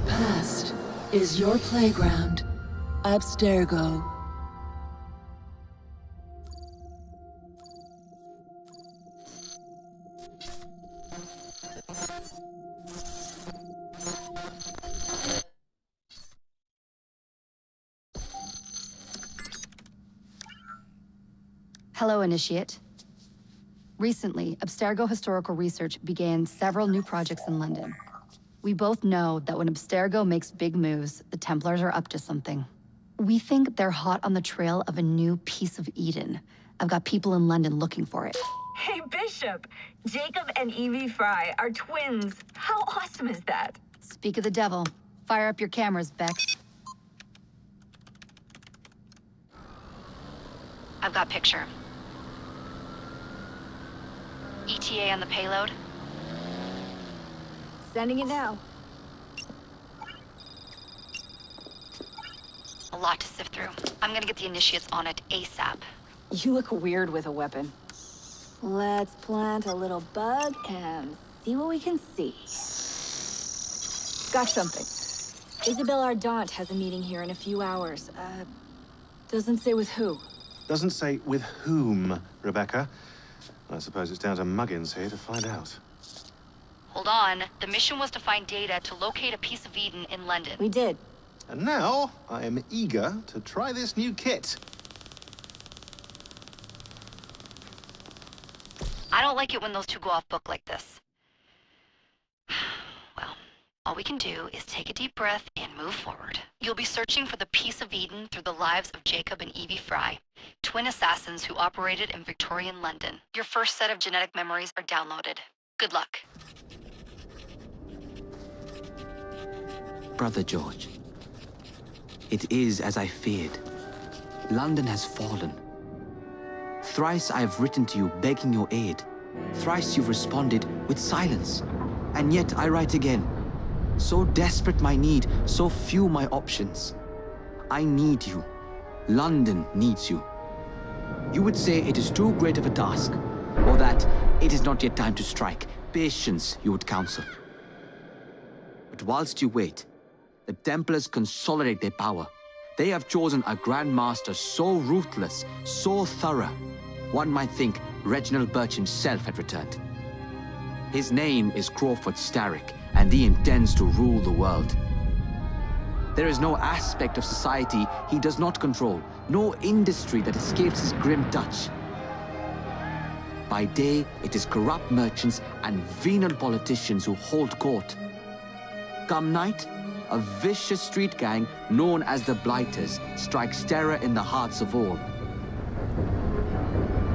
The past is your playground. Abstergo. Hello, Initiate. Recently, Abstergo Historical Research began several new projects in London. We both know that when Abstergo makes big moves, the Templars are up to something. We think they're hot on the trail of a new piece of Eden. I've got people in London looking for it. Hey, Bishop! Jacob and Evie Fry are twins. How awesome is that? Speak of the devil. Fire up your cameras, Beck. I've got picture. ETA on the payload? Sending it now. A lot to sift through. I'm gonna get the initiates on it ASAP. You look weird with a weapon. Let's plant a little bug and see what we can see. Got something. Isabelle Ardant has a meeting here in a few hours. Uh, doesn't say with who. Doesn't say with whom, Rebecca. I suppose it's down to Muggins here to find out. Hold on. The mission was to find data to locate a piece of Eden in London. We did. And now, I am eager to try this new kit. I don't like it when those two go off book like this. Well, all we can do is take a deep breath and move forward. You'll be searching for the piece of Eden through the lives of Jacob and Evie Fry, twin assassins who operated in Victorian London. Your first set of genetic memories are downloaded. Good luck. Brother George, it is as I feared. London has fallen. Thrice I have written to you begging your aid. Thrice you've responded with silence. And yet I write again. So desperate my need, so few my options. I need you. London needs you. You would say it is too great of a task, or that it is not yet time to strike. Patience, you would counsel. But whilst you wait, the Templars consolidate their power. They have chosen a Grand Master so ruthless, so thorough, one might think Reginald Birch himself had returned. His name is Crawford Starrick, and he intends to rule the world. There is no aspect of society he does not control, no industry that escapes his grim touch. By day, it is corrupt merchants and venal politicians who hold court. Come night, a vicious street gang known as the Blighters strikes terror in the hearts of all.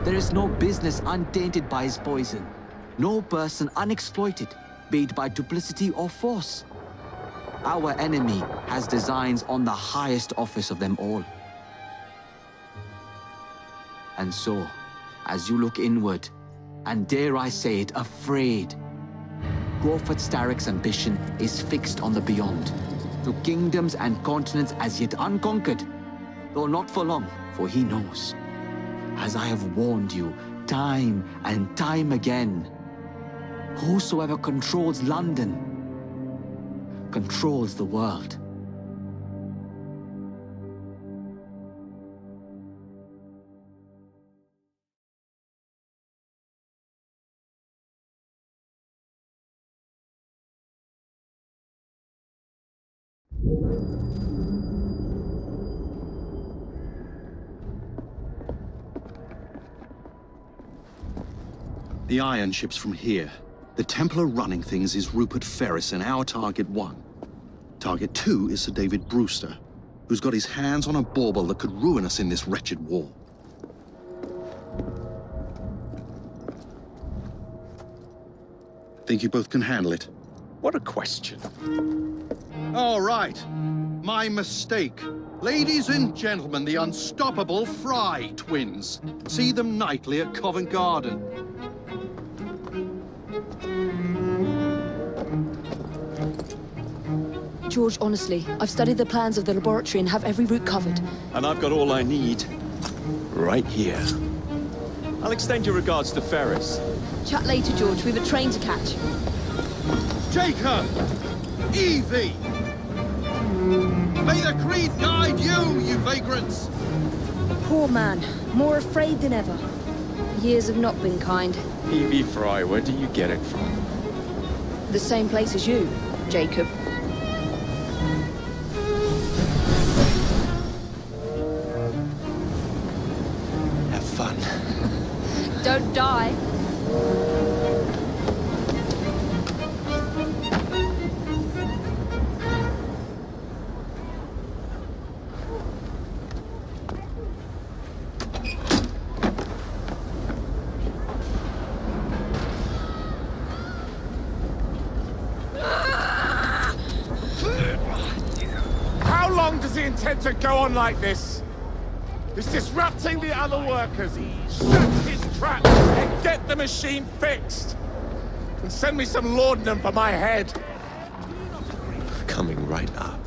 There is no business untainted by his poison, no person unexploited, be it by duplicity or force. Our enemy has designs on the highest office of them all. And so, as you look inward, and dare I say it, afraid, Crawford Starrick's ambition is fixed on the beyond, to kingdoms and continents as yet unconquered, though not for long, for he knows. As I have warned you, time and time again, whosoever controls London controls the world. The iron ship's from here. The Templar running things is Rupert Ferris and our target one. Target two is Sir David Brewster, who's got his hands on a bauble that could ruin us in this wretched war. Think you both can handle it? What a question. All right. My mistake. Ladies and gentlemen, the unstoppable Fry twins. See them nightly at Covent Garden. George, honestly, I've studied the plans of the laboratory and have every route covered. And I've got all I need right here. I'll extend your regards to Ferris. Chat later, George. We've a train to catch. Jacob, Evie. May the creed guide you, you vagrants. Poor man, more afraid than ever. Years have not been kind. Evie Fry, where do you get it from? The same place as you, Jacob. Like this? He's disrupting the other workers. Shut his trap and get the machine fixed. And send me some laudanum for my head. Coming right up.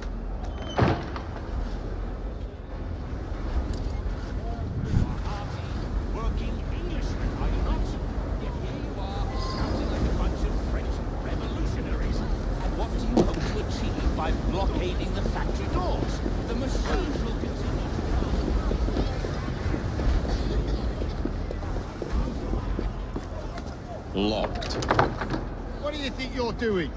Working Englishmen, are you not? Yet here you are, shouting like a bunch of French revolutionaries. And what do you hope to achieve by blockading the factory doors? The machines will continue Locked. What do you think you're doing?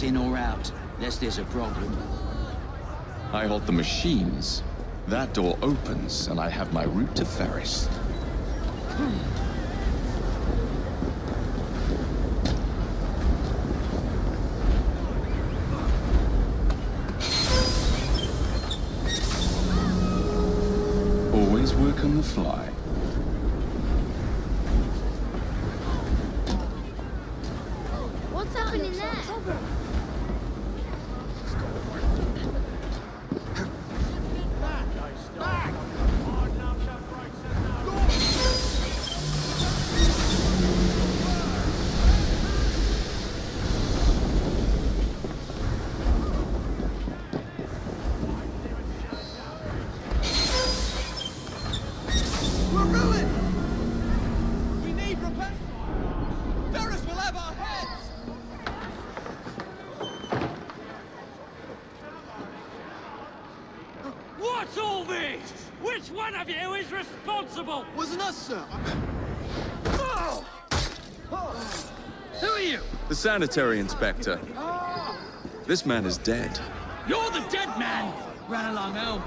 In or out, unless there's a problem. I hold the machines. That door opens, and I have my route to Ferris. Hmm. Always work on the fly. What's happening there? We're ruined! We need repair! Ferris will have our heads! What's all this? Which one of you is responsible? Wasn't us, sir. Who are you? The sanitary inspector. This man is dead. You're the dead man! Run along home.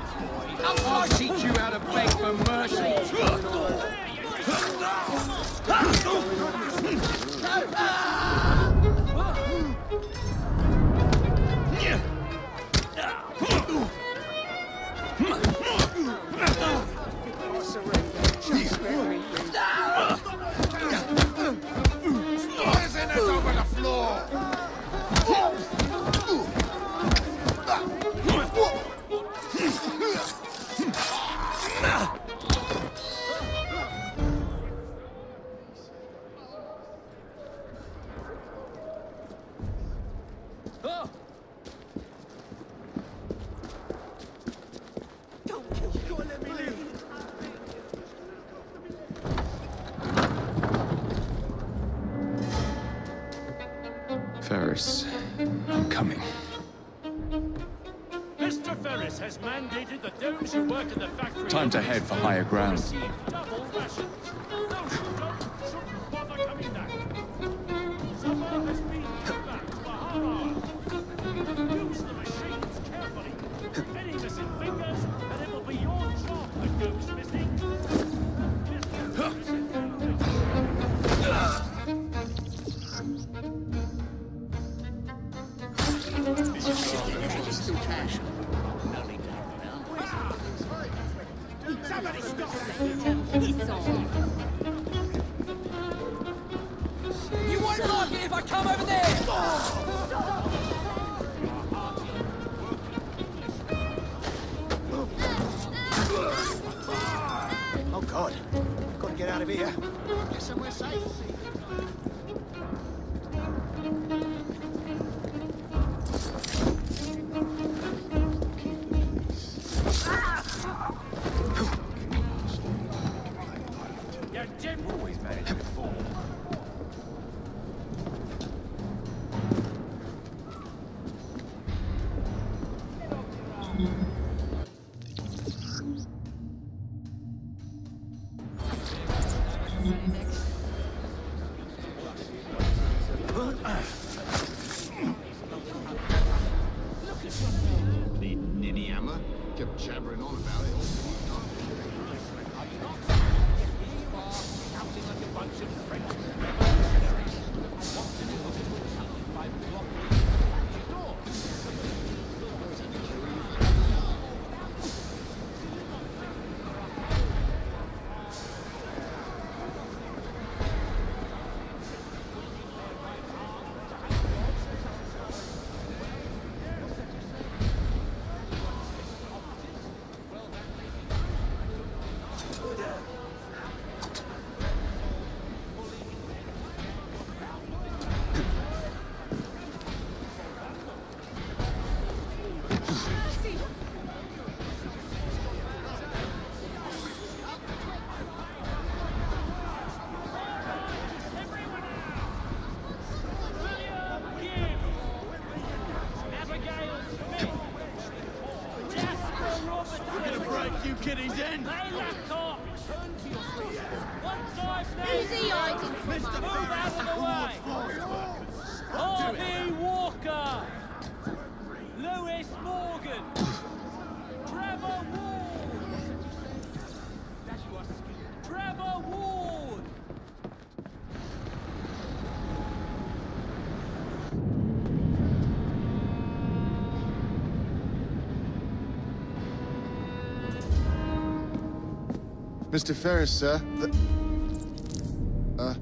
Mr. Ferris, sir. The... Uh,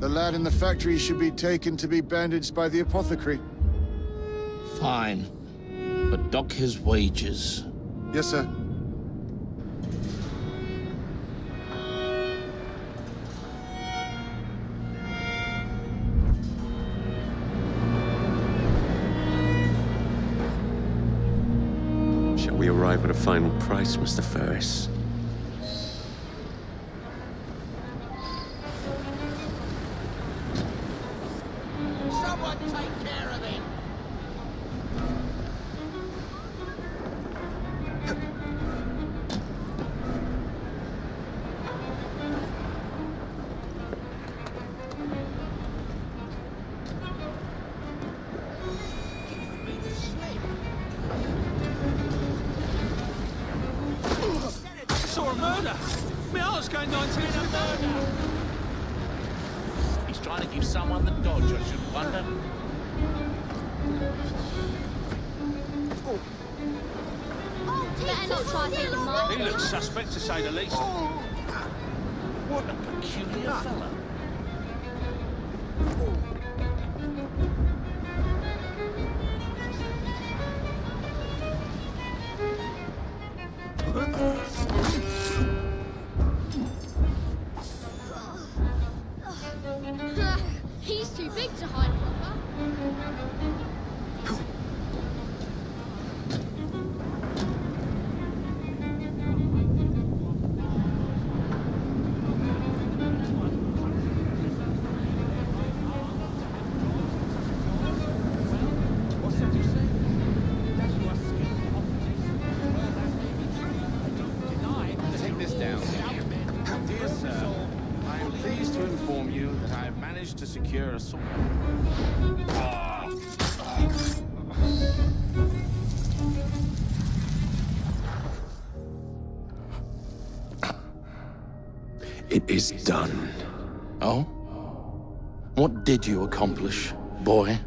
the lad in the factory should be taken to be bandaged by the apothecary. Fine. But dock his wages. Yes, sir. Shall we arrive at a final price, Mr. Ferris? Did you accomplish, boy?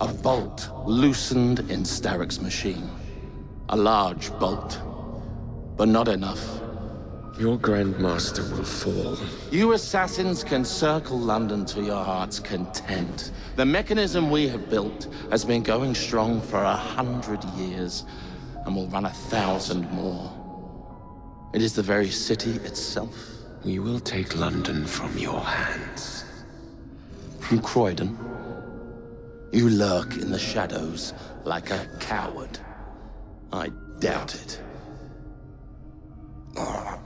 A bolt loosened in Starrick's machine. A large bolt, but not enough. Your Grandmaster will fall. You assassins can circle London to your heart's content. The mechanism we have built has been going strong for a hundred years and will run a thousand more. It is the very city itself. We will take London from your hands. From Croydon, you lurk in the shadows like a coward. I doubt it. Ah.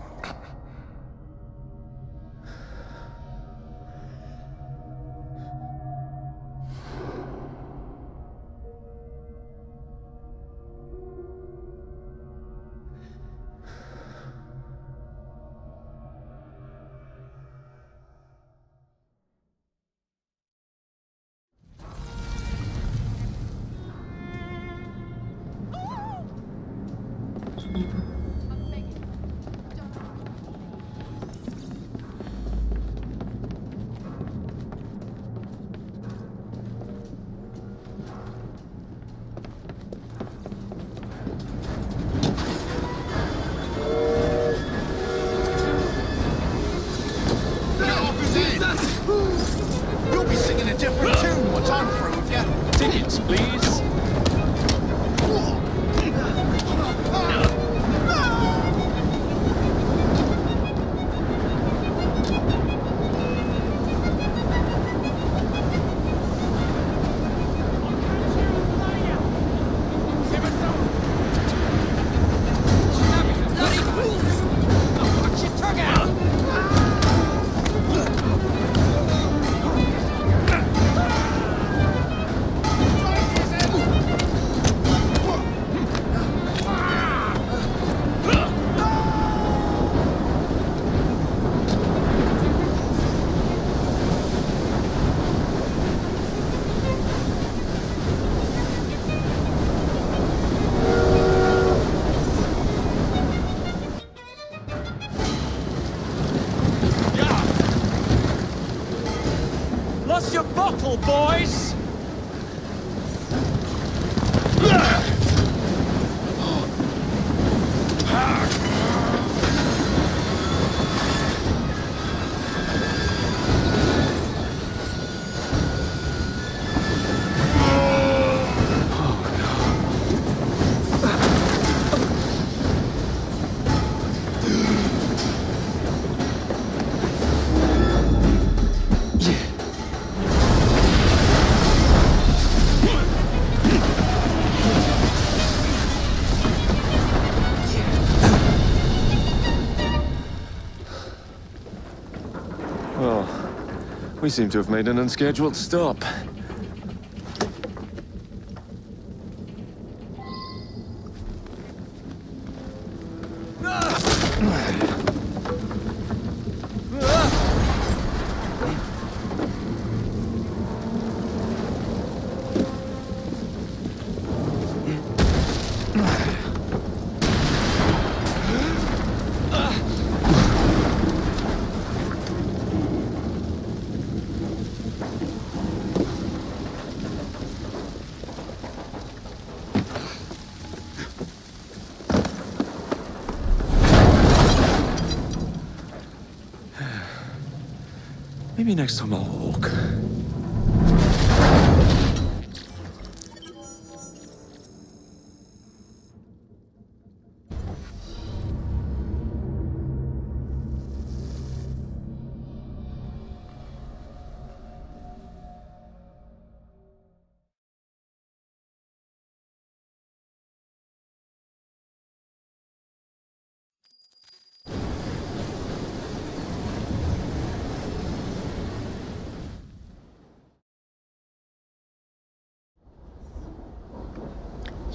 Your we seem to have made an unscheduled stop. Maybe next time I'll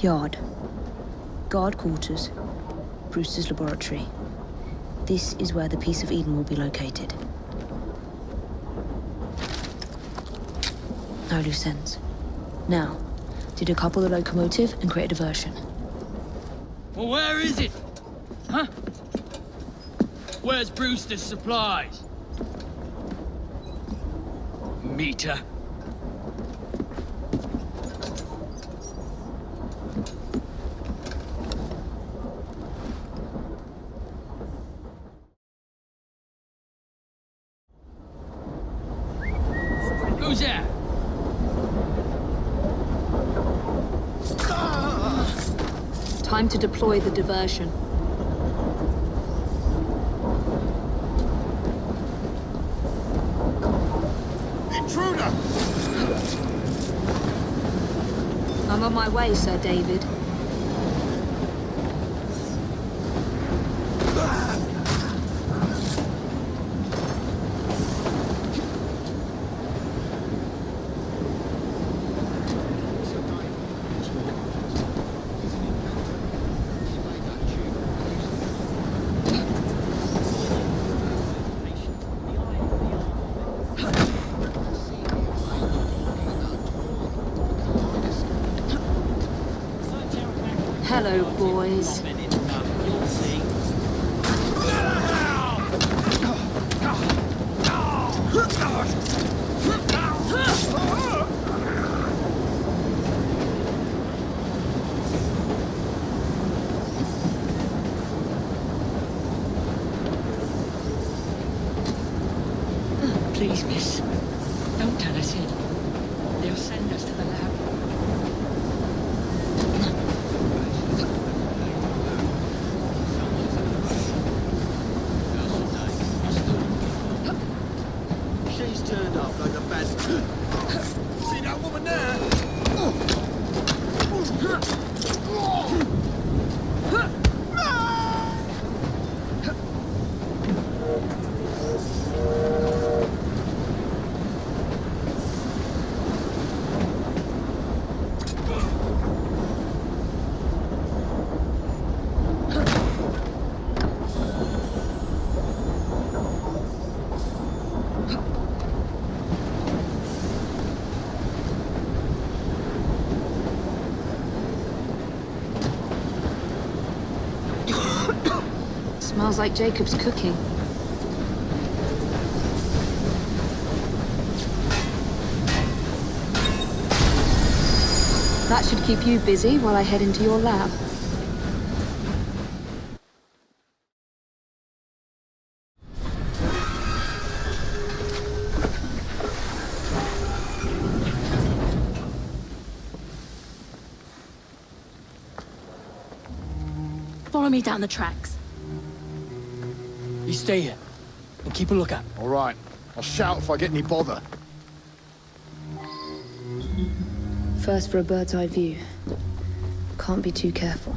Yard. Guard quarters. Brewster's laboratory. This is where the piece of Eden will be located. No loose ends. Now, to decouple the locomotive and create a diversion. Well, where is it? Huh? Where's Brewster's supplies? Meter. Who's that? Deploy the diversion. Intruder! I'm on my way, Sir David. Smells like Jacob's cooking. That should keep you busy while I head into your lab. Follow me down the tracks. You stay here and keep a lookout. All right. I'll shout if I get any bother. First for a bird's eye view. Can't be too careful.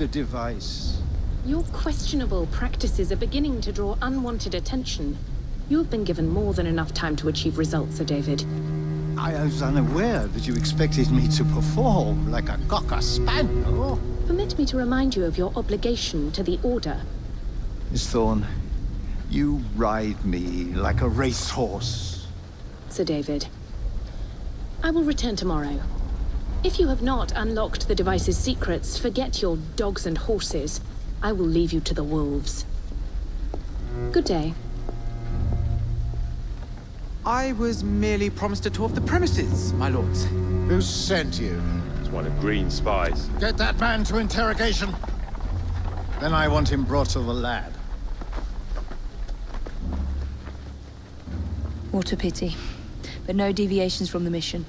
The device. Your questionable practices are beginning to draw unwanted attention. You have been given more than enough time to achieve results, Sir David. I was unaware that you expected me to perform like a cocker spaniel. Permit me to remind you of your obligation to the Order. Miss Thorne, you ride me like a racehorse. Sir David. I will return tomorrow. If you have not unlocked the device's secrets, forget your dogs and horses. I will leave you to the wolves. Good day. I was merely promised a tour of the premises, my lords. Who sent you? It's one of Green's spies. Get that man to interrogation. Then I want him brought to the lad. What a pity. But no deviations from the mission.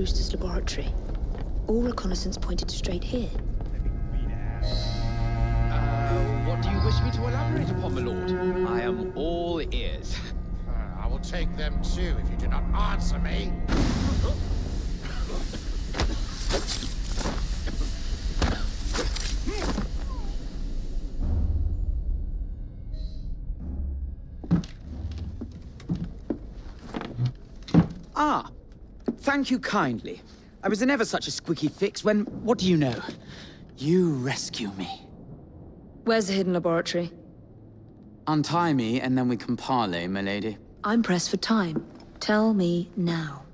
Brewster's laboratory? All reconnaissance pointed straight here. Uh, what do you wish me to elaborate upon, my lord? I am all ears. I will take them too if you do not answer me. Thank you kindly. I was in ever such a squeaky fix when, what do you know? You rescue me. Where's the hidden laboratory? Untie me, and then we can parley, milady. I'm pressed for time. Tell me now.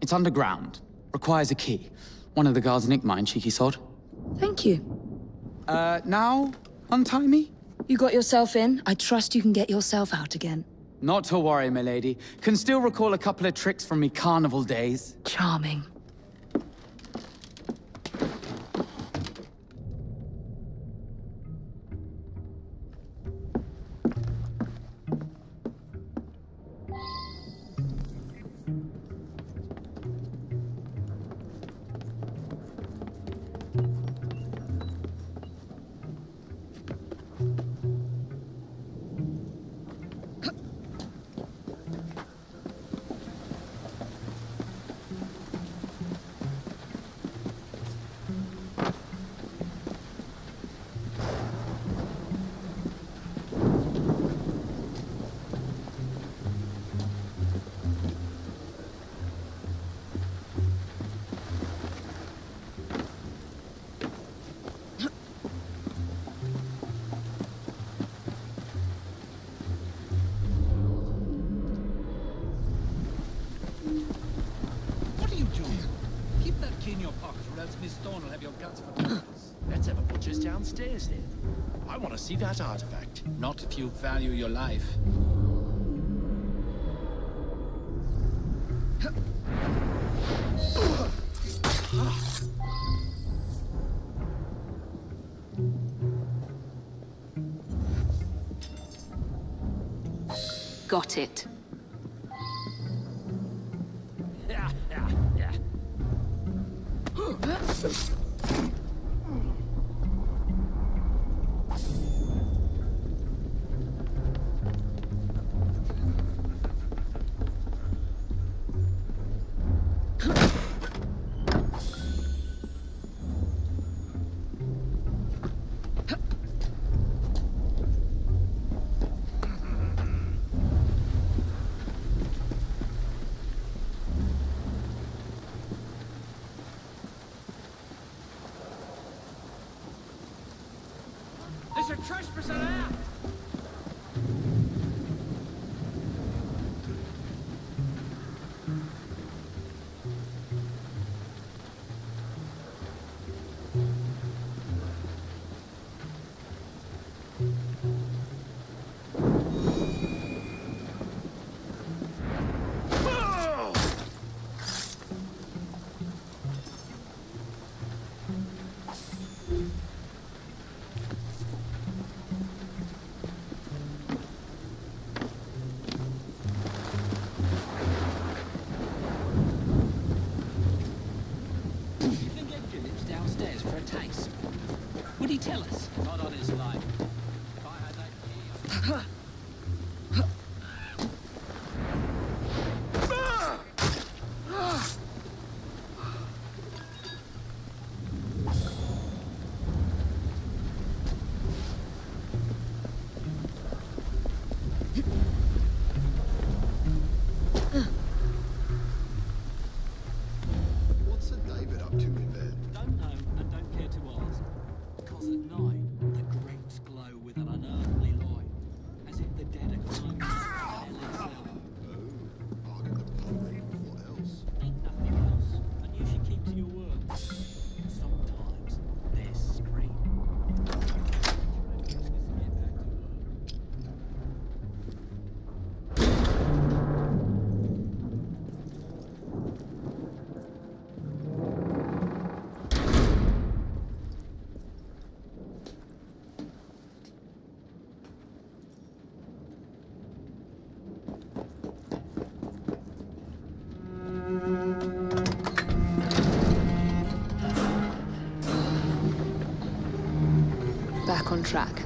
It's underground. Requires a key. One of the guards nicked mine, cheeky sod. Thank you. Uh, now? Untie me? You got yourself in. I trust you can get yourself out again. Not to worry, milady. Can still recall a couple of tricks from me carnival days. Charming. Got it. Back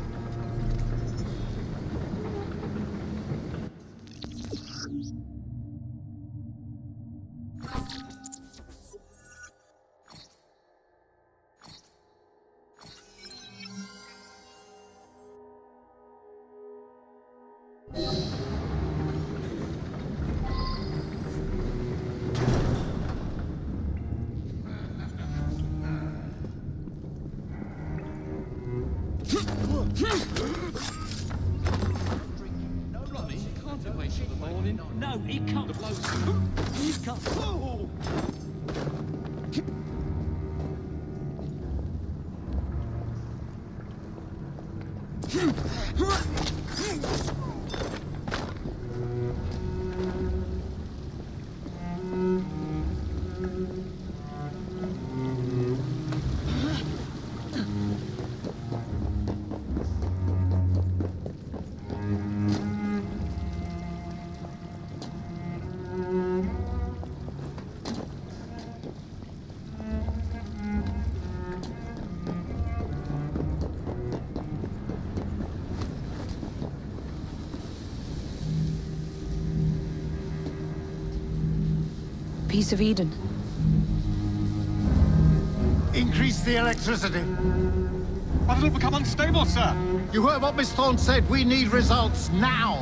Piece of Eden. Increase the electricity. But it'll become unstable, sir. You heard what Miss Thorne said. We need results now.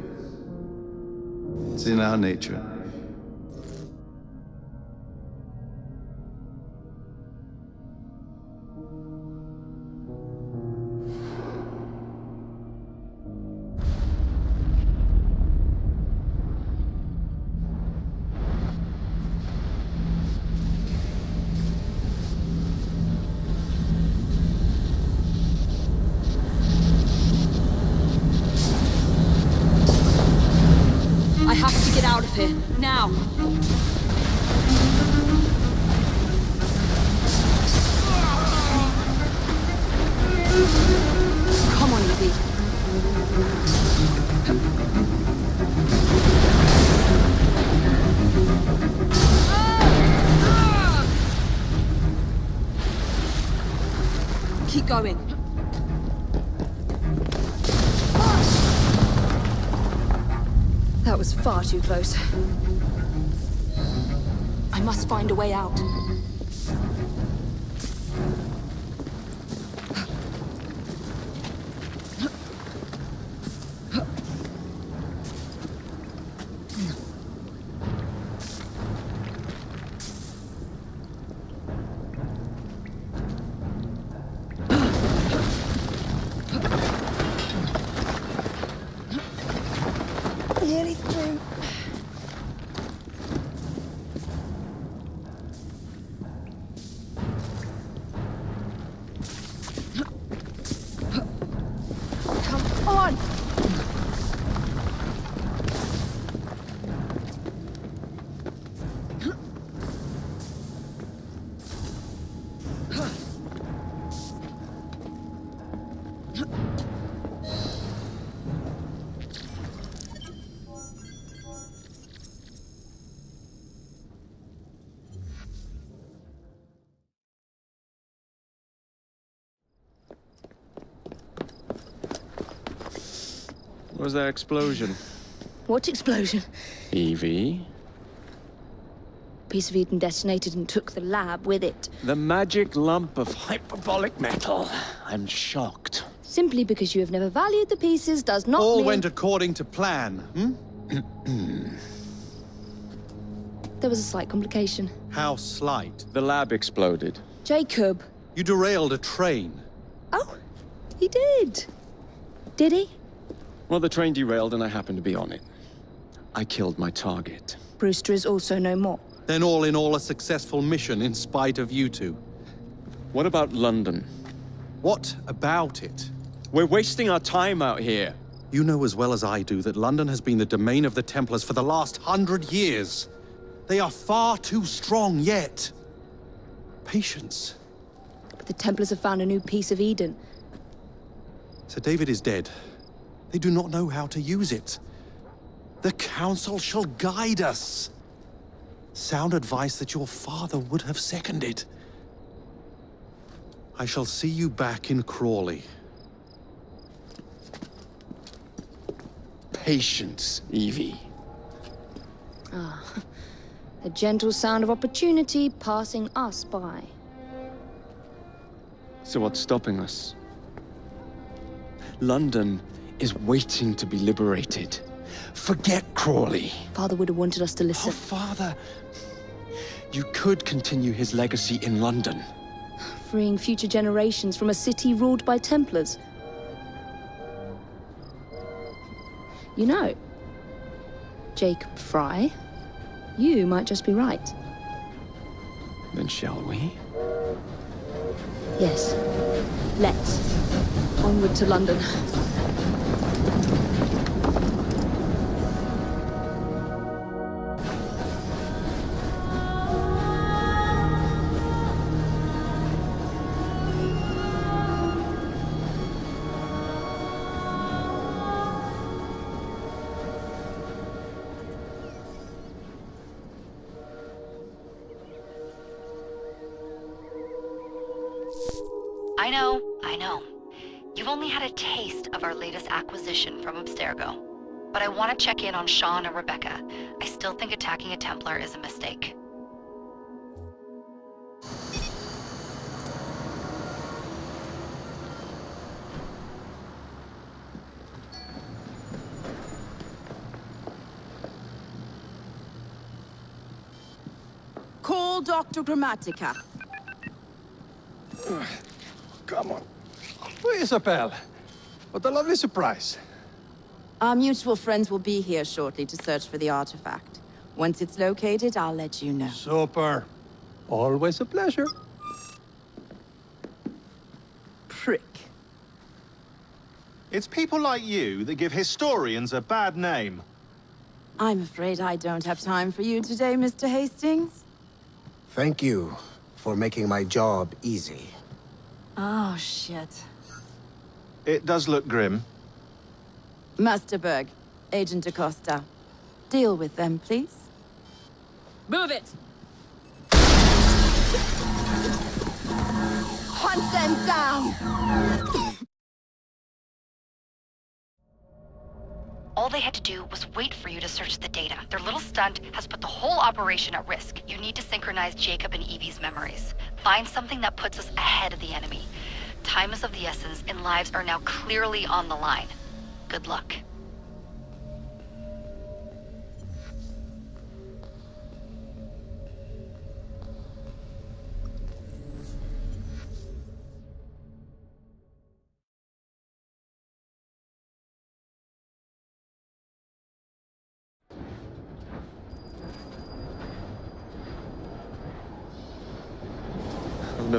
It's in our nature. Too close. Was that explosion? What explosion? Evie? piece of Eden detonated and took the lab with it. The magic lump of hyperbolic metal. I'm shocked. Simply because you have never valued the pieces does not All mean... went according to plan, hmm? There was a slight complication. How slight. The lab exploded. Jacob. You derailed a train. Oh, he did. Did he? Well, the train derailed and I happened to be on it. I killed my target. Brewster is also no more. Then all in all a successful mission in spite of you two. What about London? What about it? We're wasting our time out here. You know as well as I do that London has been the domain of the Templars for the last hundred years. They are far too strong yet. Patience. But the Templars have found a new piece of Eden. Sir David is dead. They do not know how to use it. The Council shall guide us. Sound advice that your father would have seconded. I shall see you back in Crawley. Patience, Evie. Ah, the gentle sound of opportunity passing us by. So what's stopping us? London is waiting to be liberated. Forget Crawley. Father would have wanted us to listen. Oh, Father! You could continue his legacy in London. Freeing future generations from a city ruled by Templars. You know, Jacob Fry, you might just be right. Then shall we? Yes. Let's. Onward to London. Latest acquisition from Abstergo. But I want to check in on Sean and Rebecca. I still think attacking a Templar is a mistake. Call Dr. Grammatica. Come on. Isabelle, what a lovely surprise. Our mutual friends will be here shortly to search for the artifact. Once it's located, I'll let you know. Super. Always a pleasure. Prick. It's people like you that give historians a bad name. I'm afraid I don't have time for you today, Mr. Hastings. Thank you for making my job easy. Oh, shit. It does look grim. Master Berg, Agent Acosta. Deal with them, please. Move it! Hunt them down! All they had to do was wait for you to search the data. Their little stunt has put the whole operation at risk. You need to synchronize Jacob and Evie's memories. Find something that puts us ahead of the enemy. Time is of the essence, and lives are now clearly on the line. Good luck.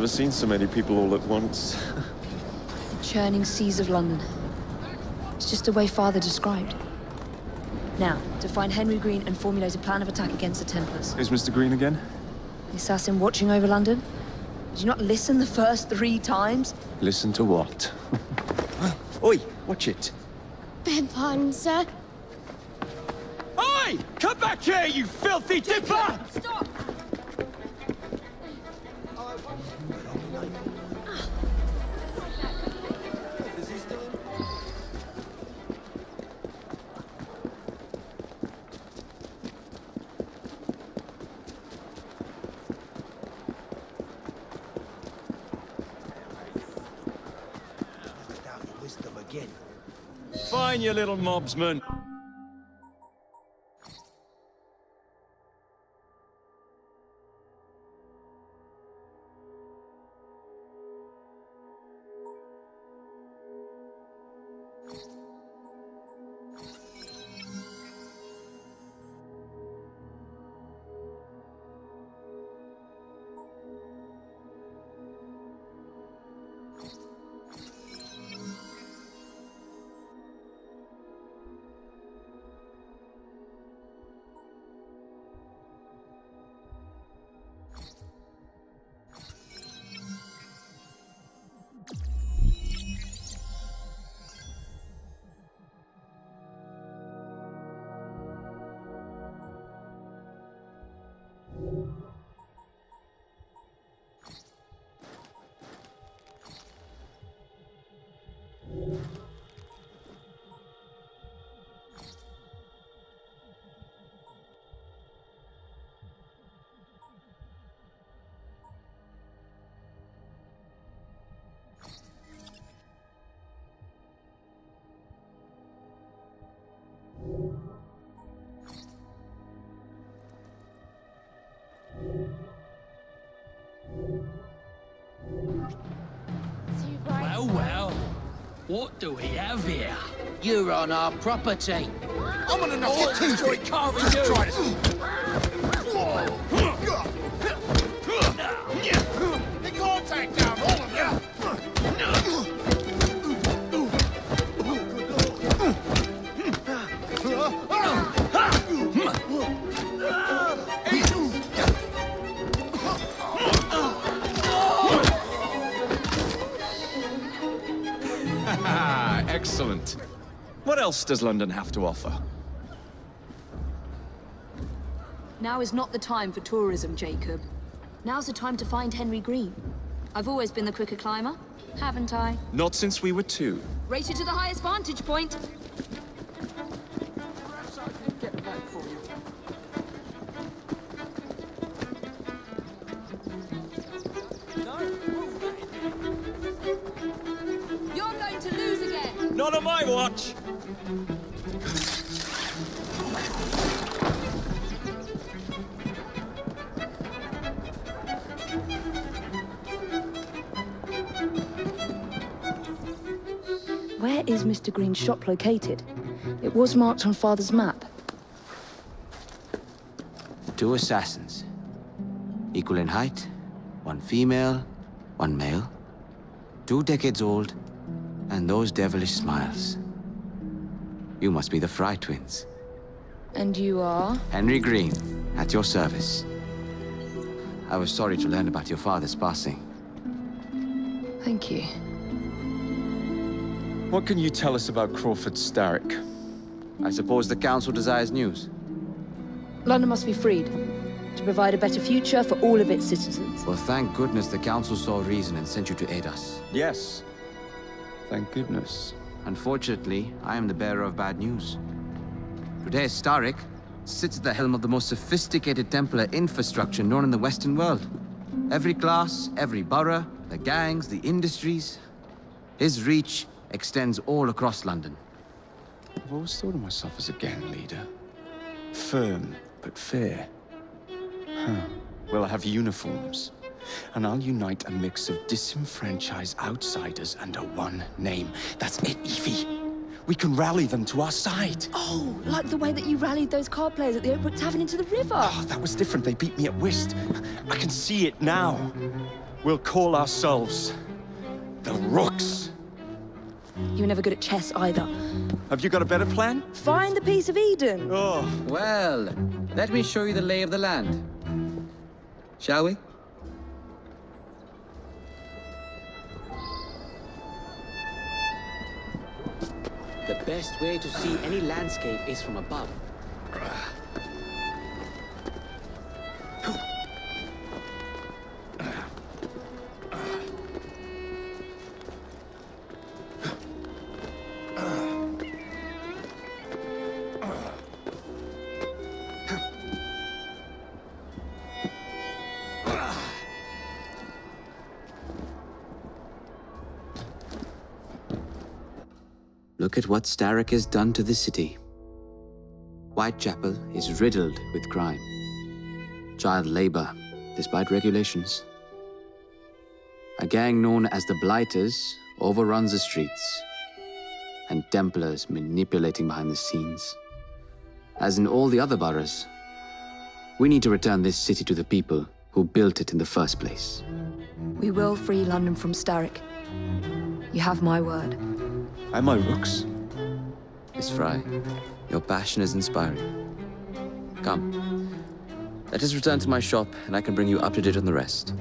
Never seen so many people all at once. Churning seas of London. It's just the way Father described. Now, to find Henry Green and formulate a plan of attack against the Templars. Who's Mr. Green again? The assassin watching over London? Did you not listen the first three times? Listen to what? Oi, watch it. Beg pardon, sir. Oi! Come back here, you filthy dipper! You little mobsman. Do we have here? You're on our property. I'm gonna knock your teeth enjoy carving Just you. try this. Excellent. What else does London have to offer? Now is not the time for tourism, Jacob. Now's the time to find Henry Green. I've always been the quicker climber, haven't I? Not since we were two. Rated to the highest vantage point. Shop located? It was marked on Father's map. Two assassins. Equal in height, one female, one male. Two decades old, and those devilish smiles. You must be the Fry twins. And you are? Henry Green, at your service. I was sorry to learn about your father's passing. Thank you. What can you tell us about Crawford Starrick? I suppose the Council desires news. London must be freed to provide a better future for all of its citizens. Well, thank goodness the Council saw reason and sent you to aid us. Yes. Thank goodness. Unfortunately, I am the bearer of bad news. Today, Starrick sits at the helm of the most sophisticated Templar infrastructure known in the Western world. Every class, every borough, the gangs, the industries. His reach extends all across London. I've always thought of myself as a gang leader. Firm, but fair. Huh. Well, I have uniforms. And I'll unite a mix of disenfranchised outsiders under one name. That's it, Evie. We can rally them to our side. Oh, like the way that you rallied those card players at the Oakbrook Tavern into the river. Oh, that was different. They beat me at whist. I can see it now. We'll call ourselves the Rooks. You were never good at chess either. Have you got a better plan? Find the piece of Eden. Oh. Well, let me show you the lay of the land. Shall we? The best way to see any landscape is from above. Look at what Starrick has done to the city. Whitechapel is riddled with crime. Child labor, despite regulations. A gang known as the Blighters overruns the streets, and Templars manipulating behind the scenes. As in all the other boroughs, we need to return this city to the people who built it in the first place. We will free London from Starrick. You have my word. And my rooks. Miss Fry, your passion is inspiring. Come, let us return to my shop, and I can bring you up to date on the rest.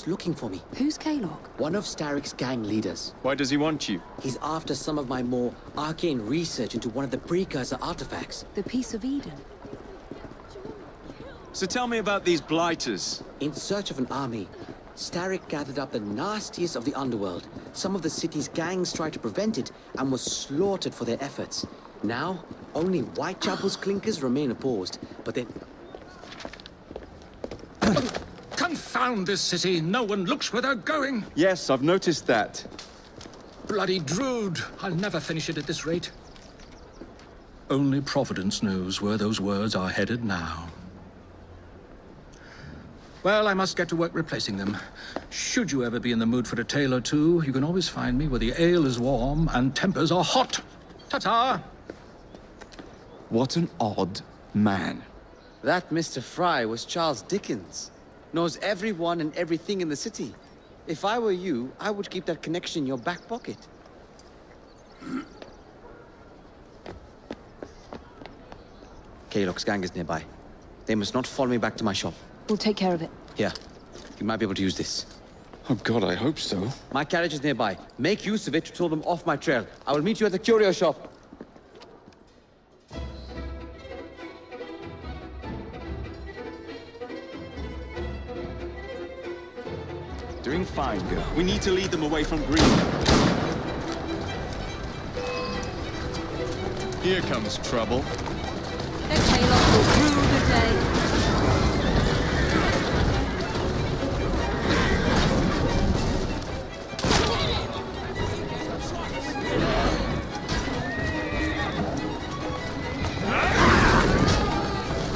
Kaylock's looking for me. Who's Kaylock? One of Starrick's gang leaders. Why does he want you? He's after some of my more arcane research into one of the precursor artifacts. The Piece of Eden. So tell me about these blighters. In search of an army, Starrick gathered up the nastiest of the underworld. Some of the city's gangs tried to prevent it and were slaughtered for their efforts. Now, only Whitechapel's clinkers remain opposed, but then Confound this city! No one looks where they're going! Yes, I've noticed that. Bloody Drood! I'll never finish it at this rate. Only Providence knows where those words are headed now. Well, I must get to work replacing them. Should you ever be in the mood for a tale or two, you can always find me where the ale is warm and tempers are hot. Ta-ta! What an odd man. That Mr. Fry was Charles Dickens. Knows everyone and everything in the city. If I were you, I would keep that connection in your back pocket. Kaylock's gang is nearby. They must not follow me back to my shop. We'll take care of it. Here, you might be able to use this. Oh God, I hope so. My carriage is nearby. Make use of it to throw them off my trail. I will meet you at the curio shop. Doing fine, girl. We need to lead them away from Green. Here comes trouble. Kaylock will rue the day.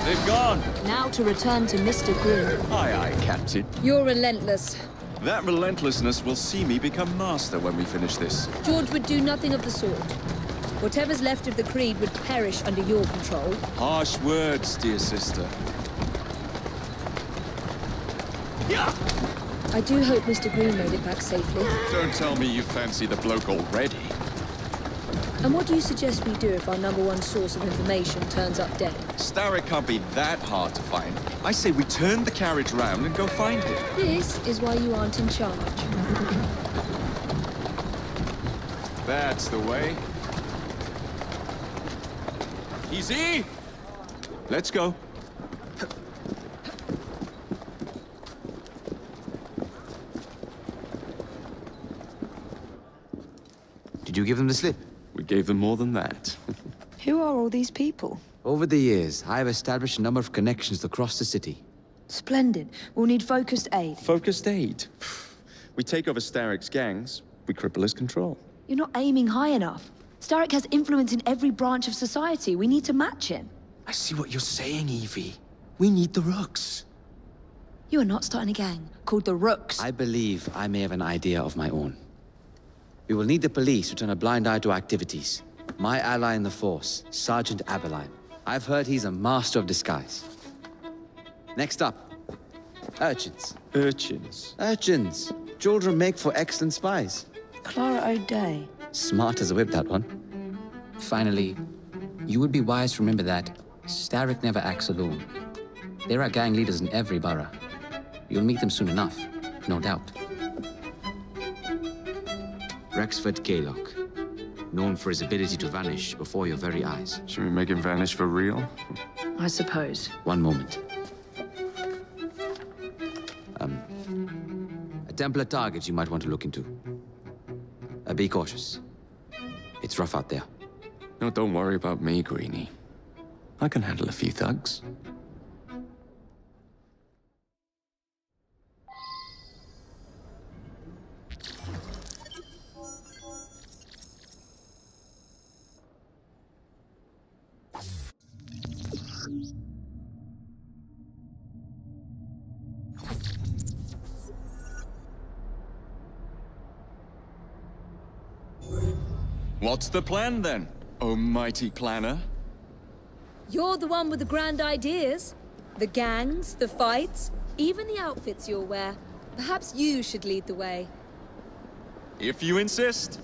They've gone. Now to return to Mr. Green. Aye, aye, Captain. You're relentless. That relentlessness will see me become master when we finish this. George would do nothing of the sort. Whatever's left of the Creed would perish under your control. Harsh words, dear sister. I do hope Mr. Green made it back safely. Don't tell me you fancy the bloke already. And what do you suggest we do if our number one source of information turns up dead? Starrick can't be that hard to find. I say we turn the carriage round and go find him. This is why you aren't in charge. That's the way. Easy! Let's go. Did you give them the slip? We gave them more than that. Who are all these people? Over the years, I have established a number of connections across the city. Splendid. We'll need focused aid. Focused aid. We take over Starrick's gangs, we cripple his control. You're not aiming high enough. Starrick has influence in every branch of society. We need to match him. I see what you're saying, Evie. We need the Rooks. You are not starting a gang called the Rooks. I believe I may have an idea of my own. We will need the police to turn a blind eye to our activities. My ally in the Force, Sergeant Abberline. I've heard he's a master of disguise. Next up, urchins. Urchins? Urchins. Children make for excellent spies. Clara O'Day. Smart as a whip, that one. Finally, you would be wise to remember that Starrick never acts alone. There are gang leaders in every borough. You'll meet them soon enough, no doubt. Rexford Kaylock. Known for his ability to vanish before your very eyes. Should we make him vanish for real? I suppose. One moment. Um, a Templar target you might want to look into. Uh, be cautious. It's rough out there. No, don't worry about me, Greenie. I can handle a few thugs. What's the plan then, oh mighty planner? You're the one with the grand ideas. The gangs, the fights, even the outfits you'll wear. Perhaps you should lead the way. If you insist.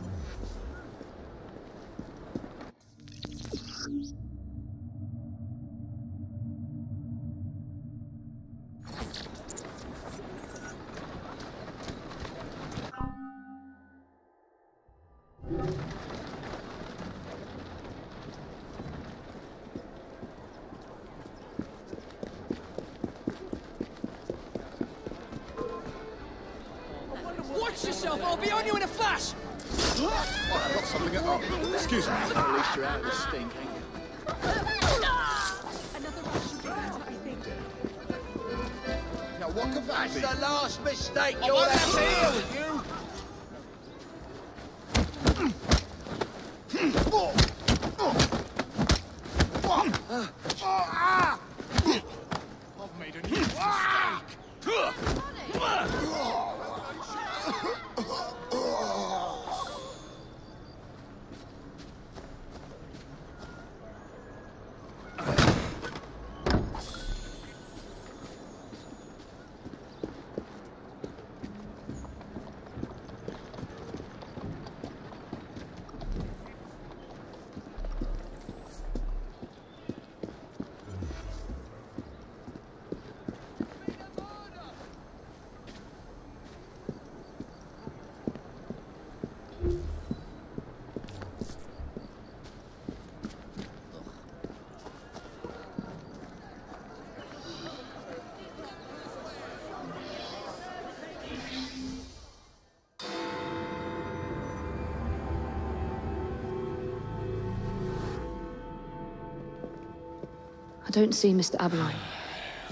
I don't see Mr. Abberline.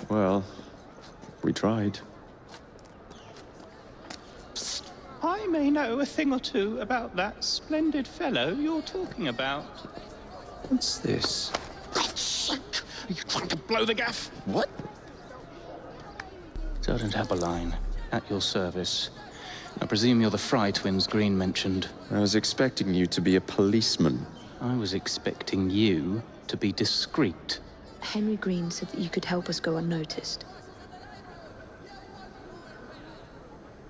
Well, we tried. I may know a thing or two about that splendid fellow you're talking about. What's this? That's sick. Are you trying to blow the gaff? What? Sergeant Abberline, at your service. I presume you're the Fry twins Green mentioned. I was expecting you to be a policeman. I was expecting you to be discreet. Henry Green said that you could help us go unnoticed.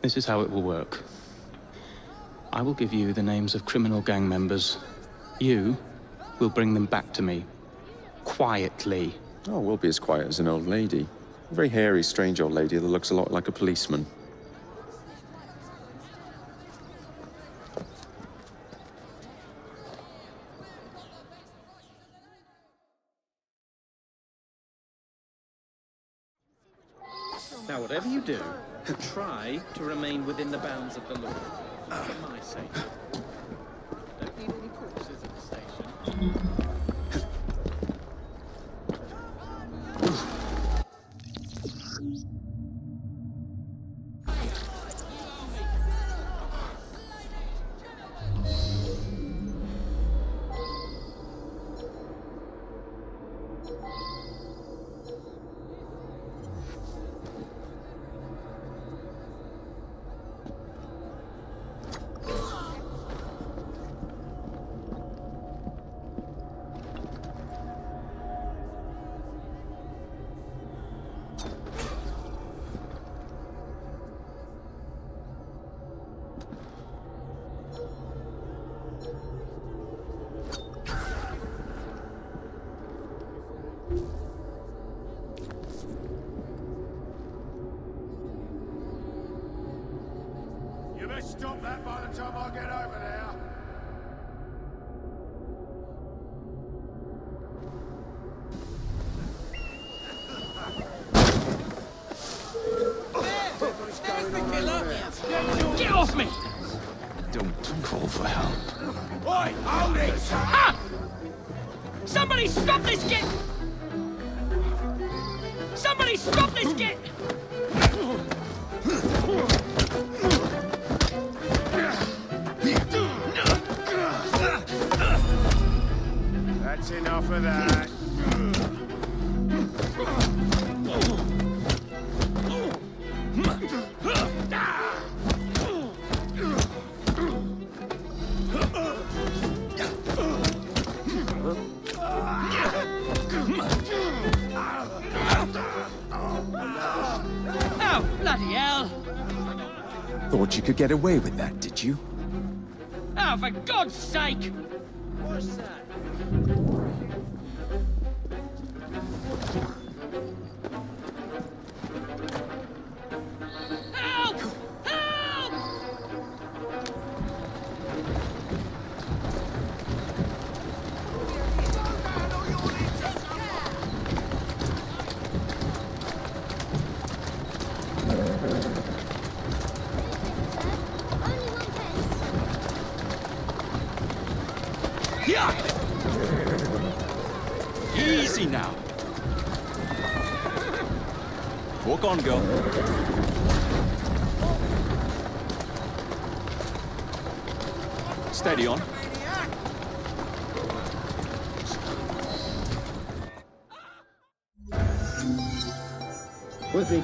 This is how it will work. I will give you the names of criminal gang members. You will bring them back to me. Quietly. Oh, we'll be as quiet as an old lady. A very hairy, strange old lady that looks a lot like a policeman. Bounds of the Lord, For my sake. Get away with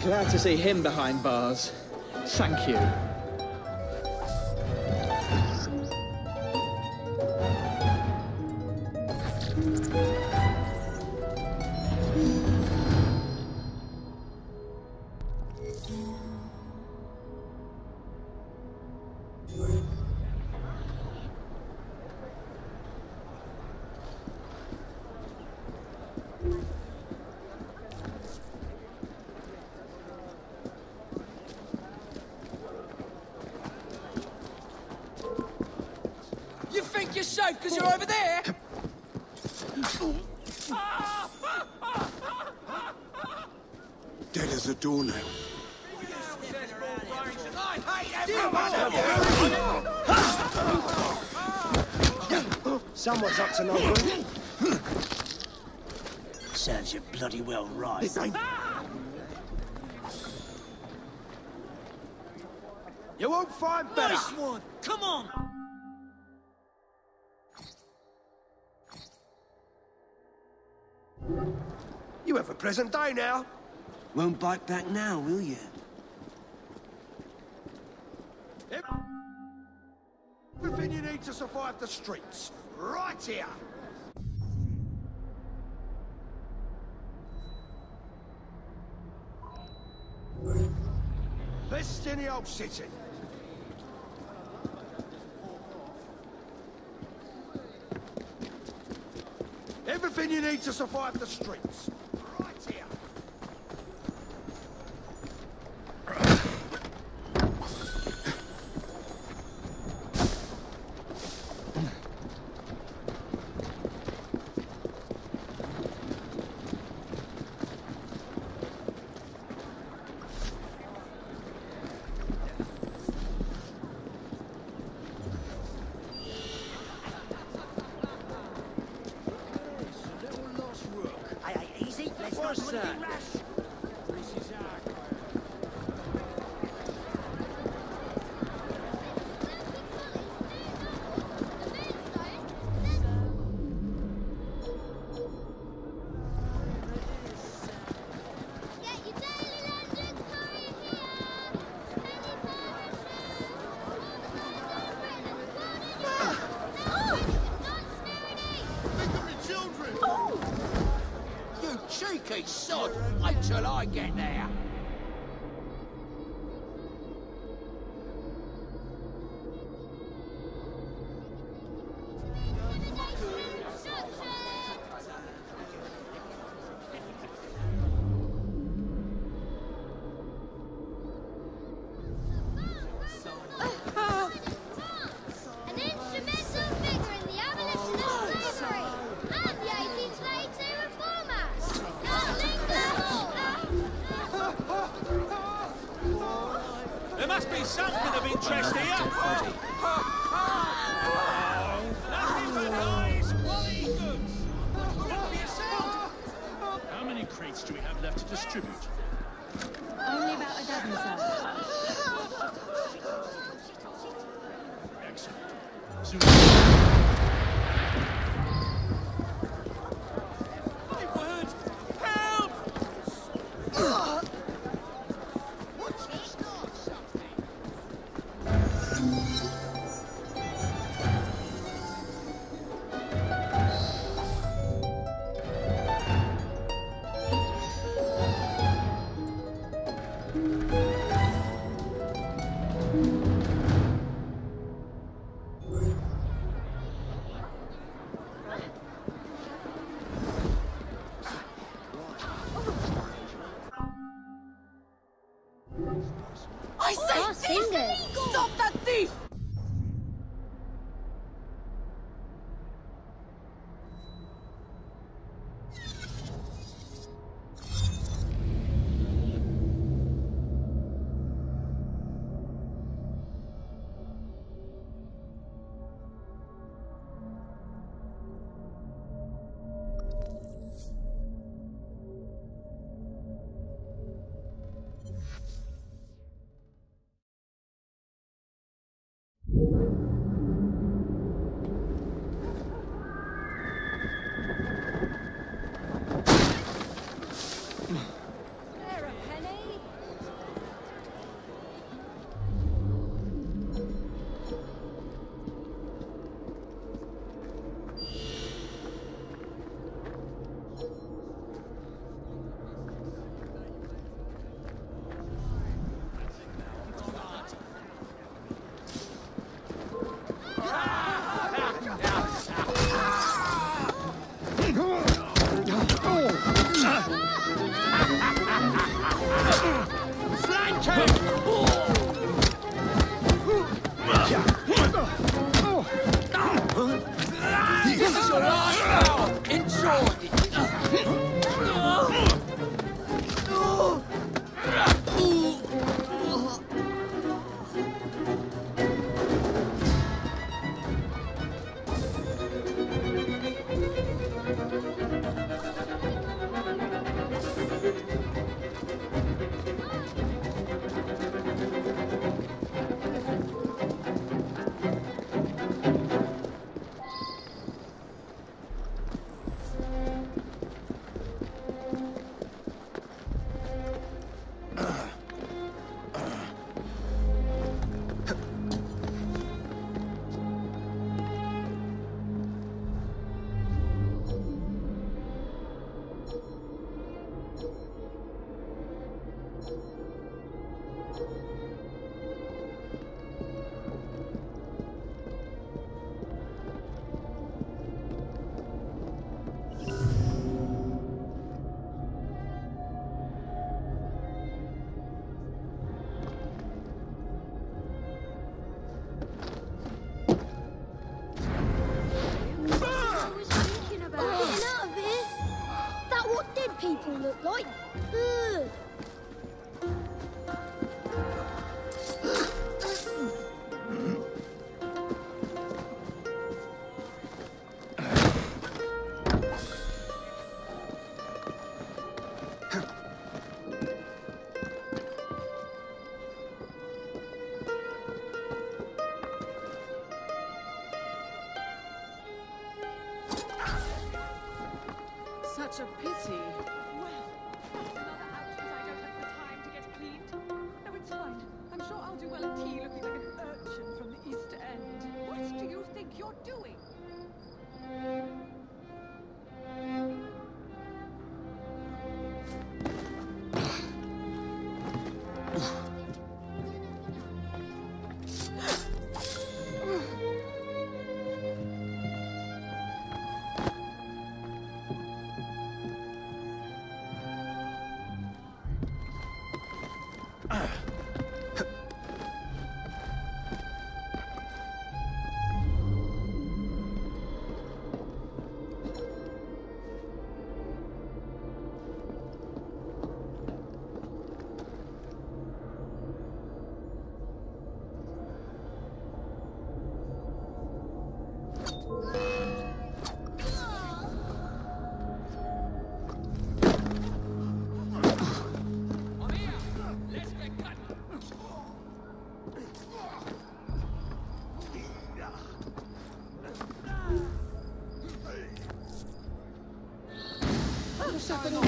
glad to see him behind bars. Thank you. You You have a present day now. Won't bite back now, will you? Everything you need to survive the streets, right here. Best in the old city. Everything you need to survive the streets. You're doing?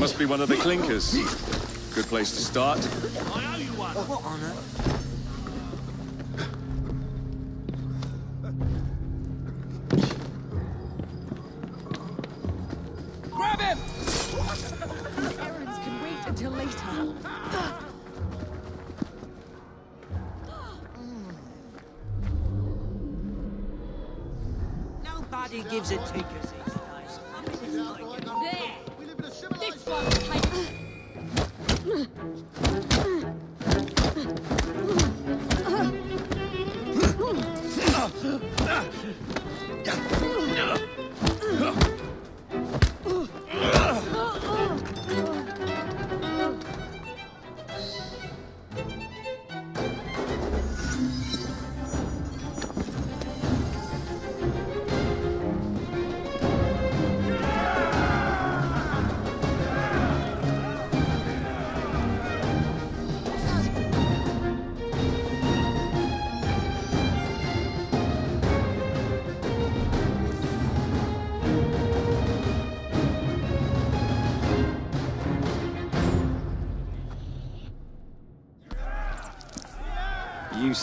Must be one of the clinkers. Good place to start.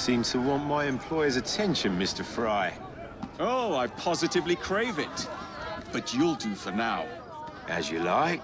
You seem to want my employer's attention, Mr. Frye. Oh, I positively crave it. But you'll do for now. As you like.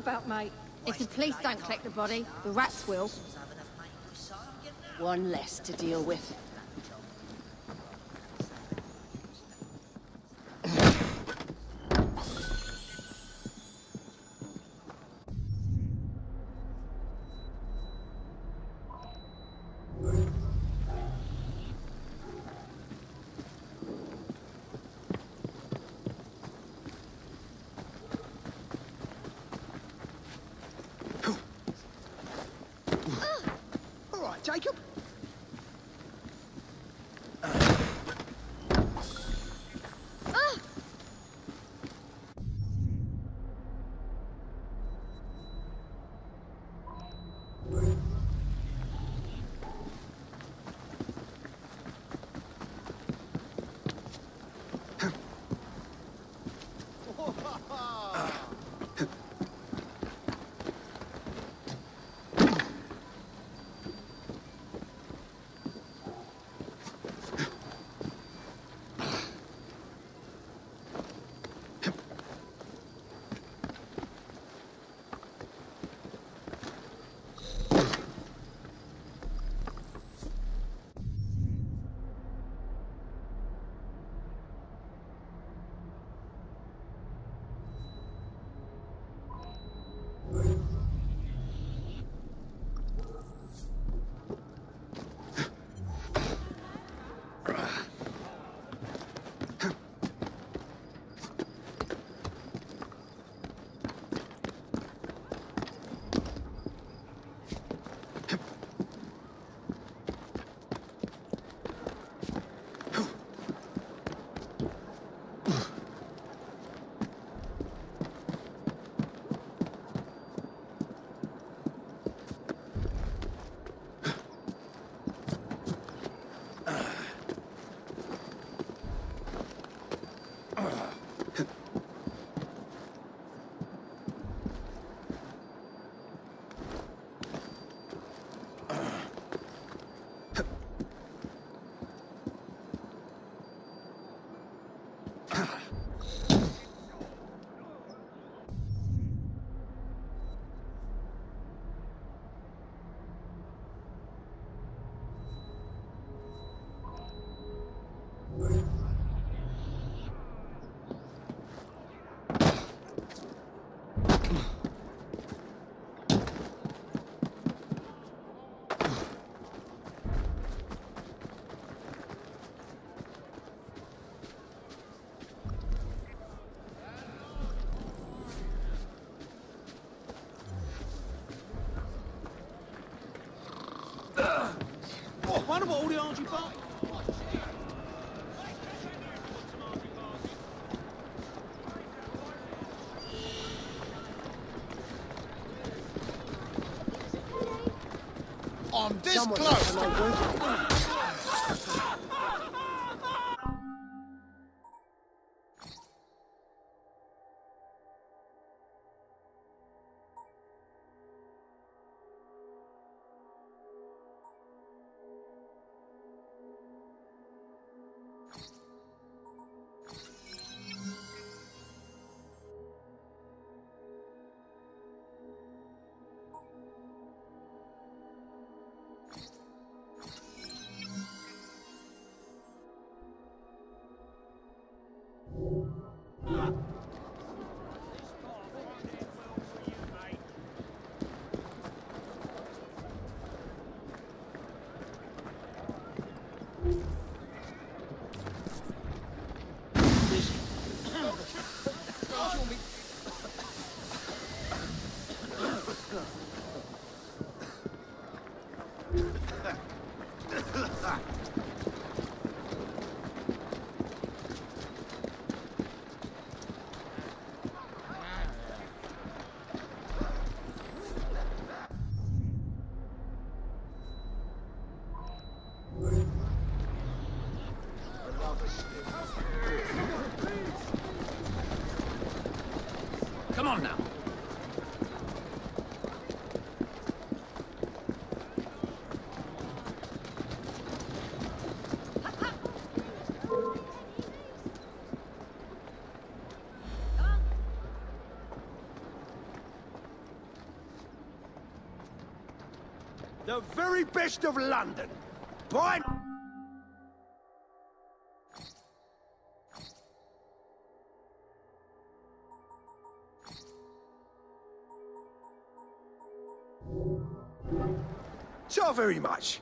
About, mate? If the police don't collect the body, the rats will. One less to deal with. What all the arms you buy. I'm this Someone close. The very best of London. By... So very much.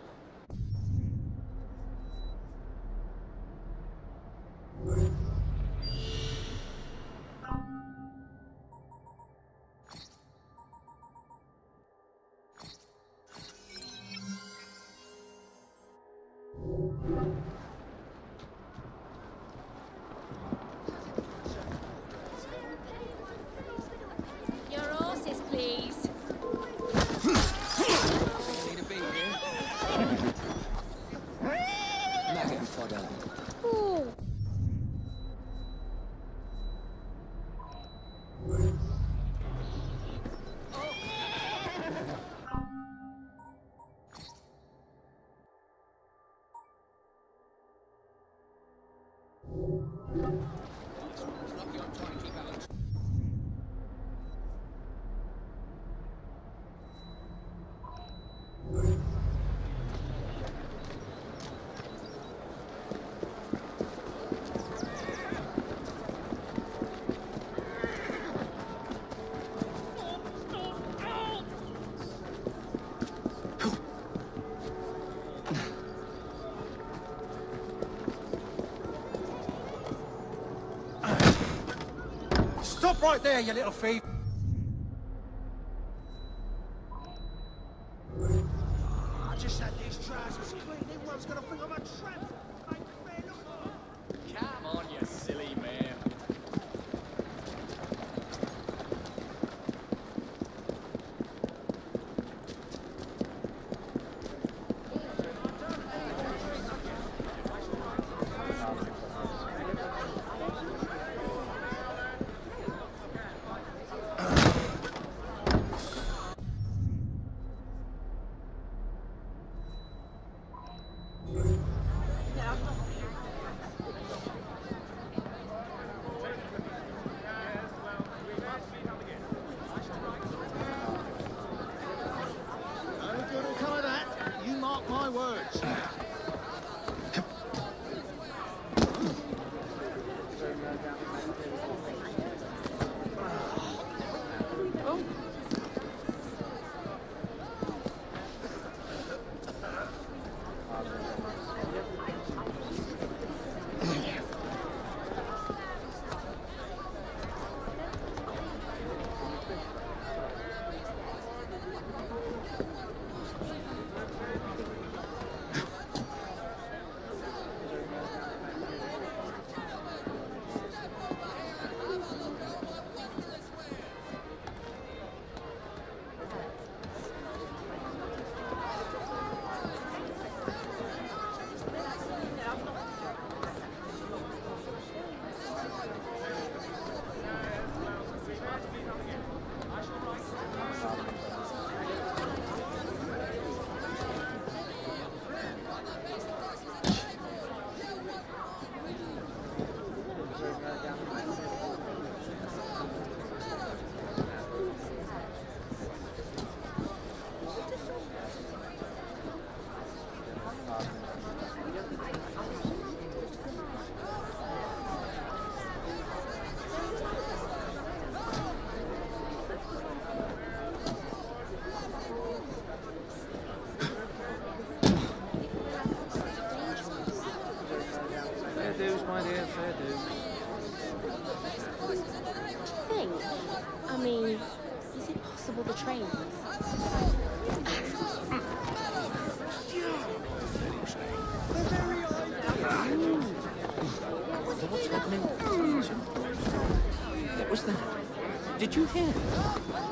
Right there, you little thief. Did you hear?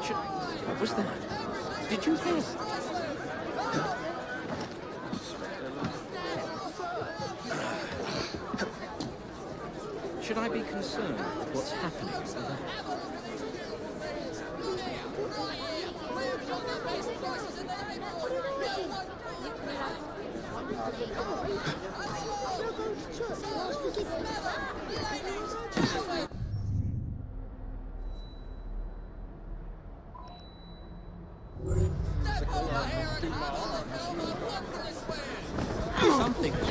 Should... What was that? Did you hear? Should I be concerned with what's happening over there? Something.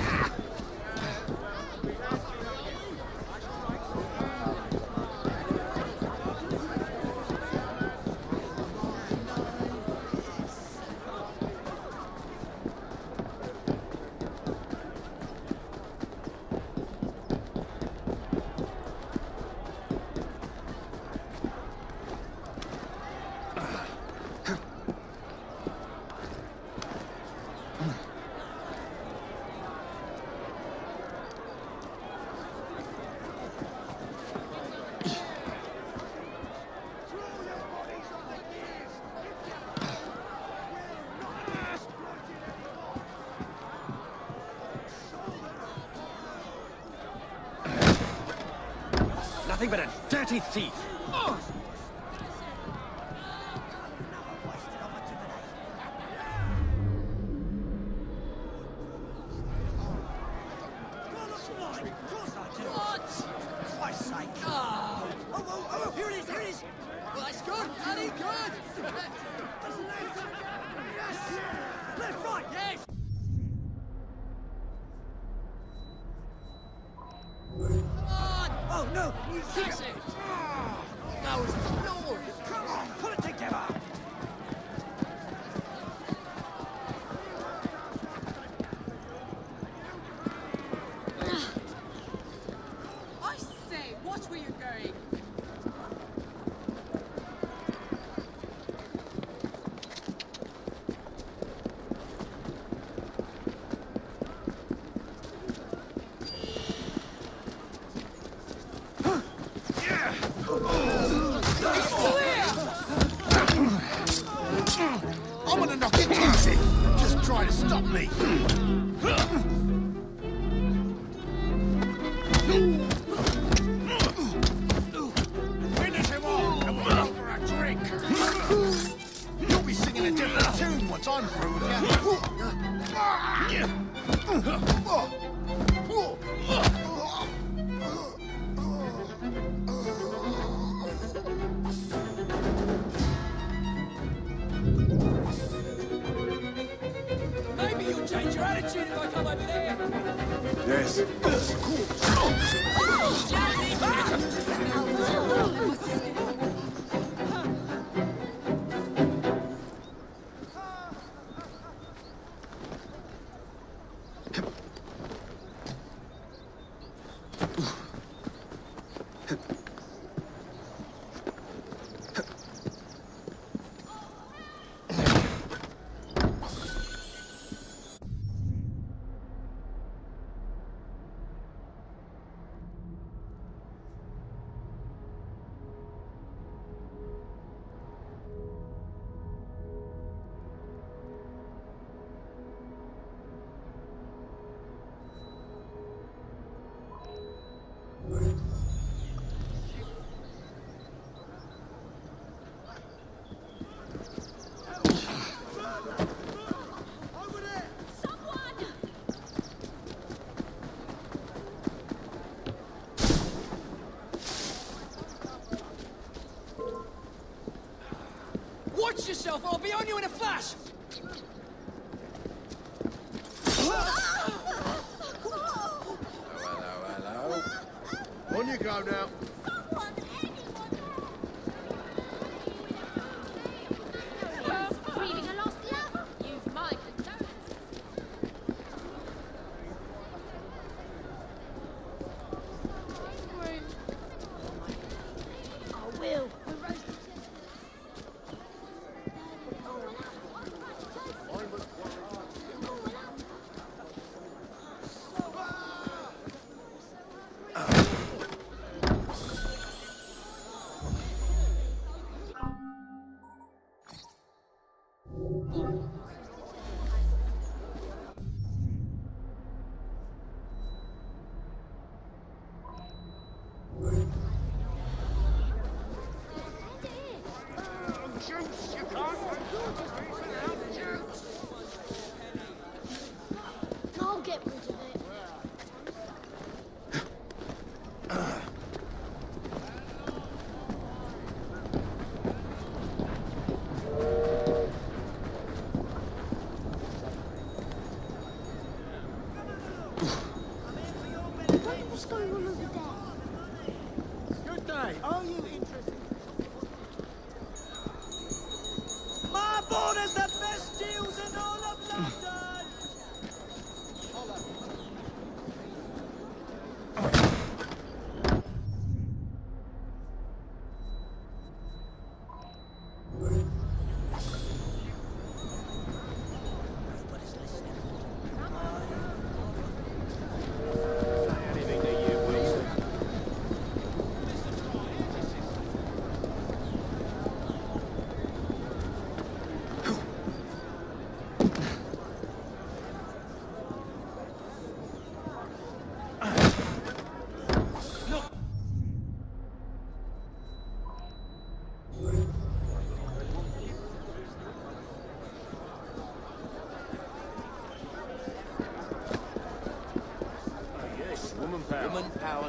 or I'll be on you in a flash!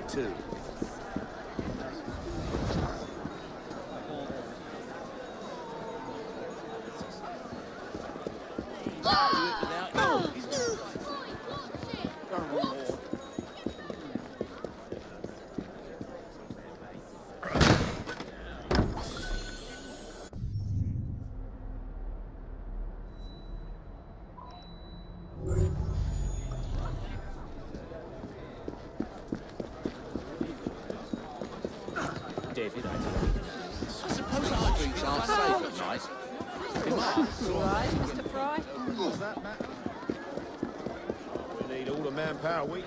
two. power weight.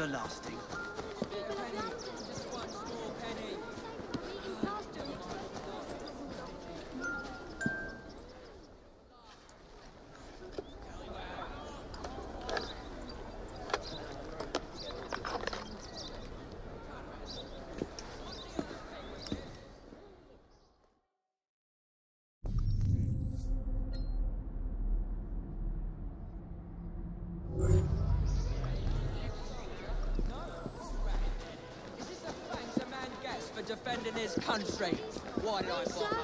everlasting. defending his country. Why did I bother?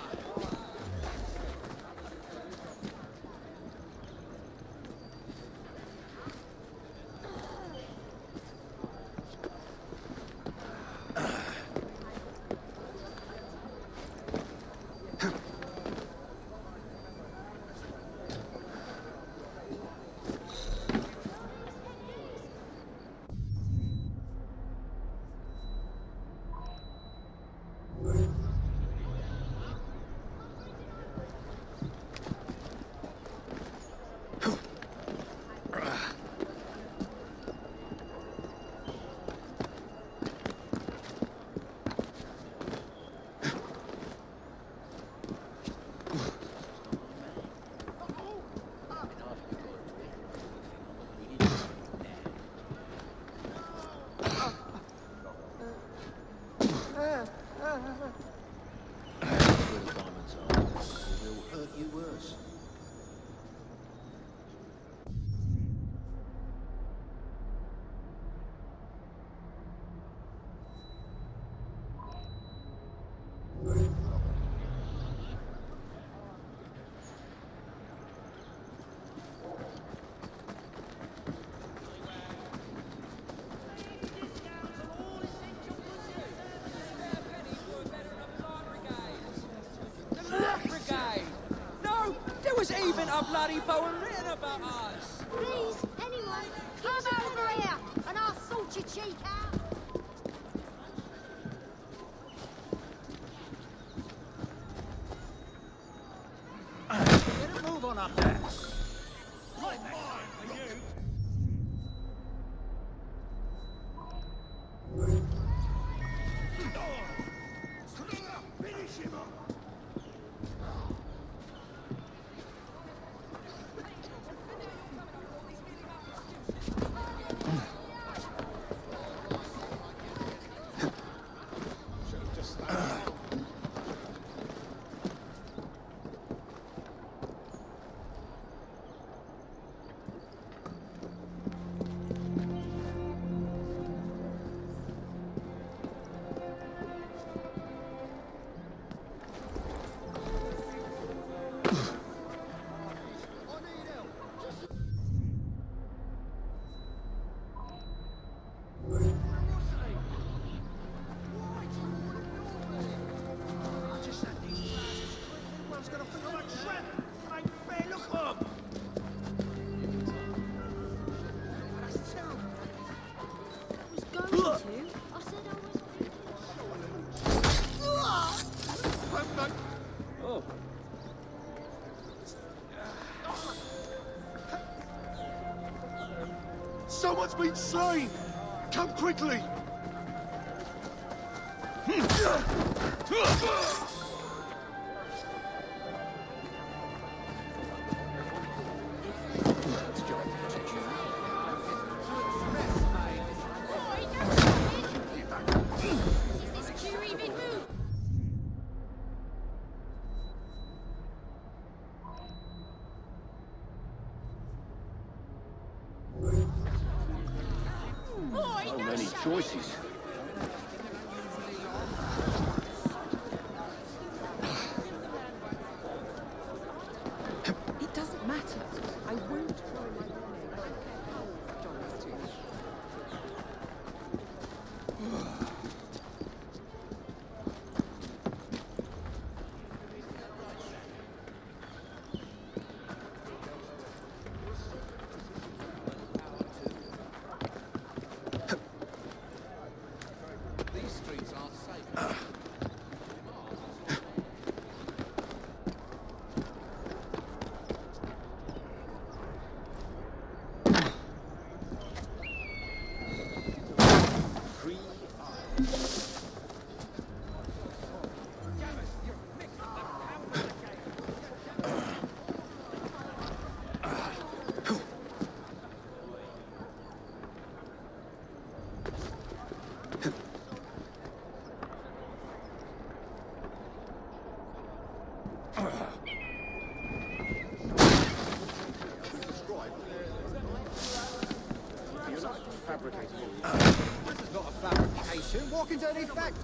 a bloody powerful. Someone's been slain! Come quickly! Hmm. choices. Hawkins had any fact.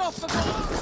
off the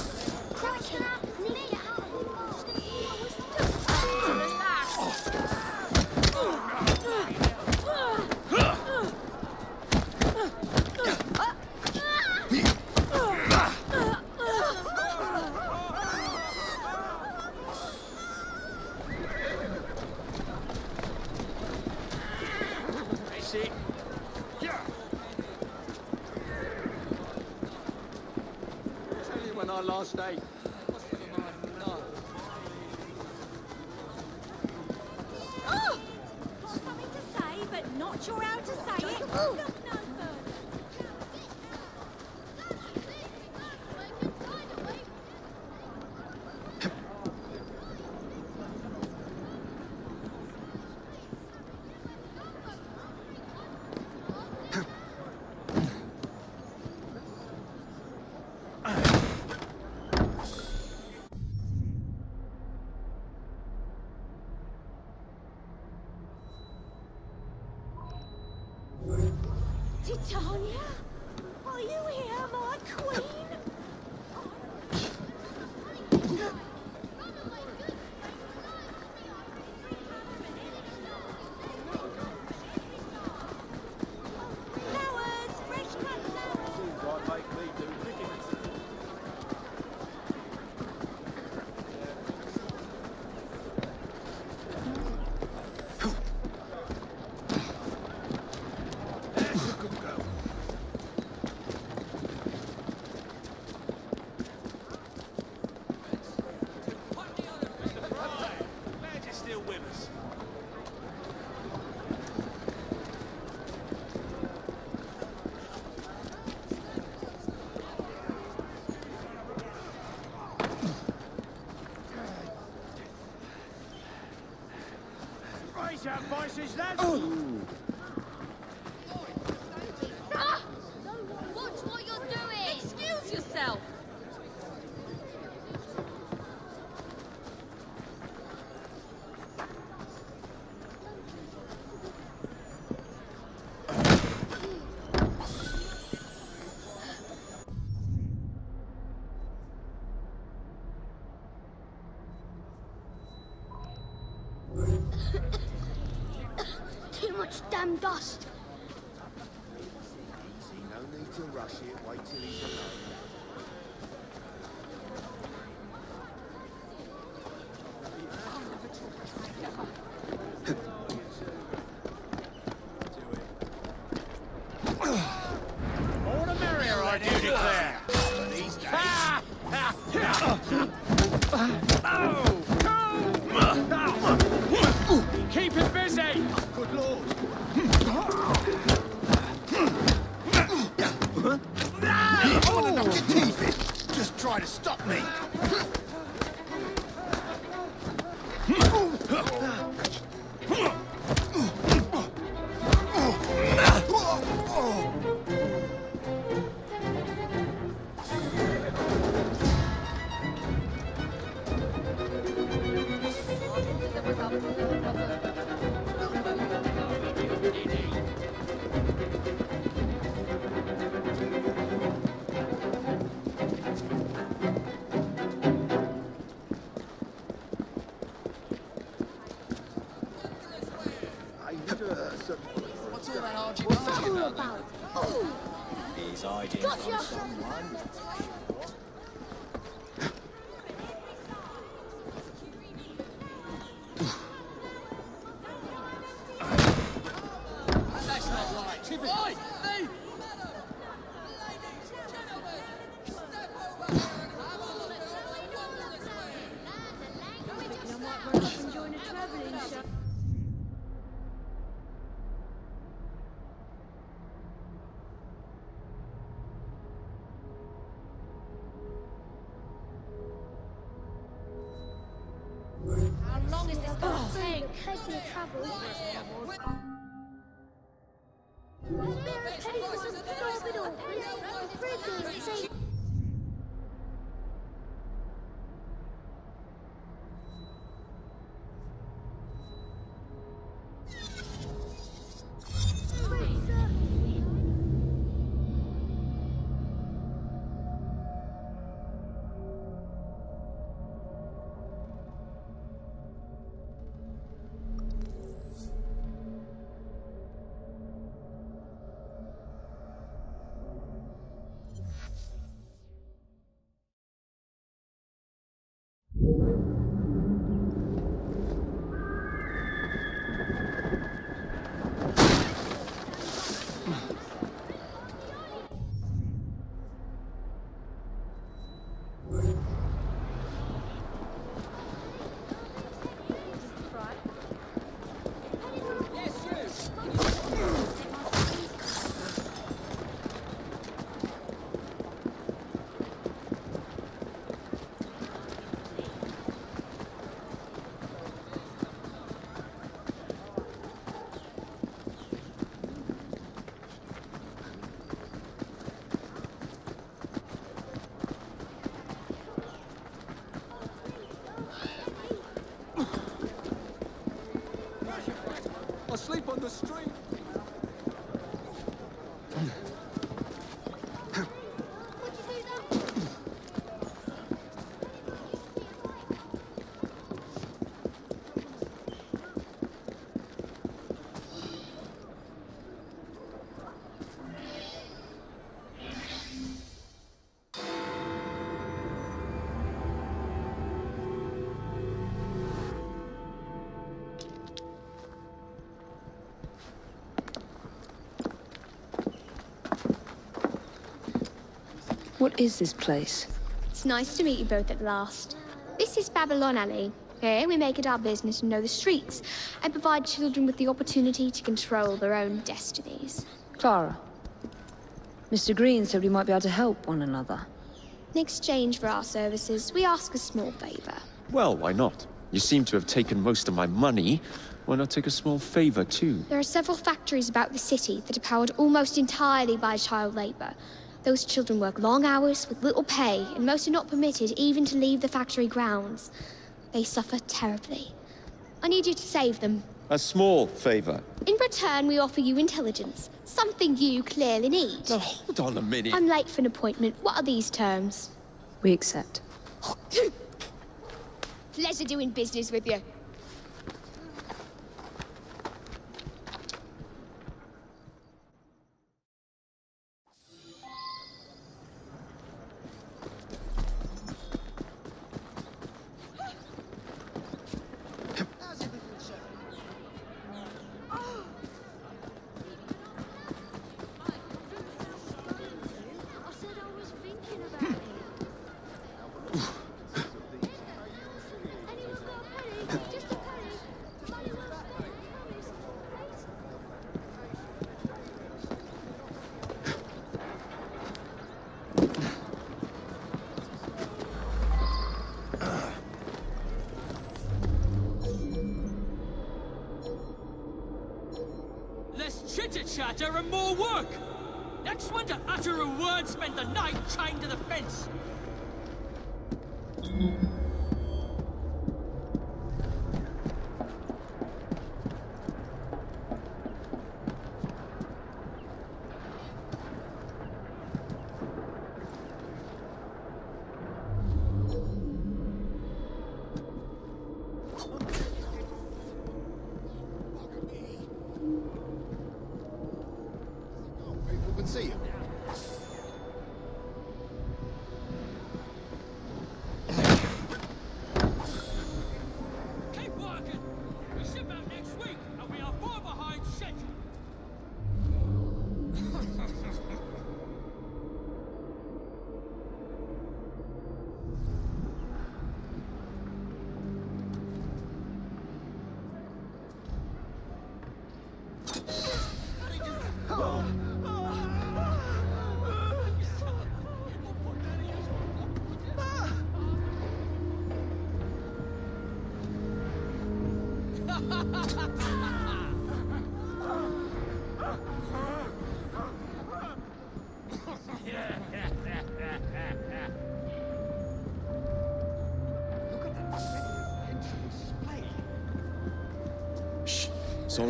Your voices, lads! Oh. What is this place? It's nice to meet you both at last. This is Babylon Alley. Here we make it our business to know the streets and provide children with the opportunity to control their own destinies. Clara. Mr. Green said we might be able to help one another. In exchange for our services, we ask a small favor. Well, why not? You seem to have taken most of my money. Why not take a small favor, too? There are several factories about the city that are powered almost entirely by child labor. Those children work long hours with little pay, and most are not permitted even to leave the factory grounds. They suffer terribly. I need you to save them. A small favor. In return, we offer you intelligence, something you clearly need. Now, hold on a minute. I'm late for an appointment. What are these terms? We accept. Pleasure doing business with you.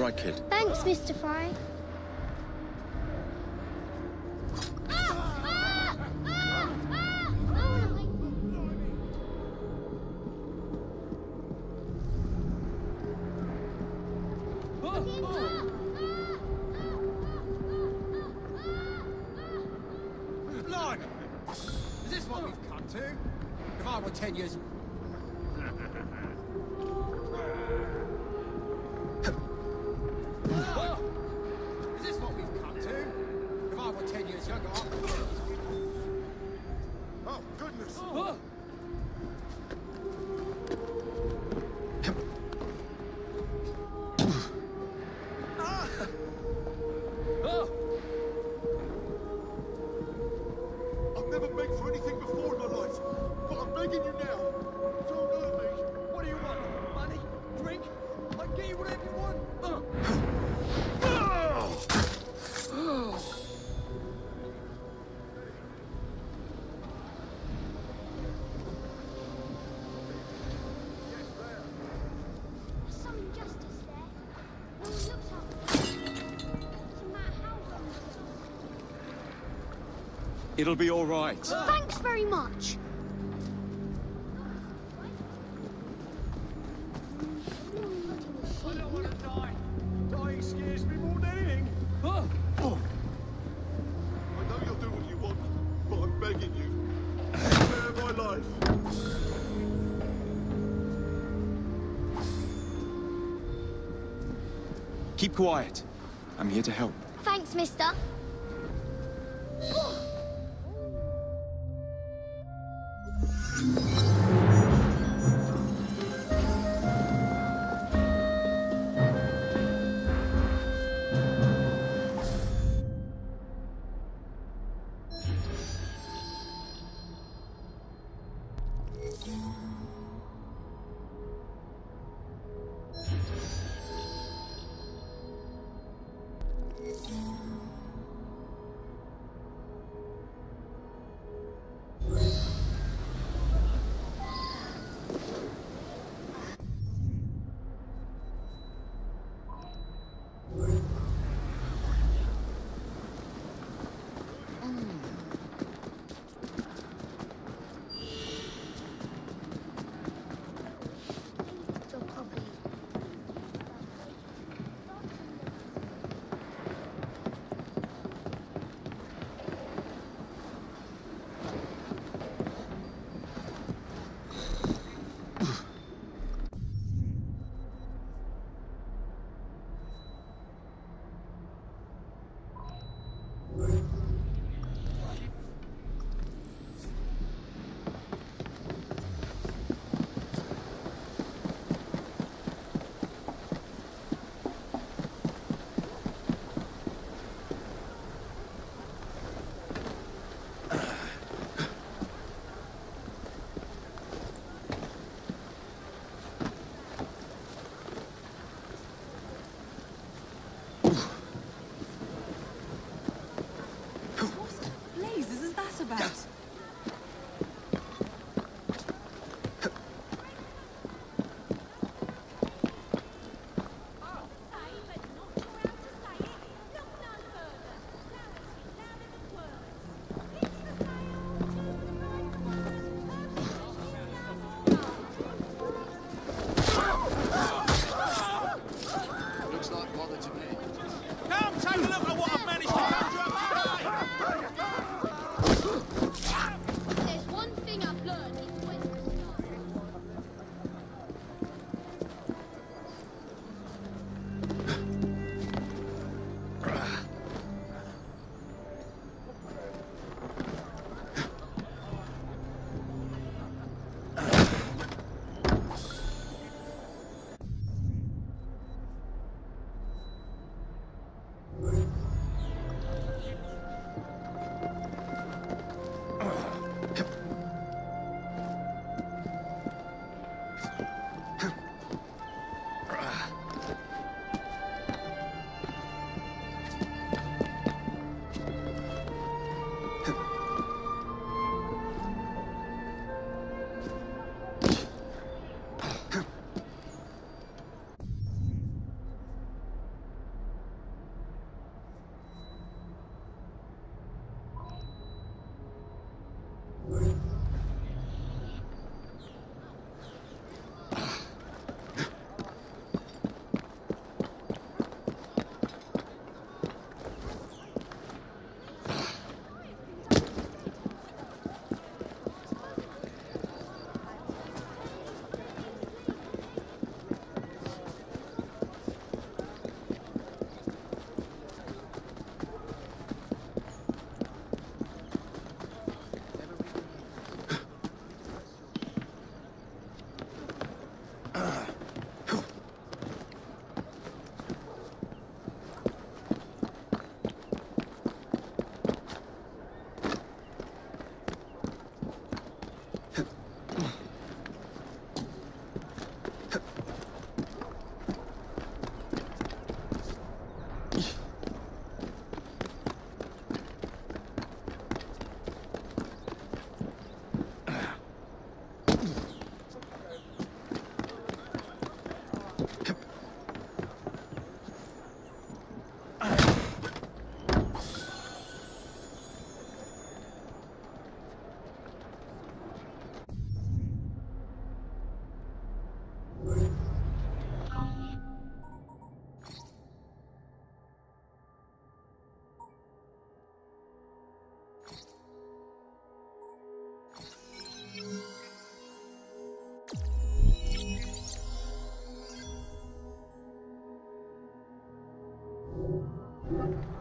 Right, kid. Thanks, Mr. Frye. It'll be all right. Thanks very much. I don't want to die. Dying scares me more than anything. I know you'll do what you want, but I'm begging you. Spare my life. Keep quiet. I'm here to help. Thanks, mister. Please,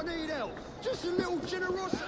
I need help. Just a little generosity.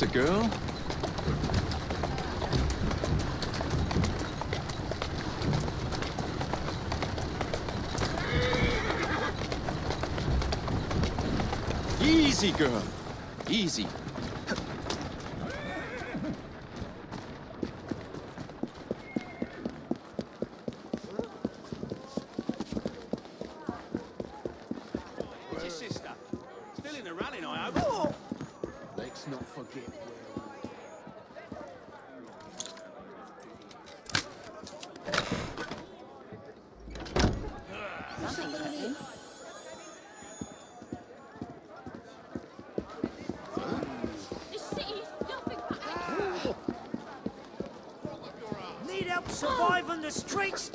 That's a girl. Easy, girl. Easy. Where's your sister? Still in the running, I hope. Let's not forget This city is nothing but Need help streets?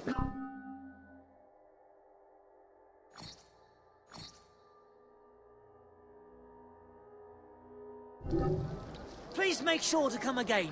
Please make sure to come again.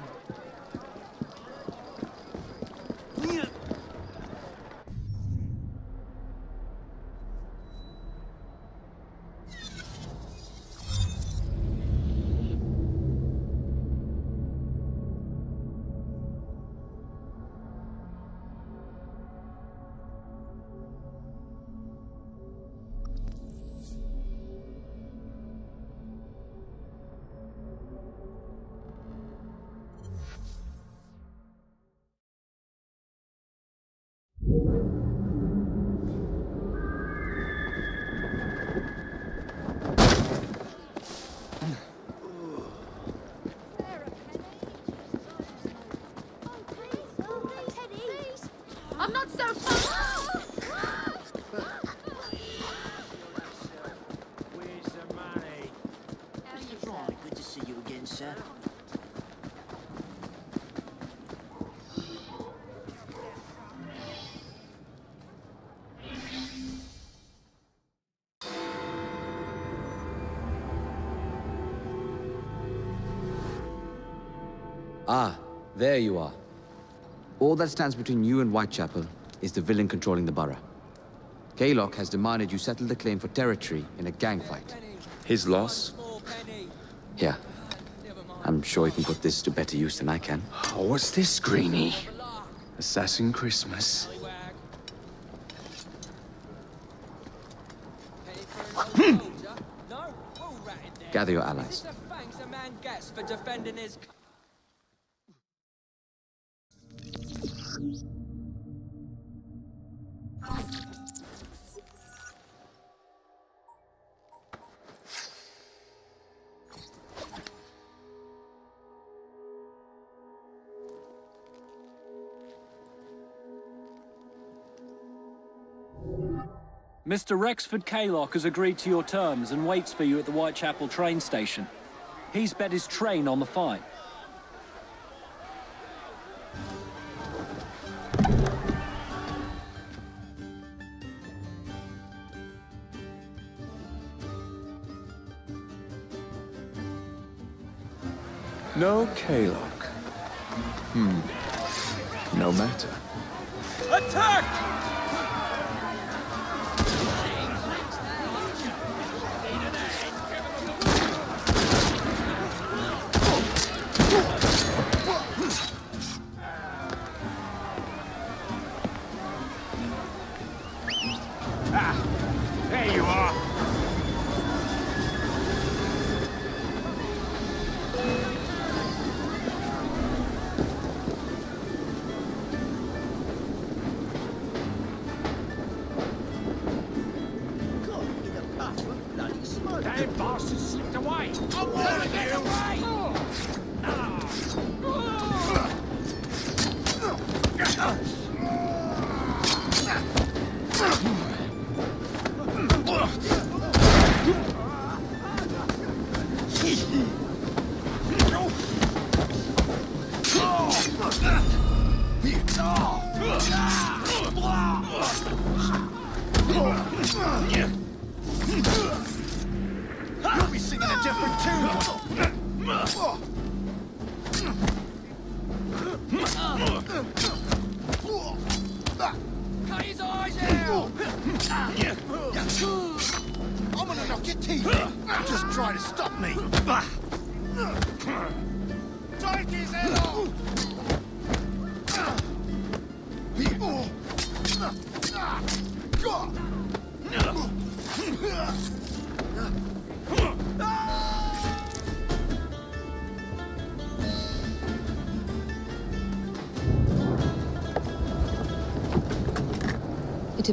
There you are. All that stands between you and Whitechapel is the villain controlling the borough. Kaylock has demanded you settle the claim for territory in a gang fight. His loss? Yeah. I'm sure he can put this to better use than I can. Oh, what's this, Greenie? Assassin Christmas. Gather your allies. Mr. Rexford Kaylock has agreed to your terms and waits for you at the Whitechapel train station. He's bet his train on the fight. No Kaylock.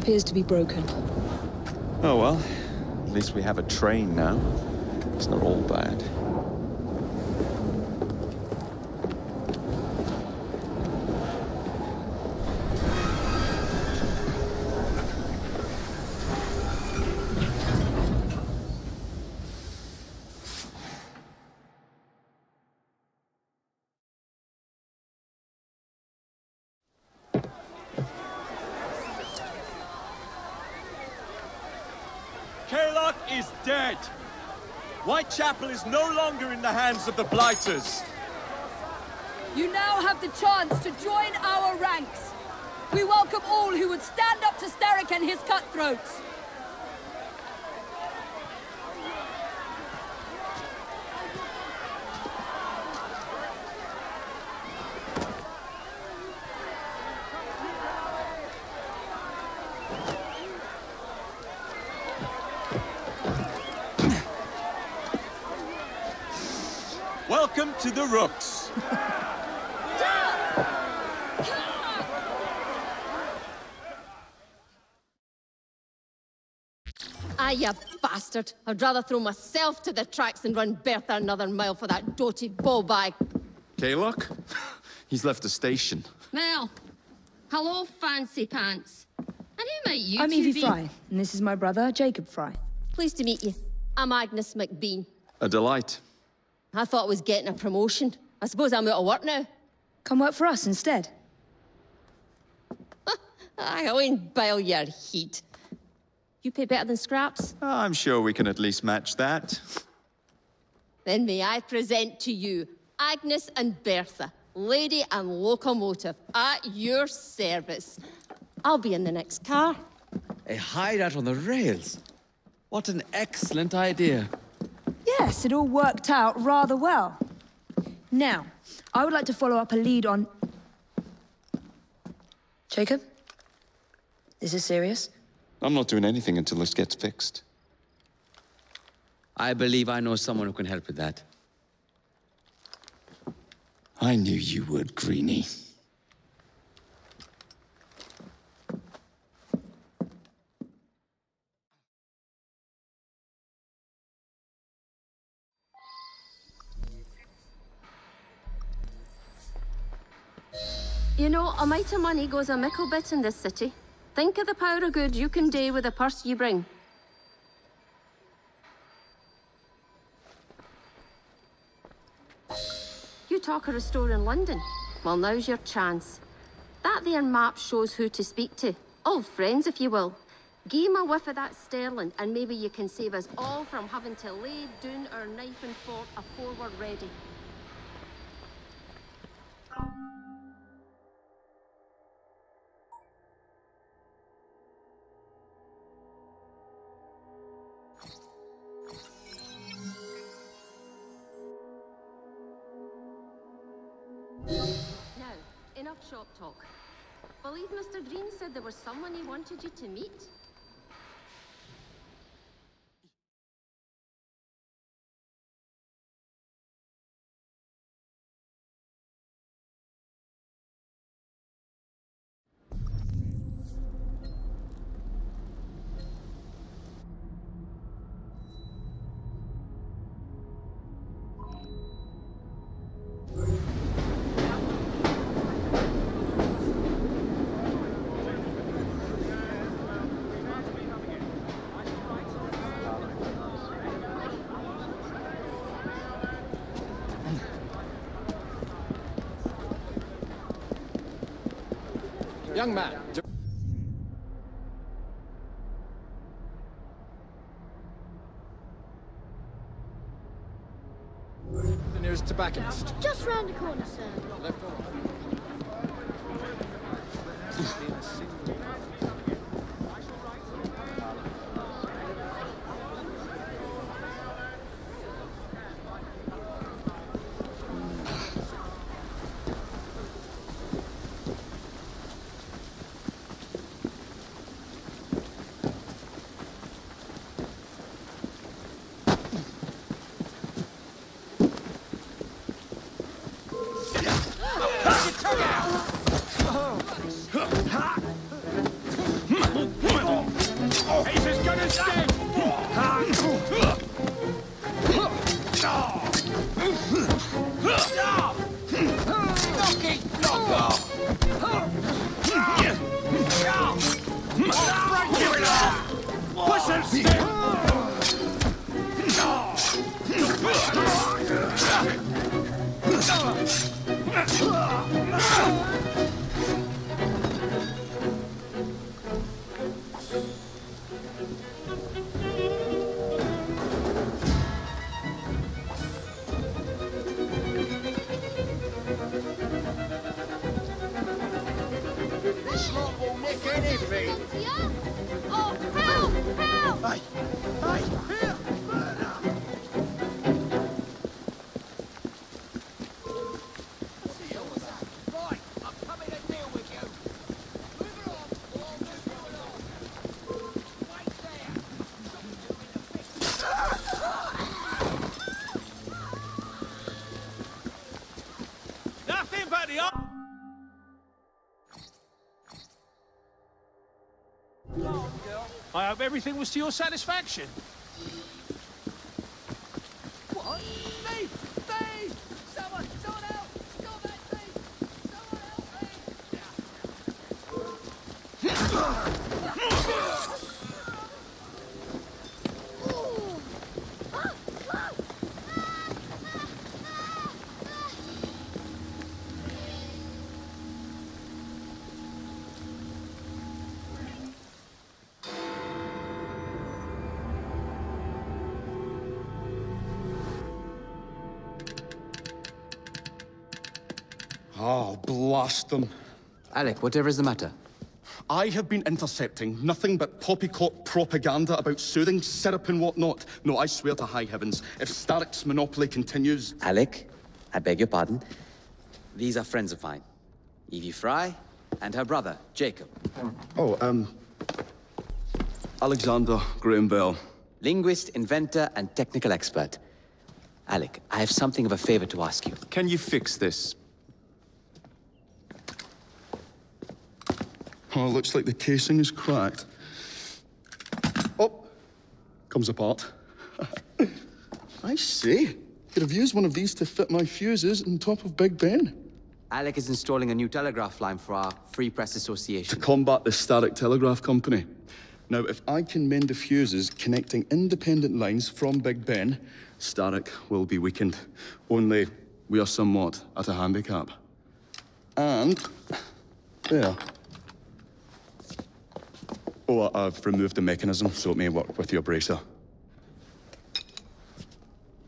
Appears to be broken. Oh well, at least we have a train now. It's not all bad. Kaylock is dead. Whitechapel is no longer in the hands of the Blighters. You now have the chance to join our ranks. We welcome all who would stand up to Starrick and his cutthroats. Welcome to the Rooks. Ah, you bastard. I'd rather throw myself to the tracks than run Bertha another mile for that doted ball-bag. Kaylock? He's left the station. Mel. Hello, fancy pants. And who might you I'm two Evie be? Frye, and this is my brother, Jacob Frye. Pleased to meet you. I'm Agnes MacBean. A delight. I thought I was getting a promotion. I suppose I'm out of work now. Come work for us instead. I won't bile your heat. You pay better than scraps? Oh, I'm sure we can at least match that. Then may I present to you Agnes and Bertha, lady and locomotive, at your service. I'll be in the next car. A hideout on the rails. What an excellent idea. Yes, it all worked out rather well. Now, I would like to follow up a lead on... Jacob? This is this serious? I'm not doing anything until this gets fixed. I believe I know someone who can help with that. I knew you would, Greenie. You know, a mite of money goes a mickle bit in this city. Think of the power of good you can do with the purse you bring. You talk of a store in London. Well, now's your chance. That there map shows who to speak to. Old friends, if you will. Give 'em a whiff of that sterling, and maybe you can save us all from having to lay down our knife and fork afore we're ready. Talk. Believe Mr. Green said there was someone he wanted you to meet? young man. Nearest tobacconist. Just round the corner. I hope everything was to your satisfaction. Blast them. Alec, whatever is the matter? I have been intercepting nothing but poppycock propaganda about soothing syrup and whatnot. No, I swear to high heavens, if Starrick's monopoly continues... Alec, I beg your pardon. These are friends of mine. Evie Frye and her brother, Jacob. Oh, um... Alexander Graham Bell. Linguist, inventor, and technical expert. Alec, I have something of a favor to ask you. Can you fix this? Oh, looks like the casing is cracked. Oh, comes apart. I see. Could have used one of these to fit my fuses on top of Big Ben. Alec is installing a new telegraph line for our Free Press Association. To combat the Starrick Telegraph Company. Now, if I can mend the fuses connecting independent lines from Big Ben, Starrick will be weakened. Only we are somewhat at a handicap. And there. Oh, I've removed the mechanism so it may work with your bracer.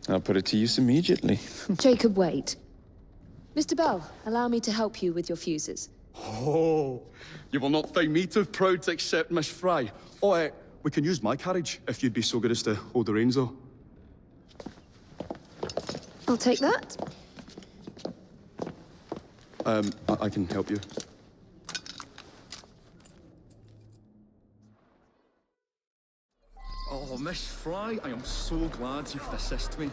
I'll put it to use immediately. Jacob, wait. Mr. Bell, allow me to help you with your fuses. Oh, you will not find me too proud to accept Miss Frye. Oh, uh, we can use my carriage if you'd be so good as to hold the reins, though. I'll take that. Um, I, I can help you. Miss Frye, I am so glad you have assisted me.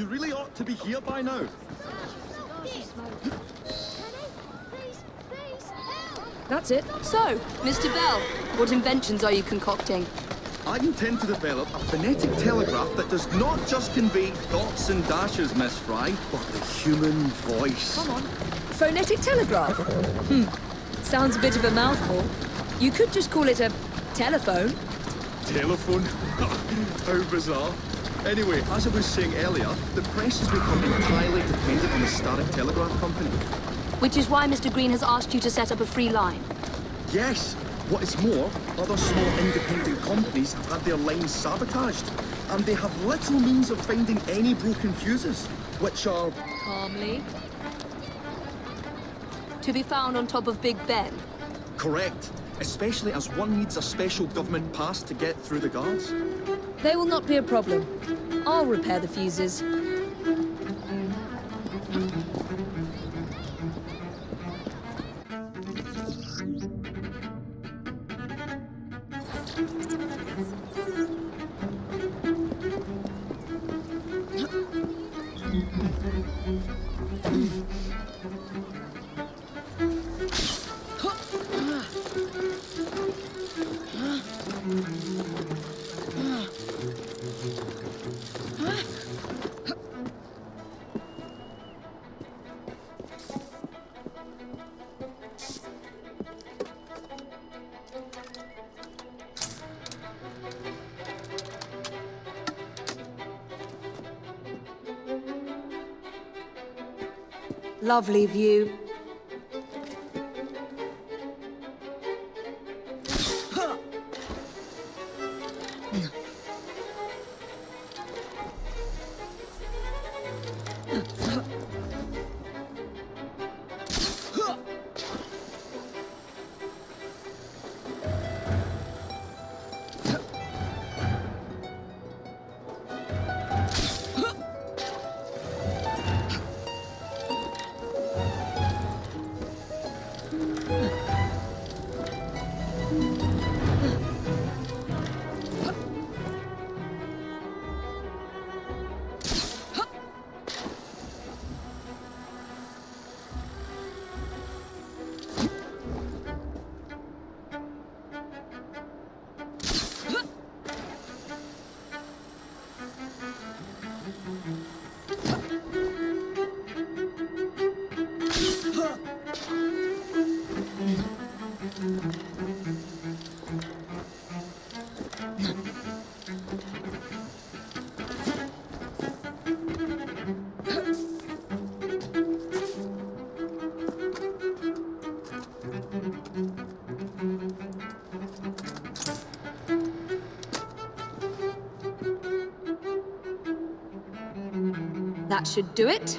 You really ought to be here by now. That's it. So, Mr. Bell, what inventions are you concocting? I intend to develop a phonetic telegraph that does not just convey dots and dashes, Miss Frye, but the human voice. Come on. Phonetic telegraph? Hmm. Sounds a bit of a mouthful. You could just call it a telephone. Telephone? How bizarre. Anyway, as I was saying earlier, the press has become entirely dependent on the Starrick Telegraph Company. Which is why Mr. Green has asked you to set up a free line. Yes, what is more, other small independent companies have had their lines sabotaged, and they have little means of finding any broken fuses, which are... Calmly. To be found on top of Big Ben. correct, especially as one needs a special government pass to get through the guards. They will not be a problem. I'll repair the fuses. Lovely view. Should do it.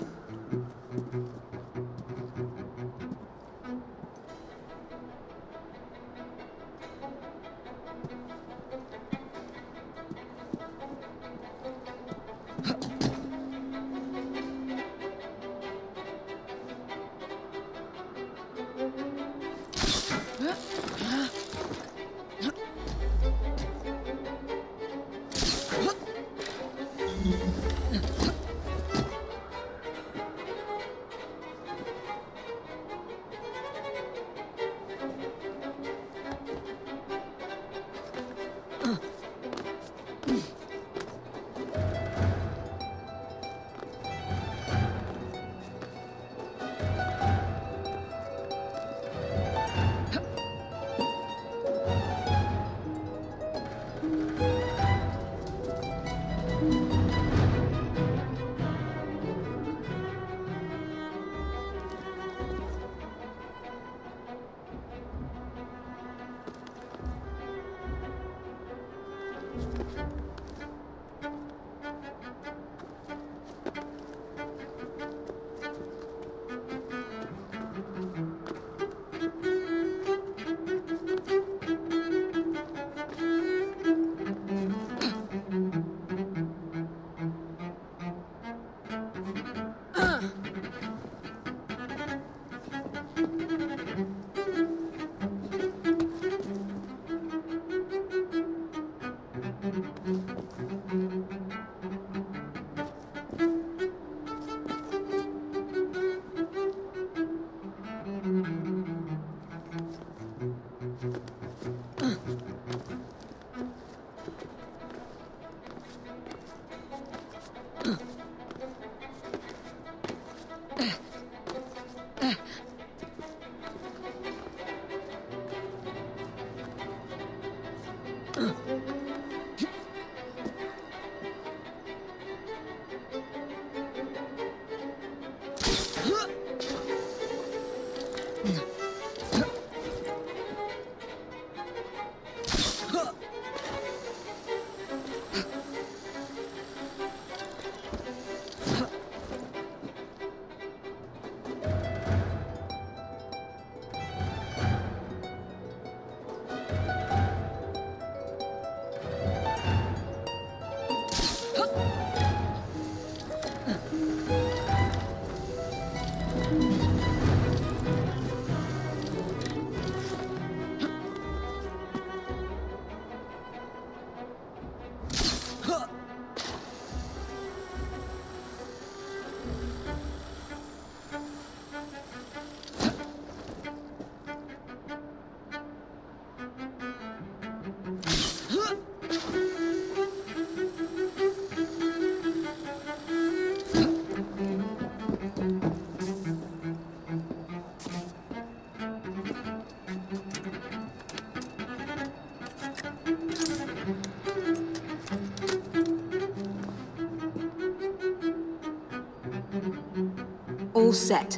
Set.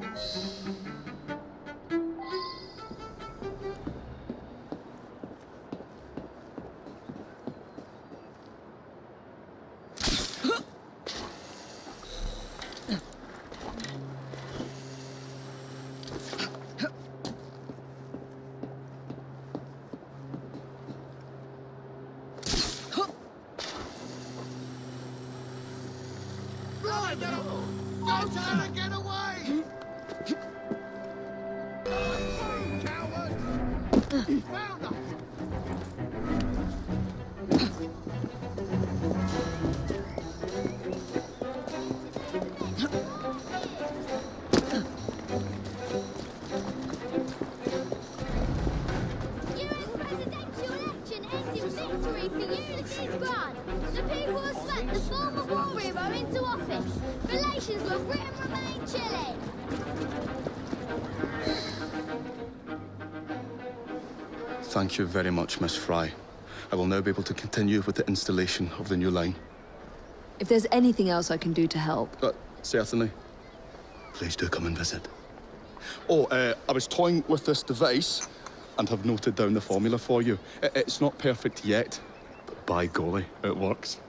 Thank you very much, Miss Frye. I will now be able to continue with the installation of the new line. If there's anything else I can do to help, Uh, certainly. Please do come and visit. Oh, uh, I was toying with this device and have noted down the formula for you. It's not perfect yet, but by golly, it works.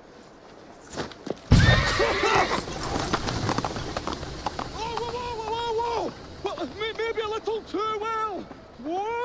Whoa, whoa, whoa, whoa, whoa! Well, may- maybe a little too well! Whoa!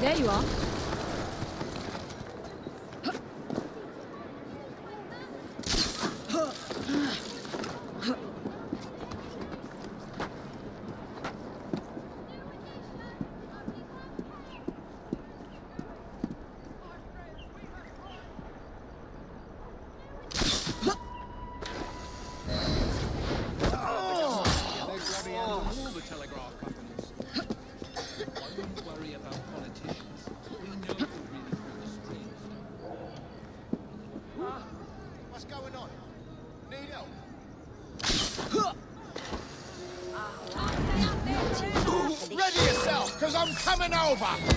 there you are. all the telegraph companies. I wouldn't worry about politicians. We know who really threw the strings. What's going on? Need help? Ready yourself, because I'm coming over!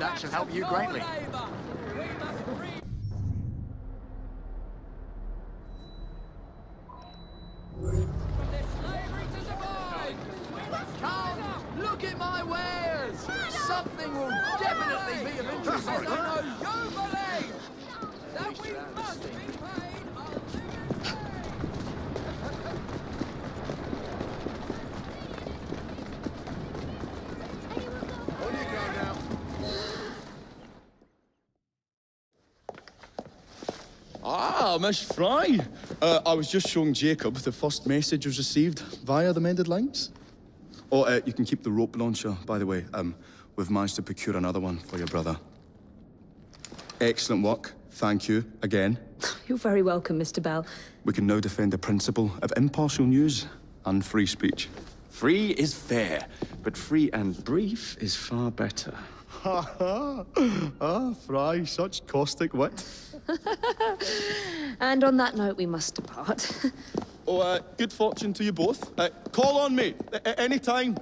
That should help you greatly. Come, look at my wares. Something will definitely be of interest. I know you believe that we must Ah, Miss Frye. Uh, I was just showing Jacob the first message was received via the mended lines. Oh, uh, you can keep the rope launcher, by the way. Um, we've managed to procure another one for your brother. Excellent work. Thank you again. You're very welcome, Mr. Bell. We can now defend the principle of impartial news and free speech. Free is fair, but free and brief is far better. Ha ha! Ah, Frye, such caustic wit. And on that note, we must depart. Oh, uh, good fortune to you both. Uh, call on me at a- any time.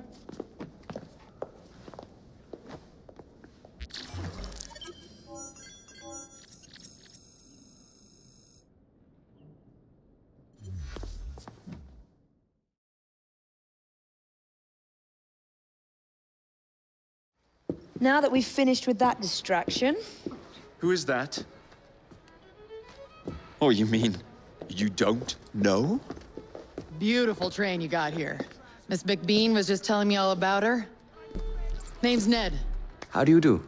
now that we've finished with that distraction, Who is that? Oh, you mean you don't know? Beautiful train you got here. Miss MacBean was just telling me all about her. Name's Ned. How do you do?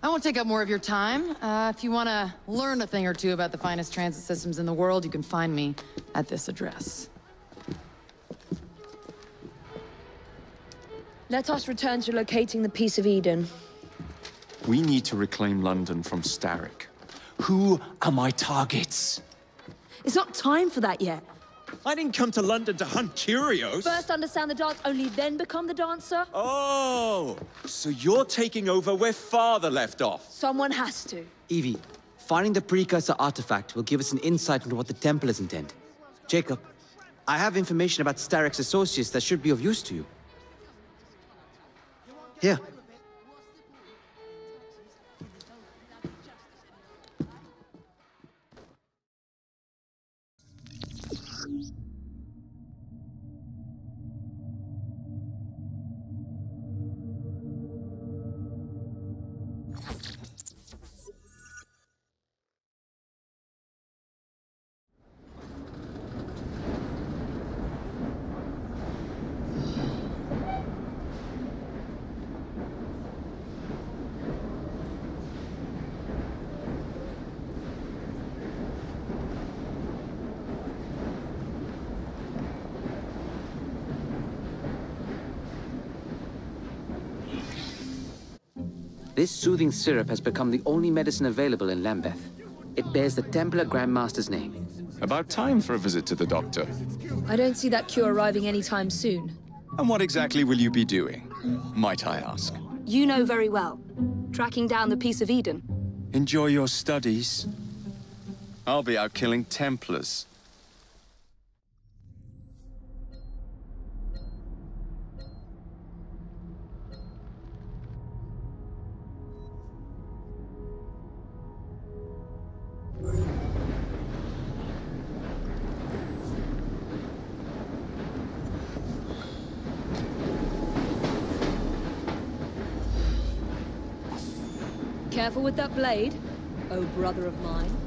I won't take up more of your time. Uh, if you want to learn a thing or two about the finest transit systems in the world, you can find me at this address. Let us return to locating the Piece of Eden. We need to reclaim London from Starrick. Who are my targets? It's not time for that yet. I didn't come to London to hunt curios. First understand the dance, only then become the dancer? Oh, so you're taking over where father left off. Someone has to. Evie, finding the precursor artifact will give us an insight into what the Templars intend. Jacob, I have information about Starrick's associates that should be of use to you. Here. This soothing syrup has become the only medicine available in Lambeth. It bears the Templar Grandmaster's name. About time for a visit to the doctor. I don't see that cure arriving anytime soon. And what exactly will you be doing, might I ask? You know very well. Tracking down the Piece of Eden. Enjoy your studies. I'll be out killing Templars. With that blade, oh brother of mine.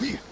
Never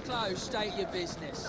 closed, state your business.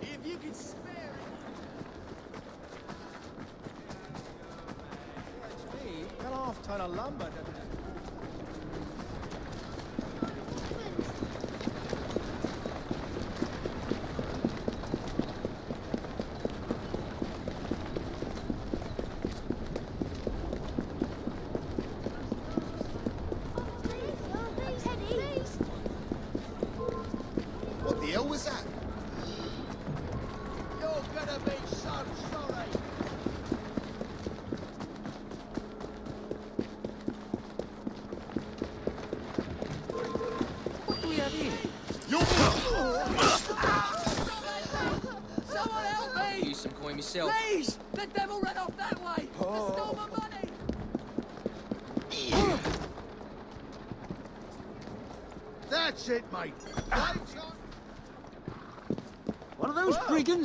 If you could spare. Me, cut ton of lumber.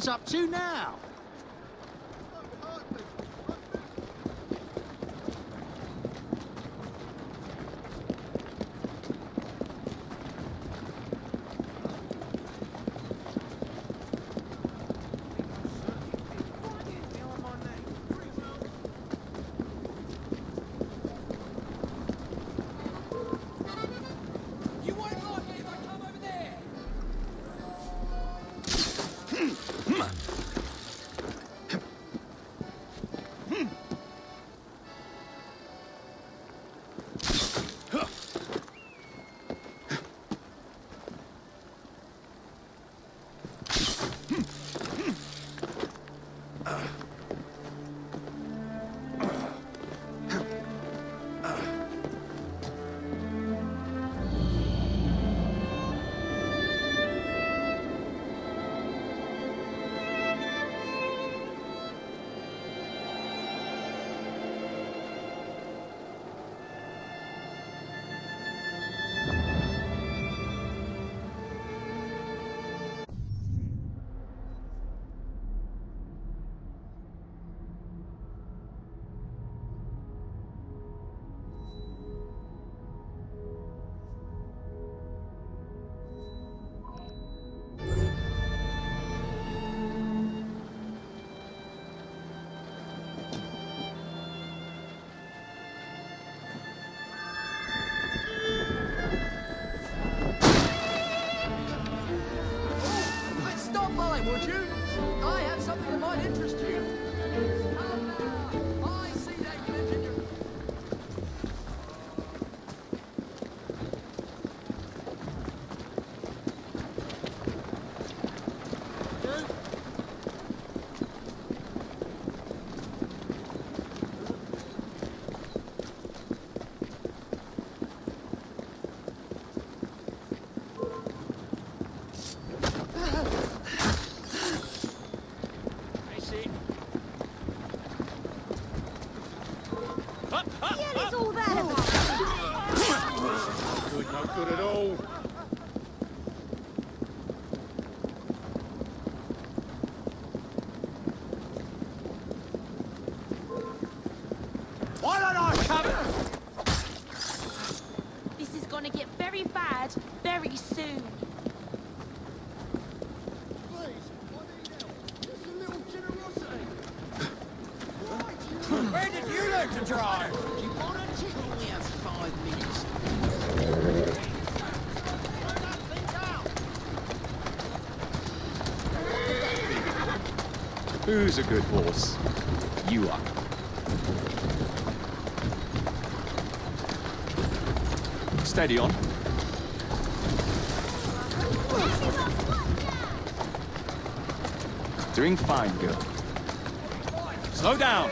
Up to now. Who's a good horse? You are. Steady on. Doing fine, girl. Slow down!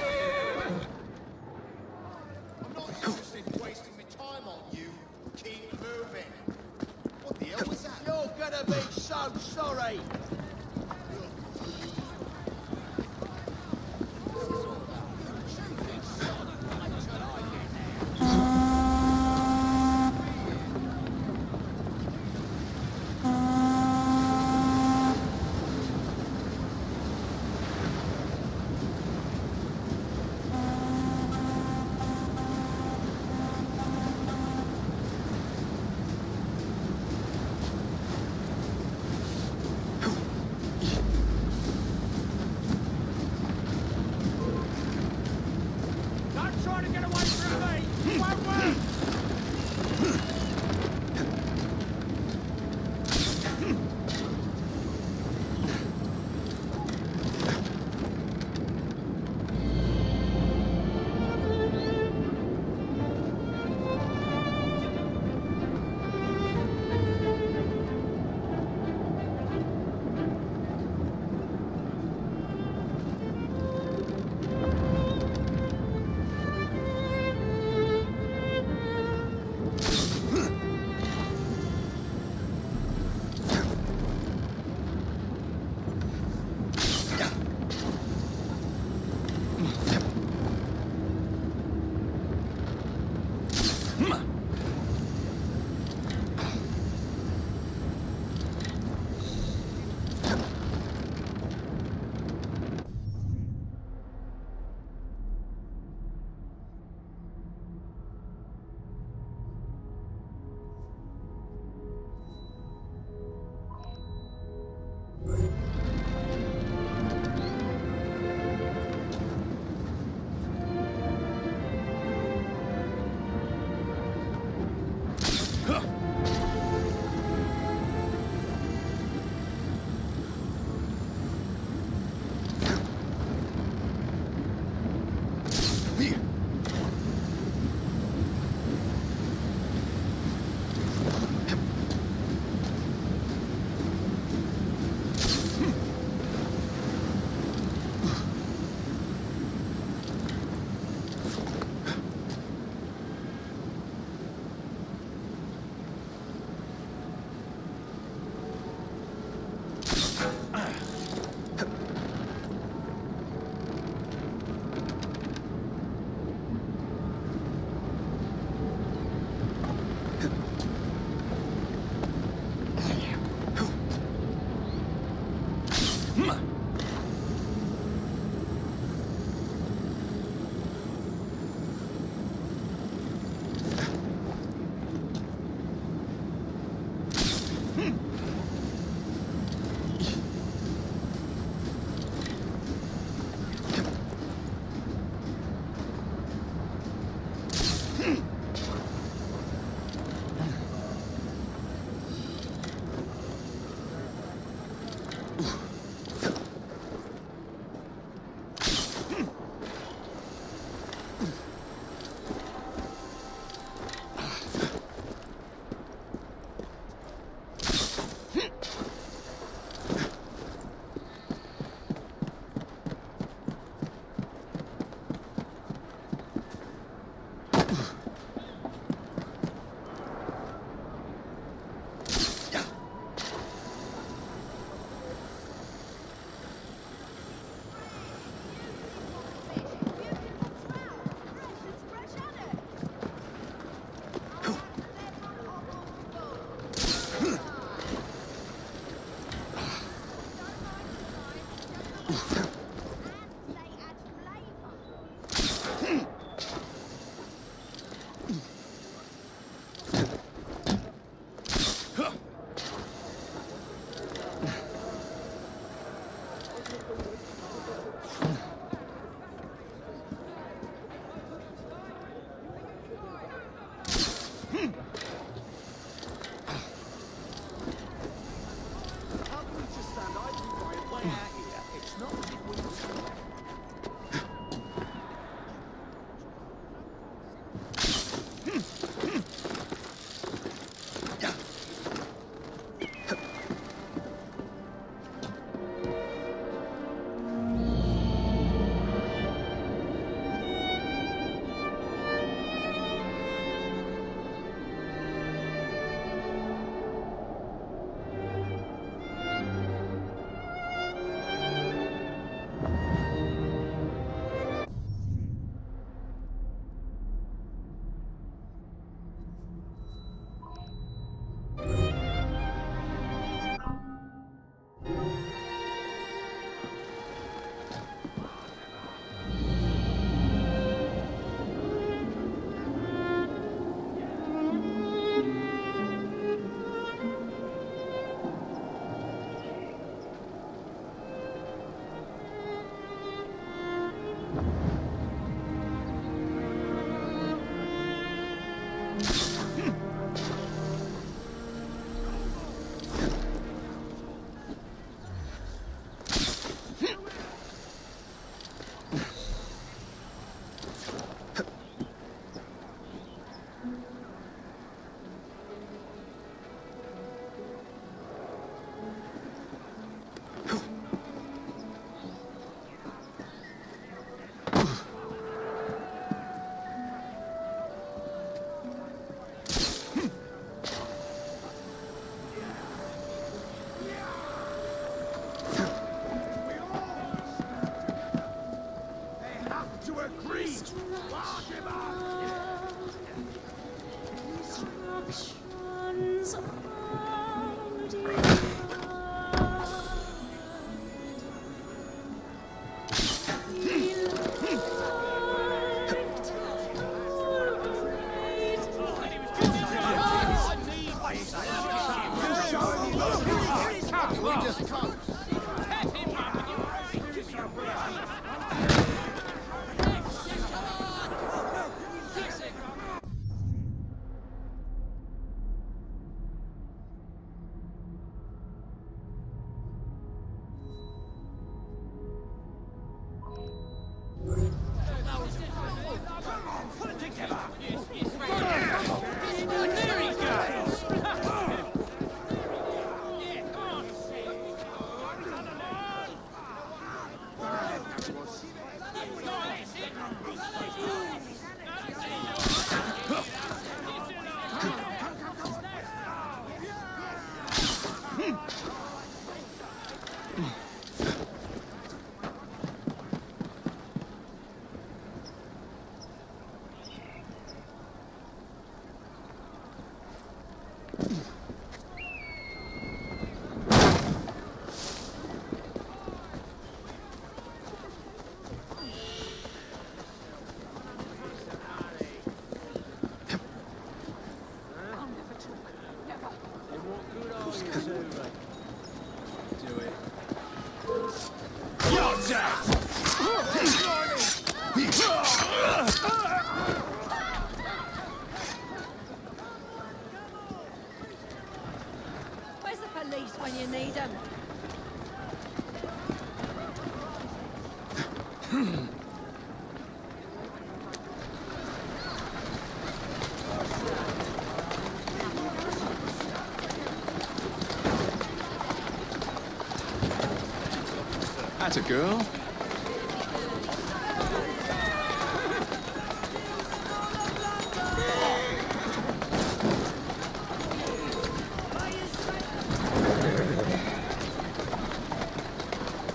That's a girl.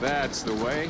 That's the way.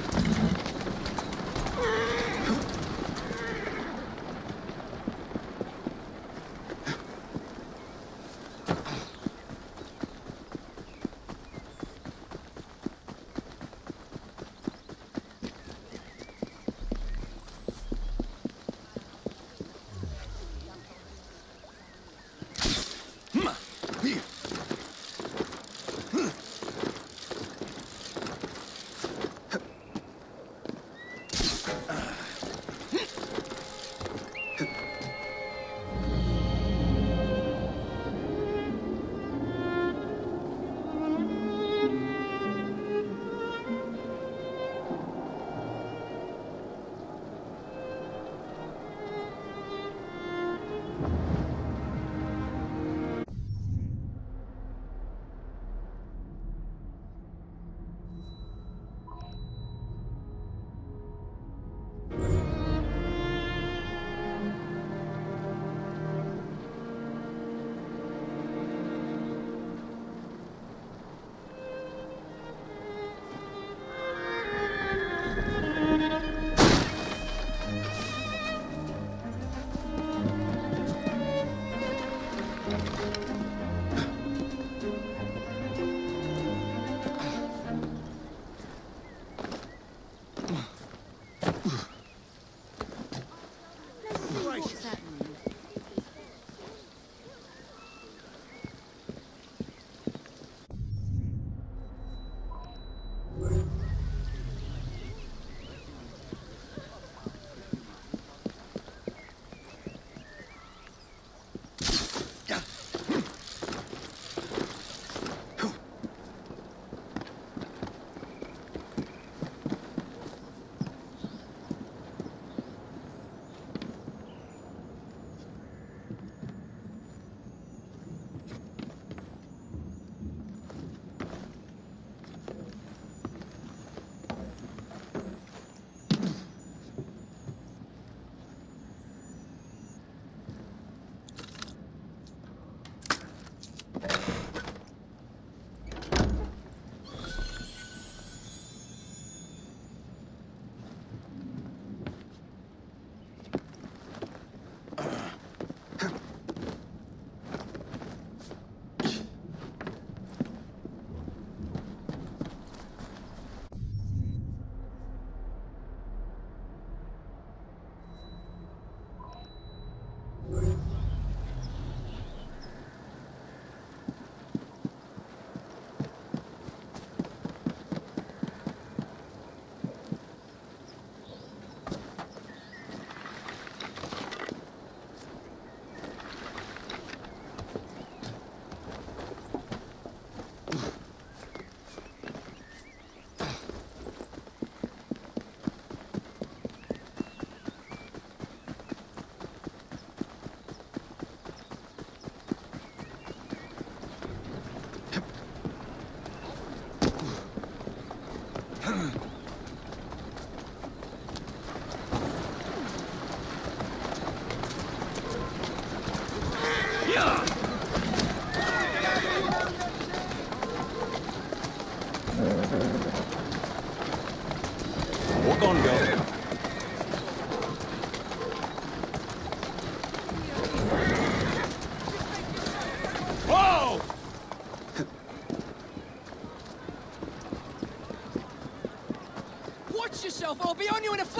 Yourself, I'll be on you in a flash!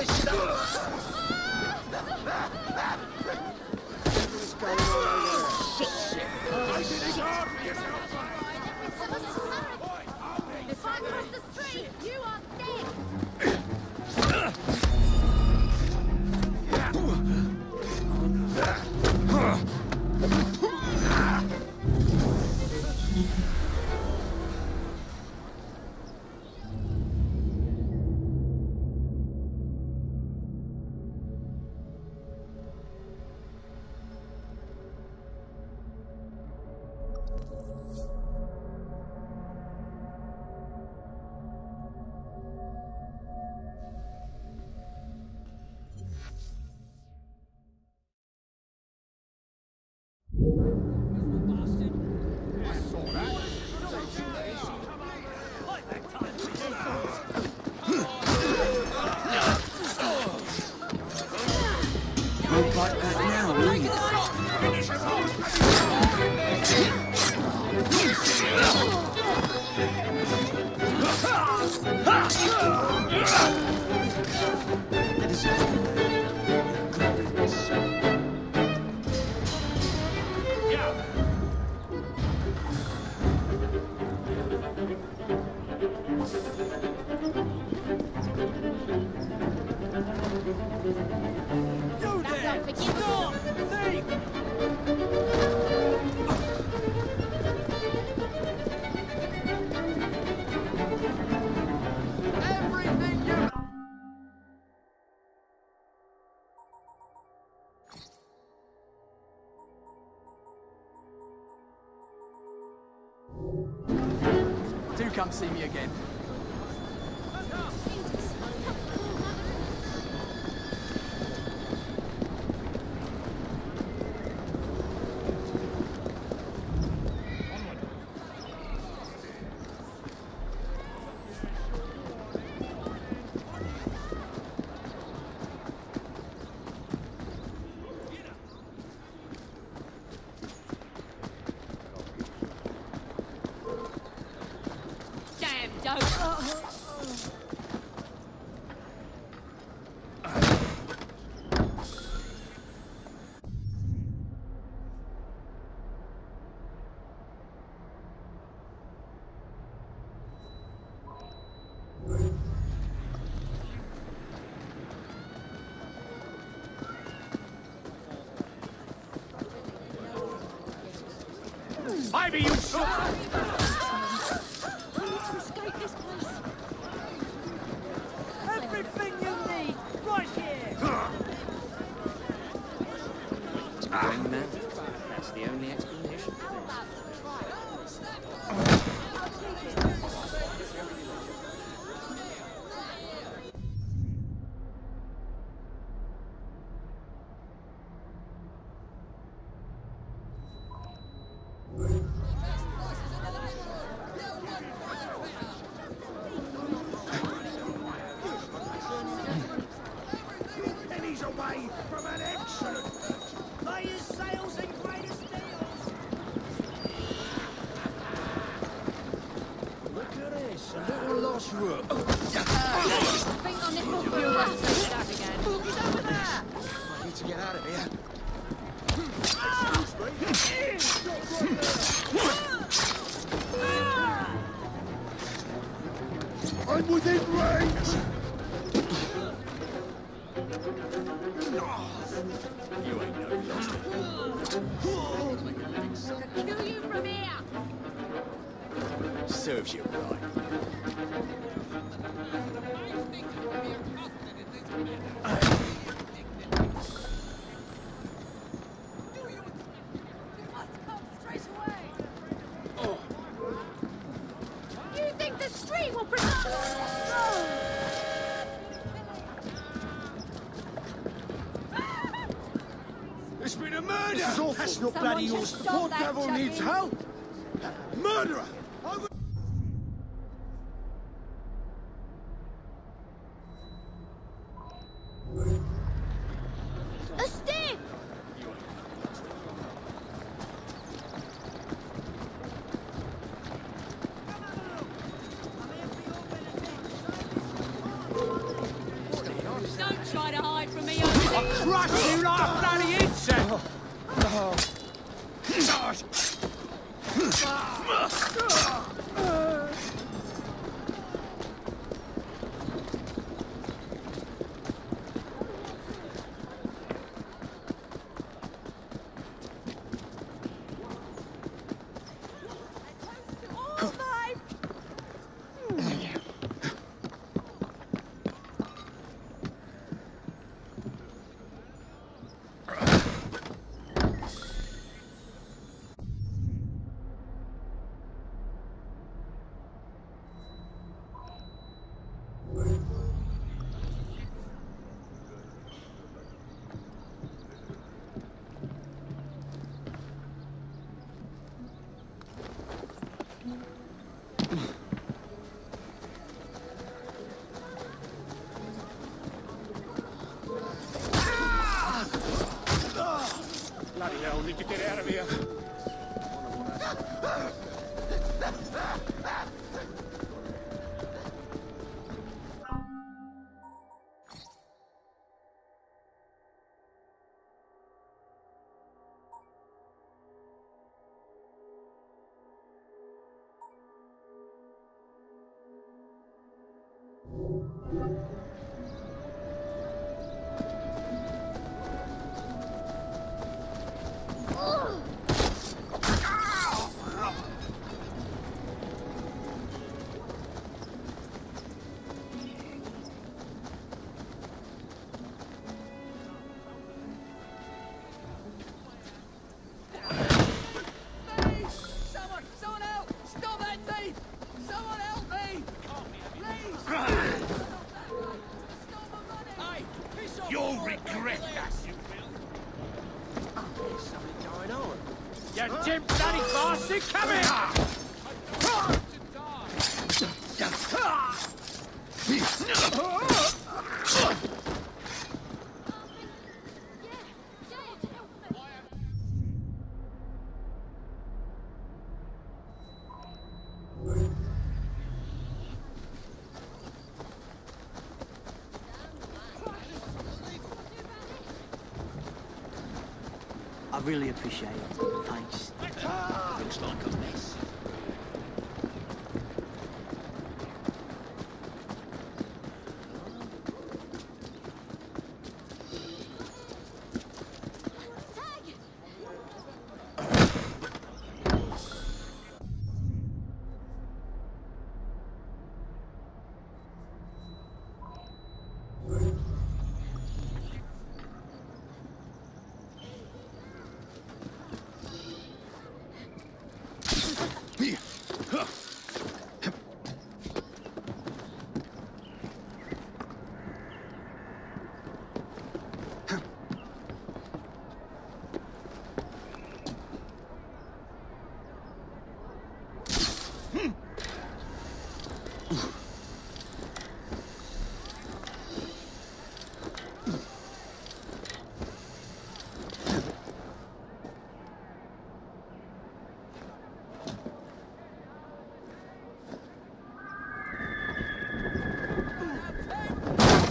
Estamos come see me again. you so It's not bloody yours. The poor devil needs help. I really appreciate it. Thanks. Looks like a mess.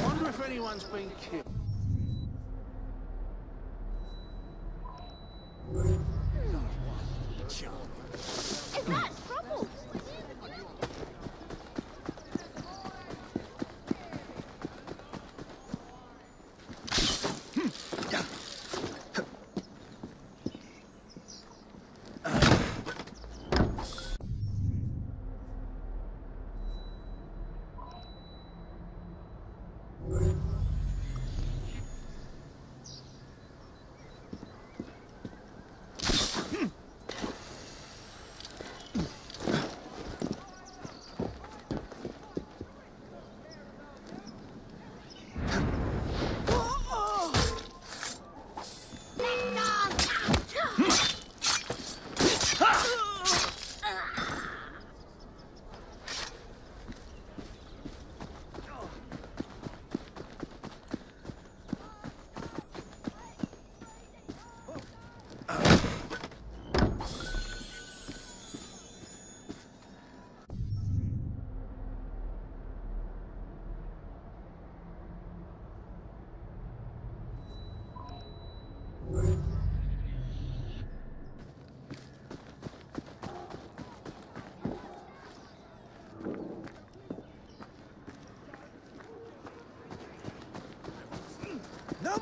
wonder if anyone's been killed.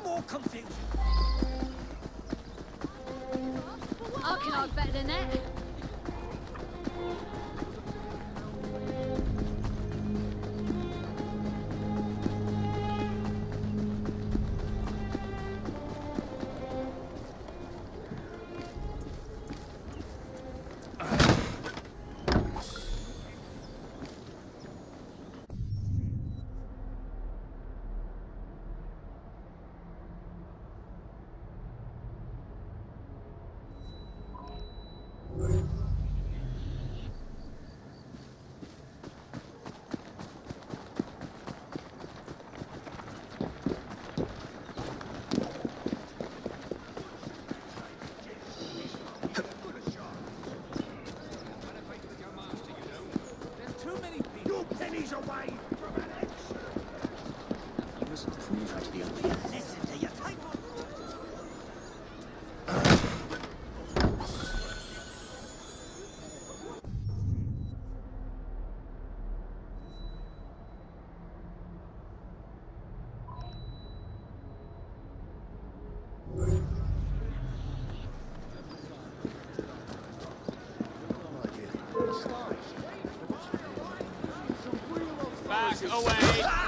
More confusion. I can hide better than that. Away!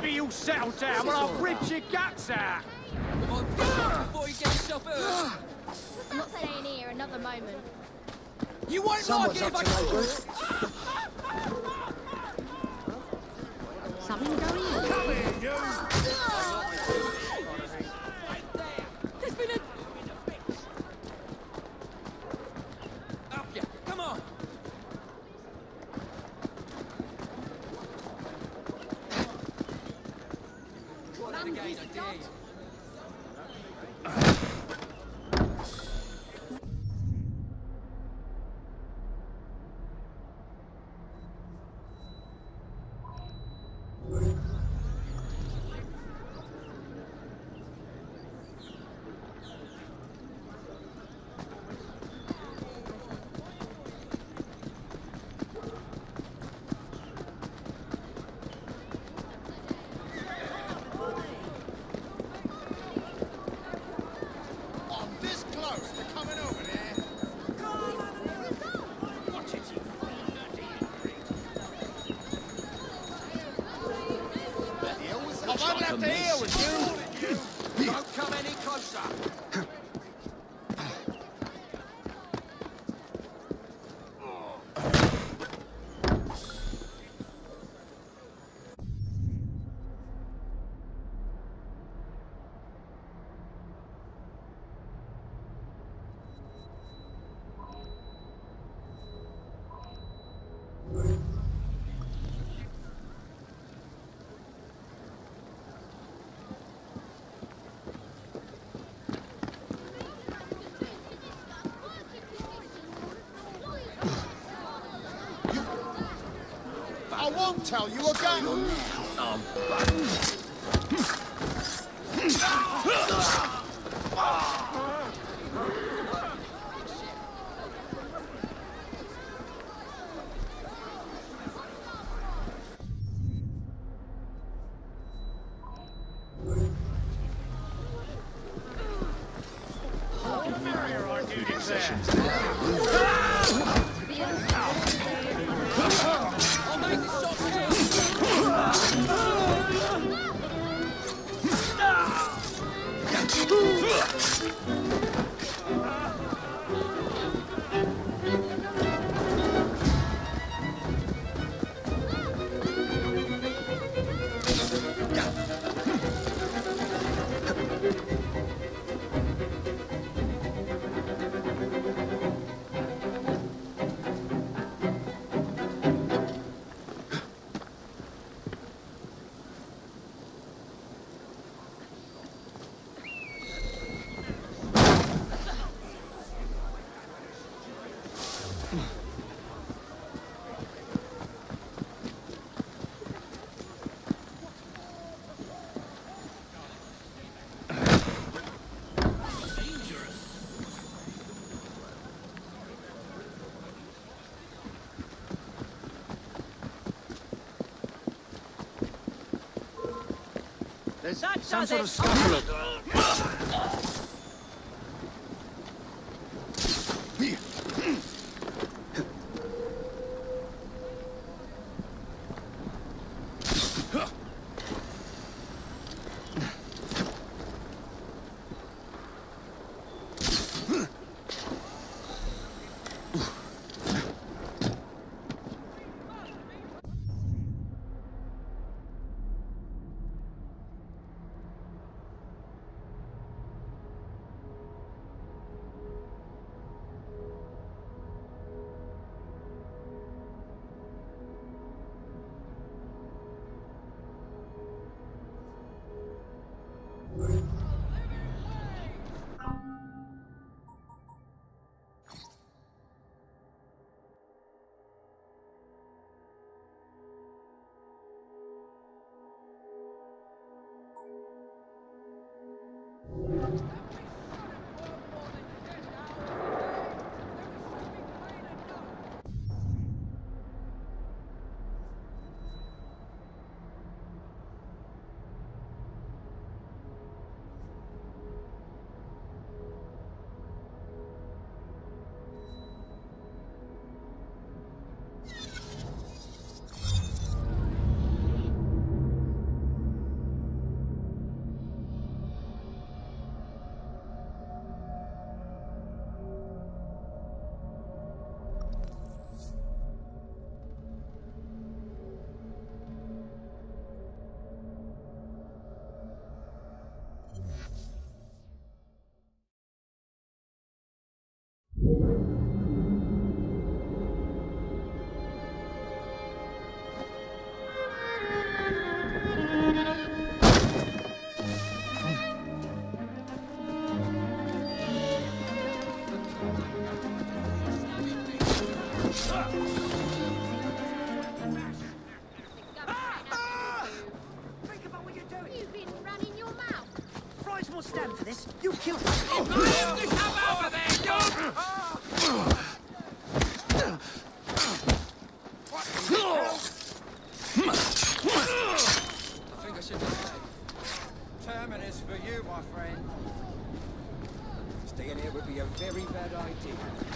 Maybe you'll settle down and I'll rip your guts out. Before you get yourself hurt. I'm not staying here another moment. You won't Someone's like it if I... tell you about. Yeah. There's some sort of scuffle. Very bad idea.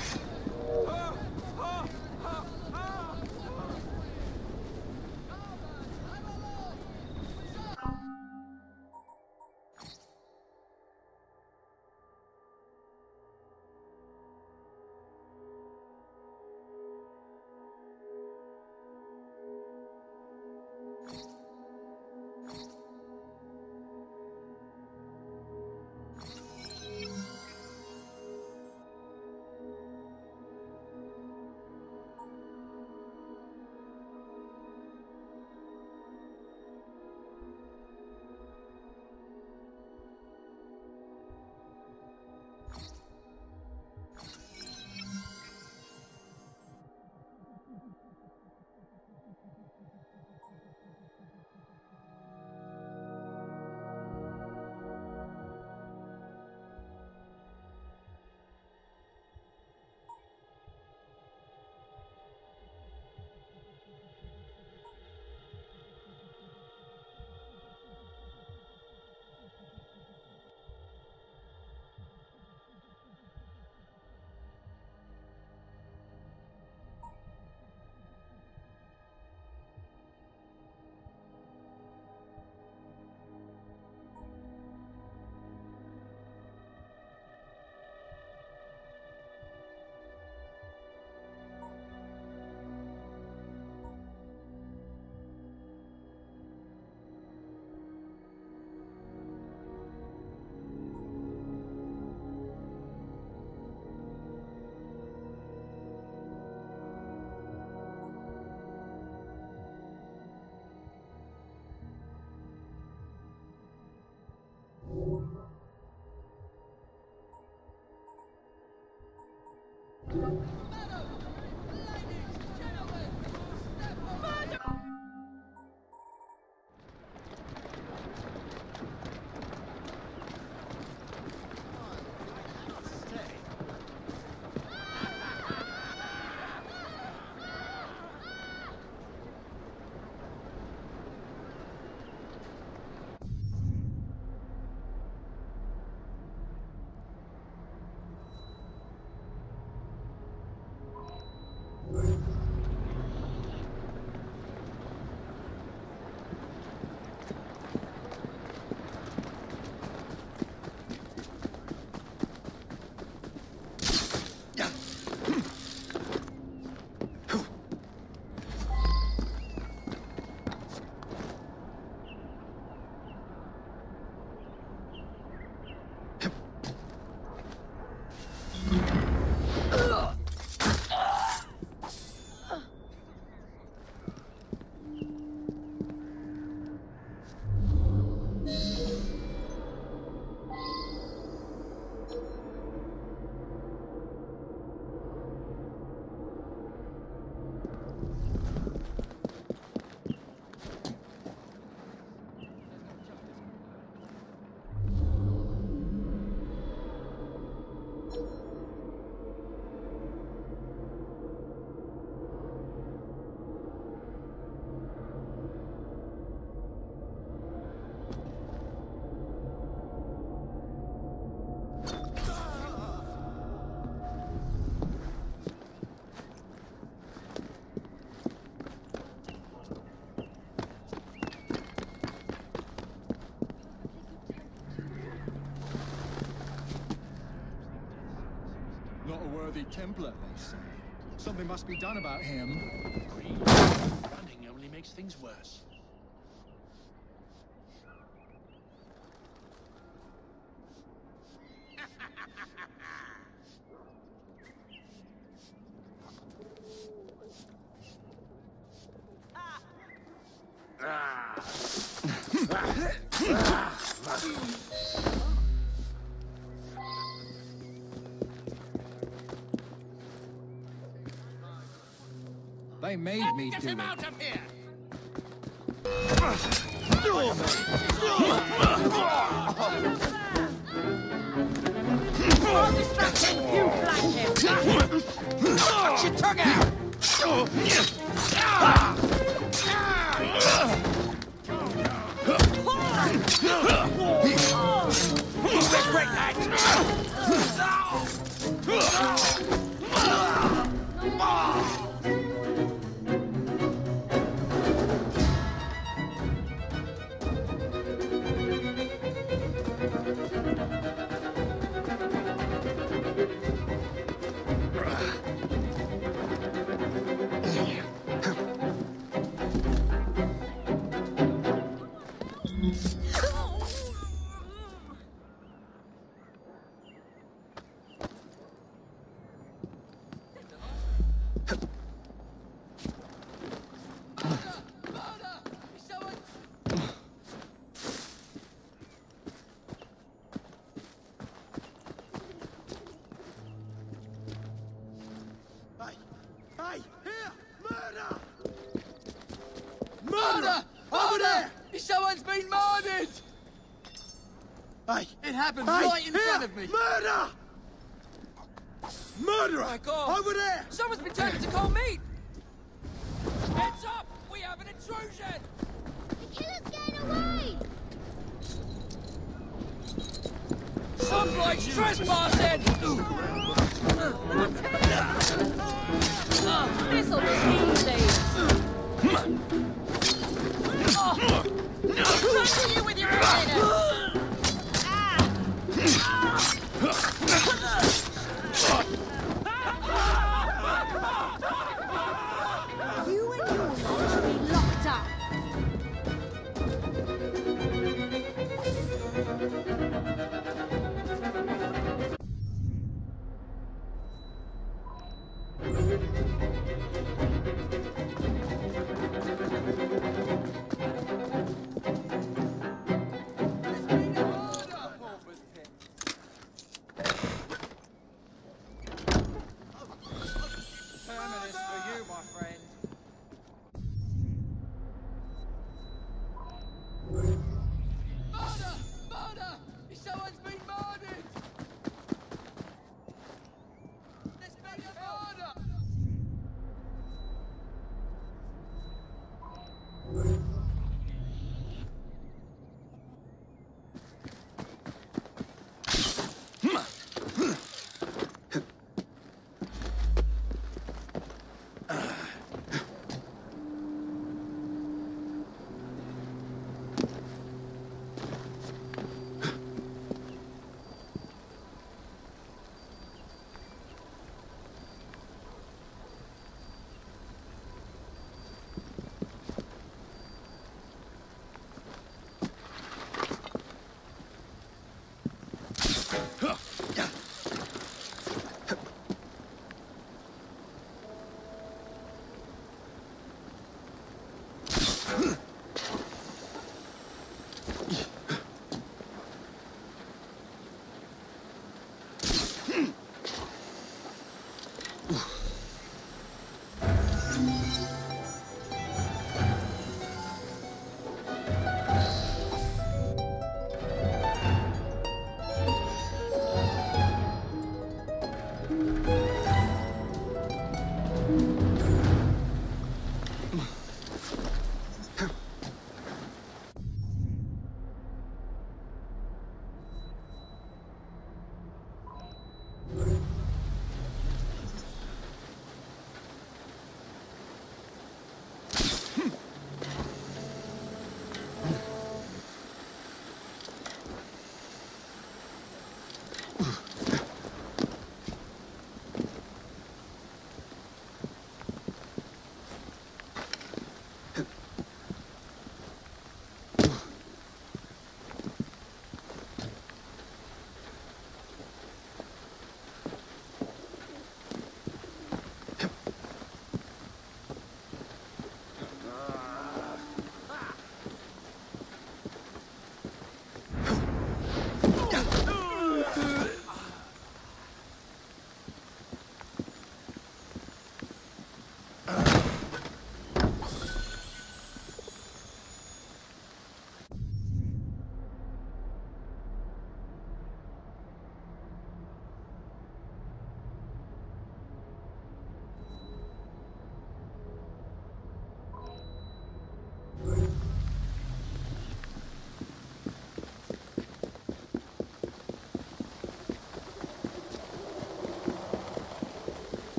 Worthy Templar, they say. Something must be done about him. Agreed. Running only makes things worse. They made me Get do him it. out of here! More distraction, you blackhead! Cut your tongue out! Hey! It happened Hey, right in here! front of me! Murder! Murderer! My God! Over there! Someone's been taken to cold meat! Heads up! We have an intrusion! The killer's getting away! Some like trespassing! Oh, this'll be easy. Oh, try you with your evidence. はっ!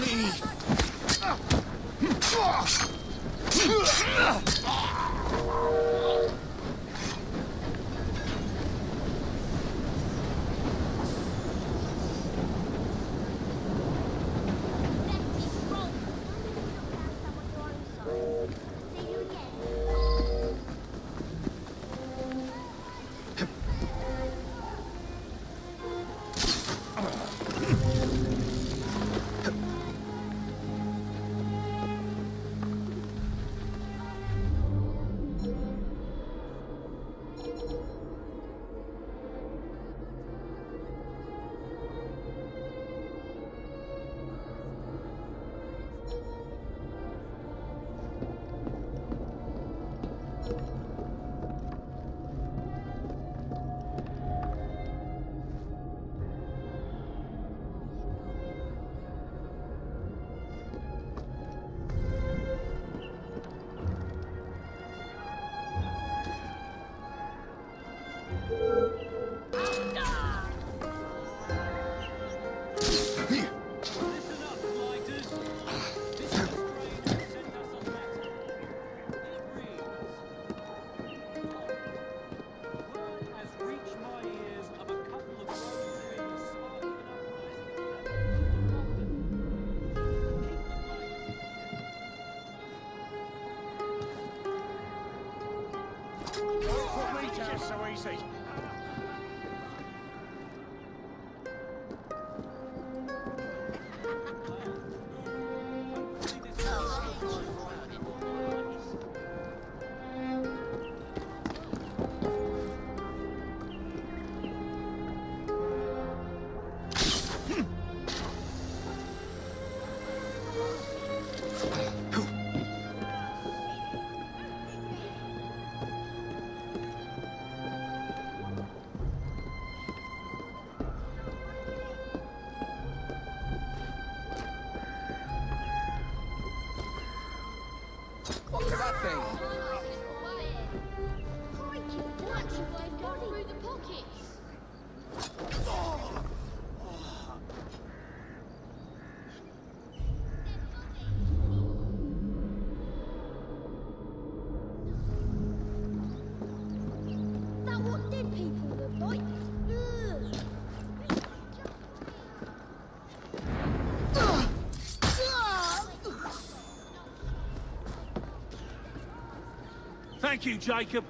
Me! Thank you, Jacob.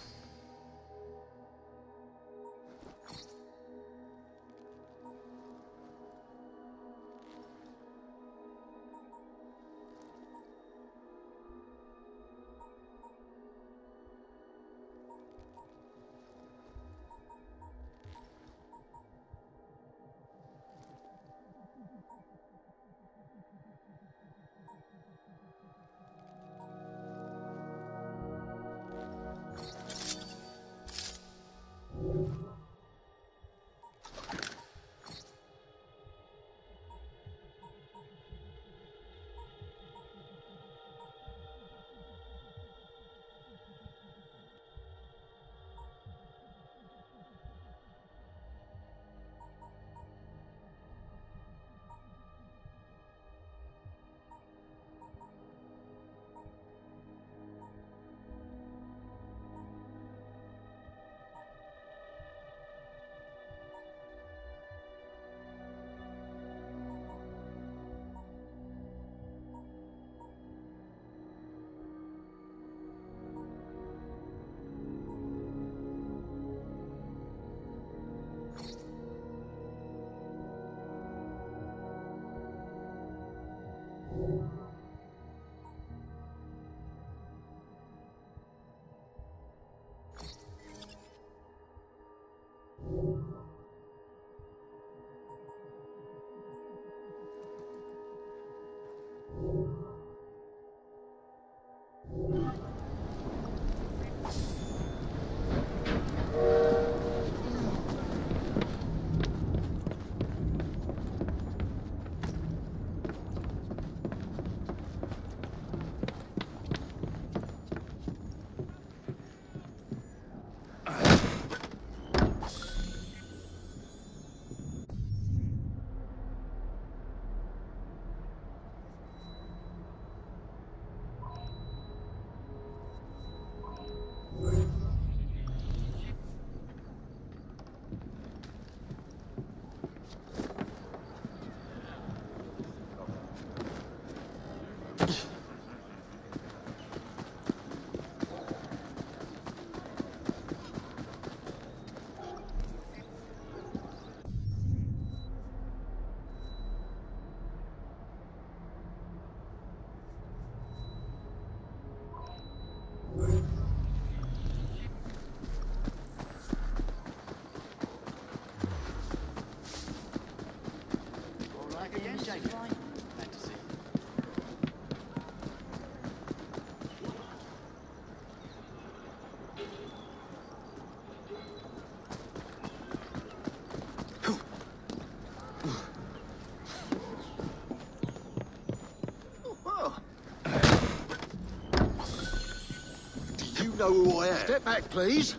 know who I am. Step back, please.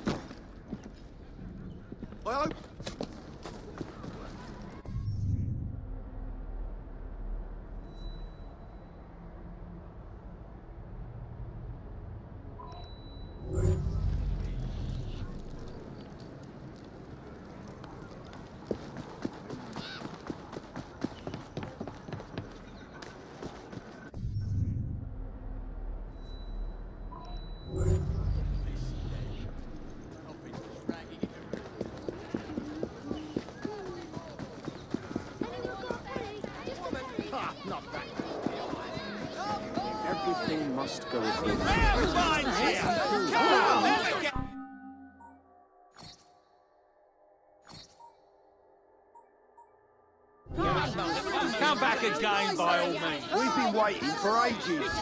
a game by all means. We've been waiting for ages.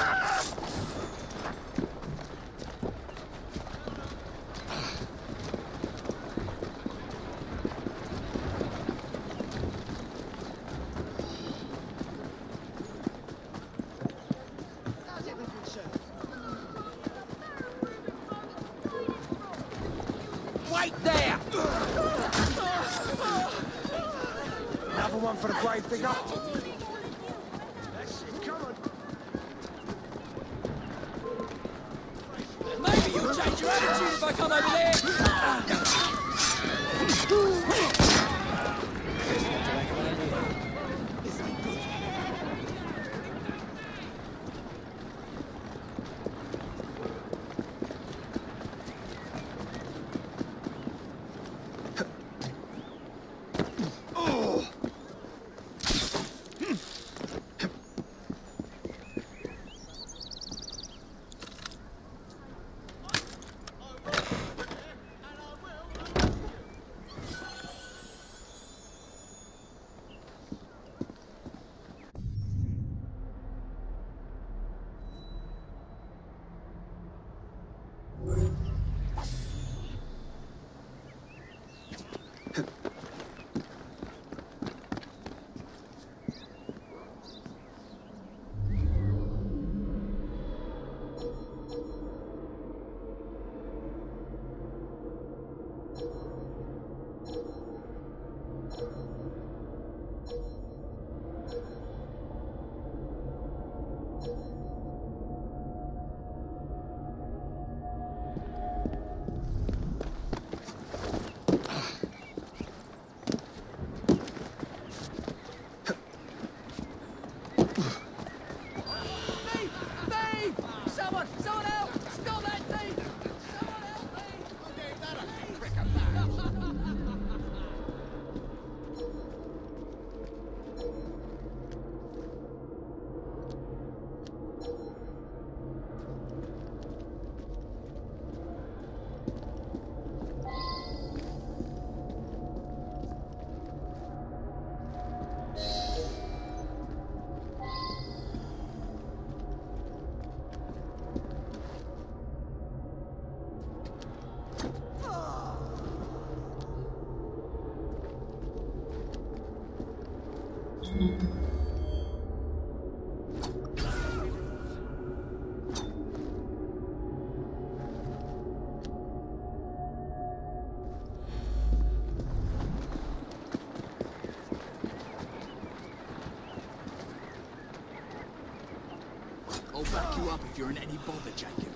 Back you up if you're in any bother, Jacob.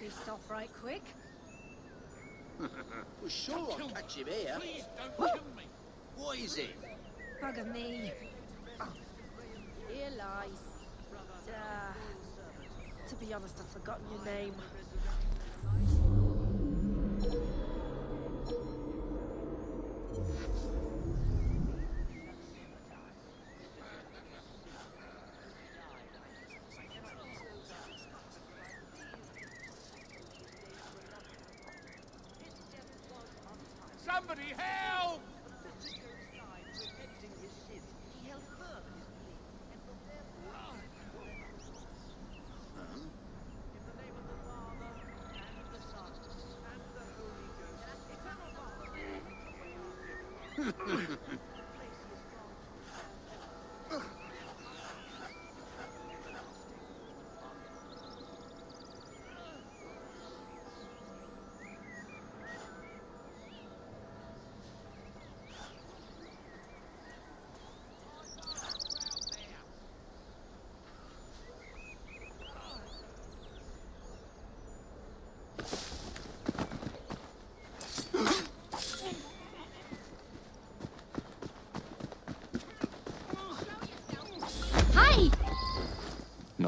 Beast off right quick. well, sure, I'll catch him here. Please don't kill me. What is it? Bugger me. Here lies. Uh, to be honest, I've forgotten your name. Somebody help!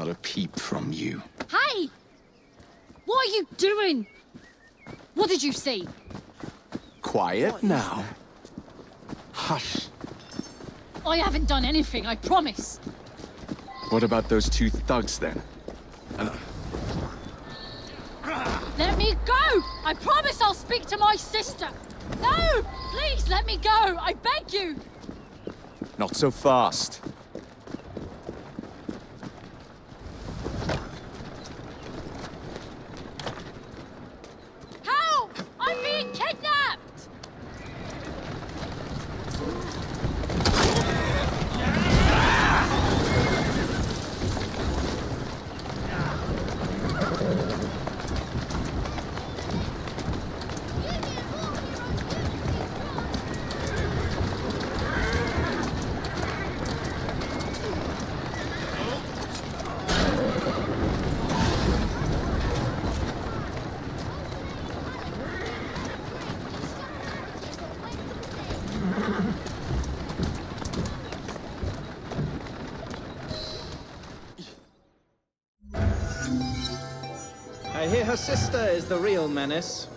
Not a peep from you. Hey! What are you doing? What did you see? Quiet now. Hush. I haven't done anything, I promise. What about those two thugs then? And Let me go! I promise I'll speak to my sister! No! Please let me go! I beg you! not so fast. Her sister is the real menace.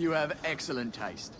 You have excellent taste.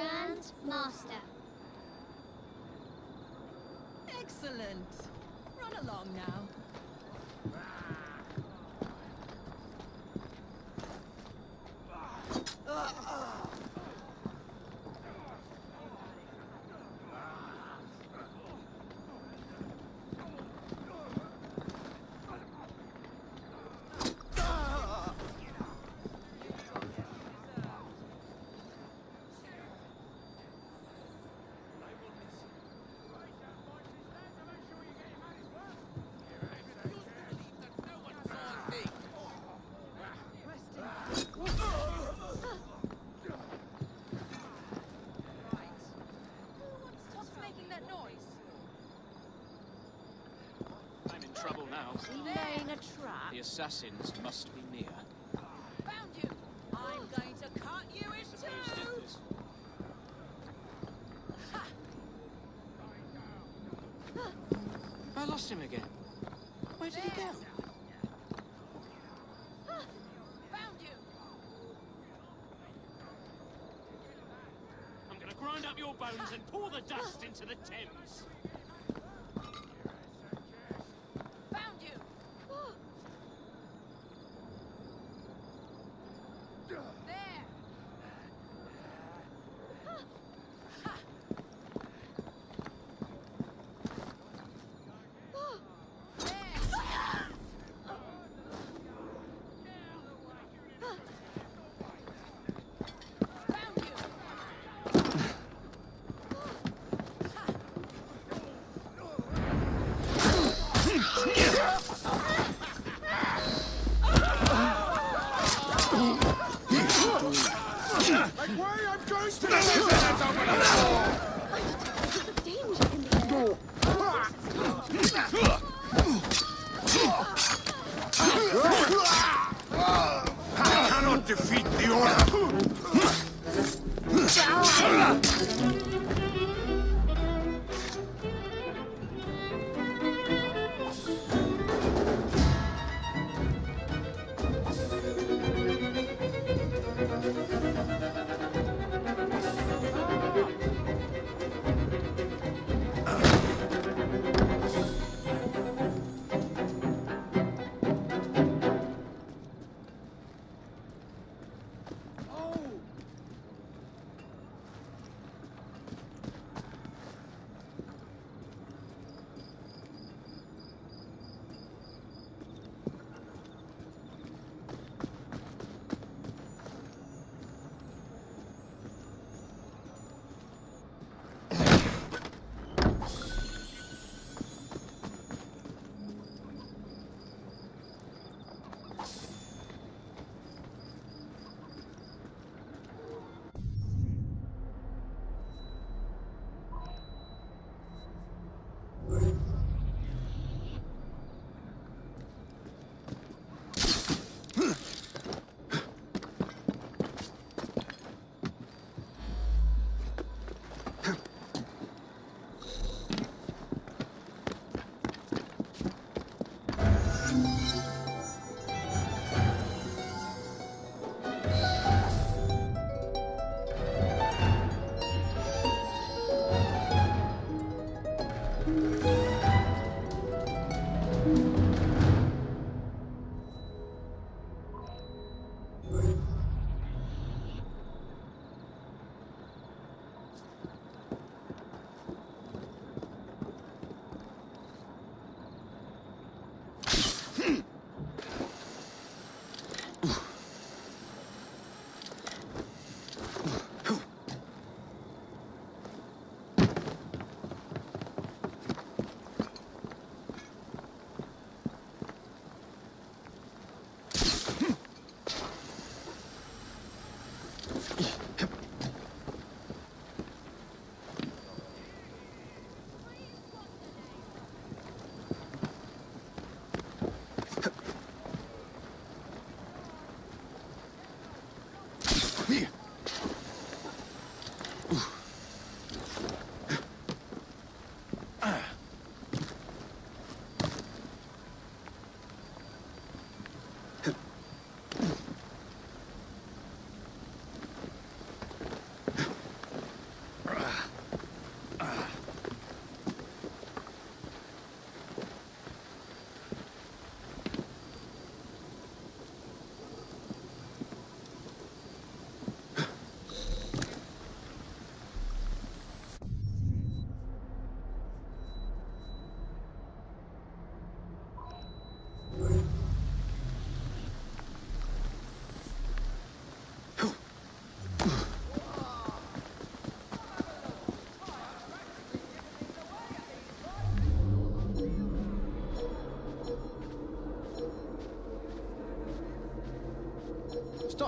Grand Master. Excellent. Run along now. Laying a trap. The assassins must be near. Found you. I'm going to cut you in two. I lost him again. Where did he go? Found you. I'm going to grind up your bones and pour the dust into the Thames.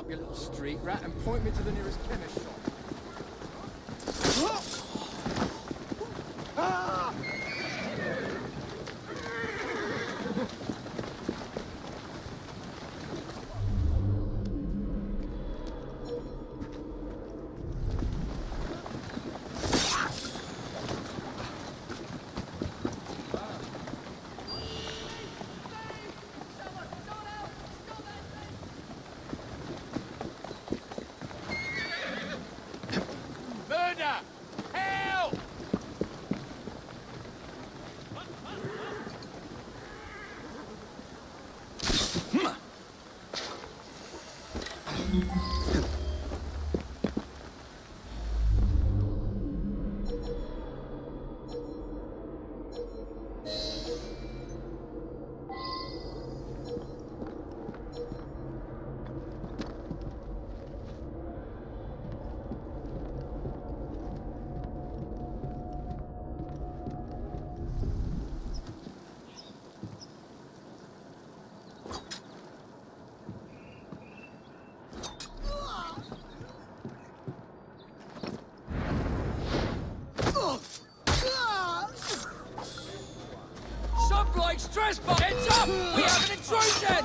up, little street rat, and point me to the nearest chemist. Trespass! Heads up! We have an intrusion!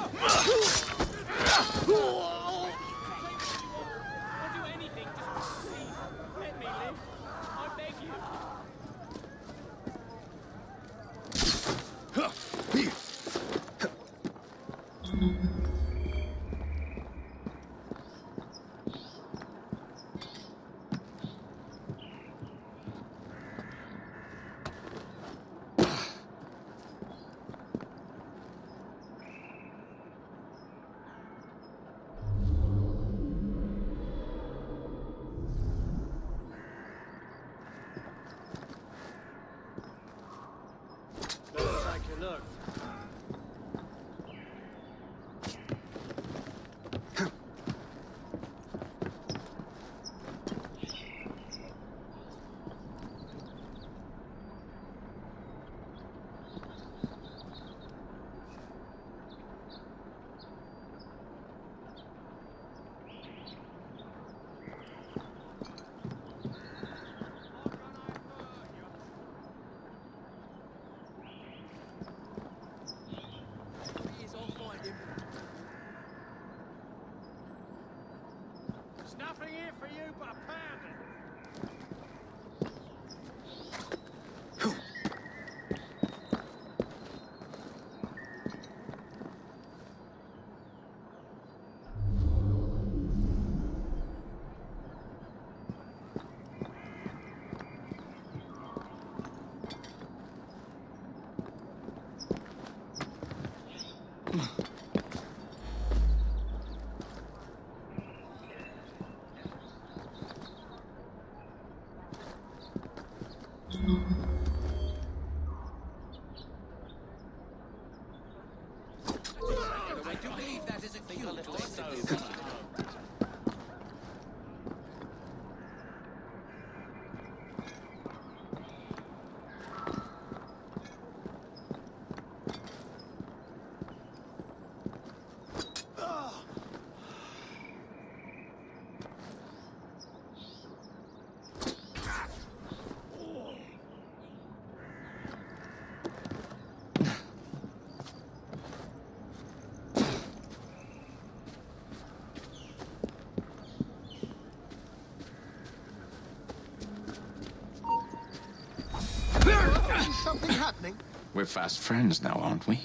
We're fast friends now, aren't we?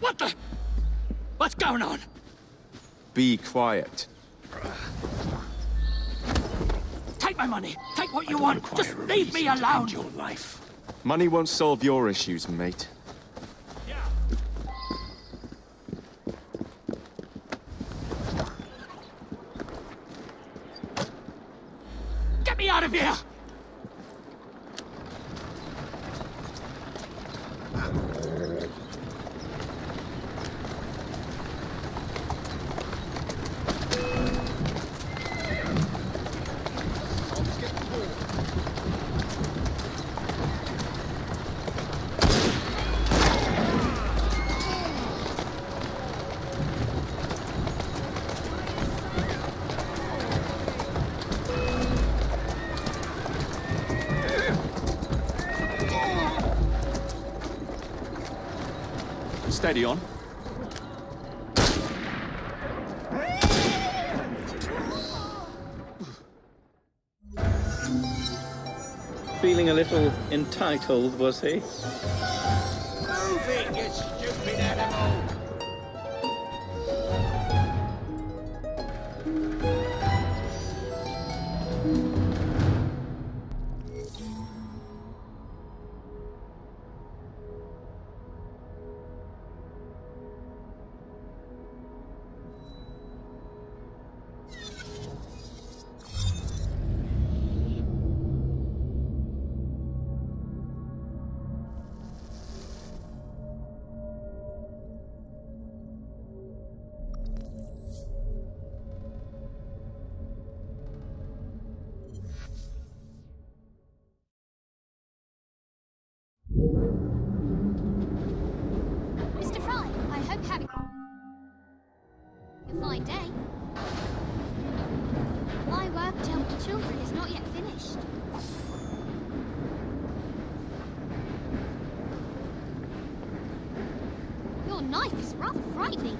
What the? What's going on? Be quiet. Take my money. Take what you want. Just leave me alone. Your life. Money won't solve your issues, mate. On. Feeling a little entitled, was he? My work to help the children is not yet finished. Your knife is rather frightening.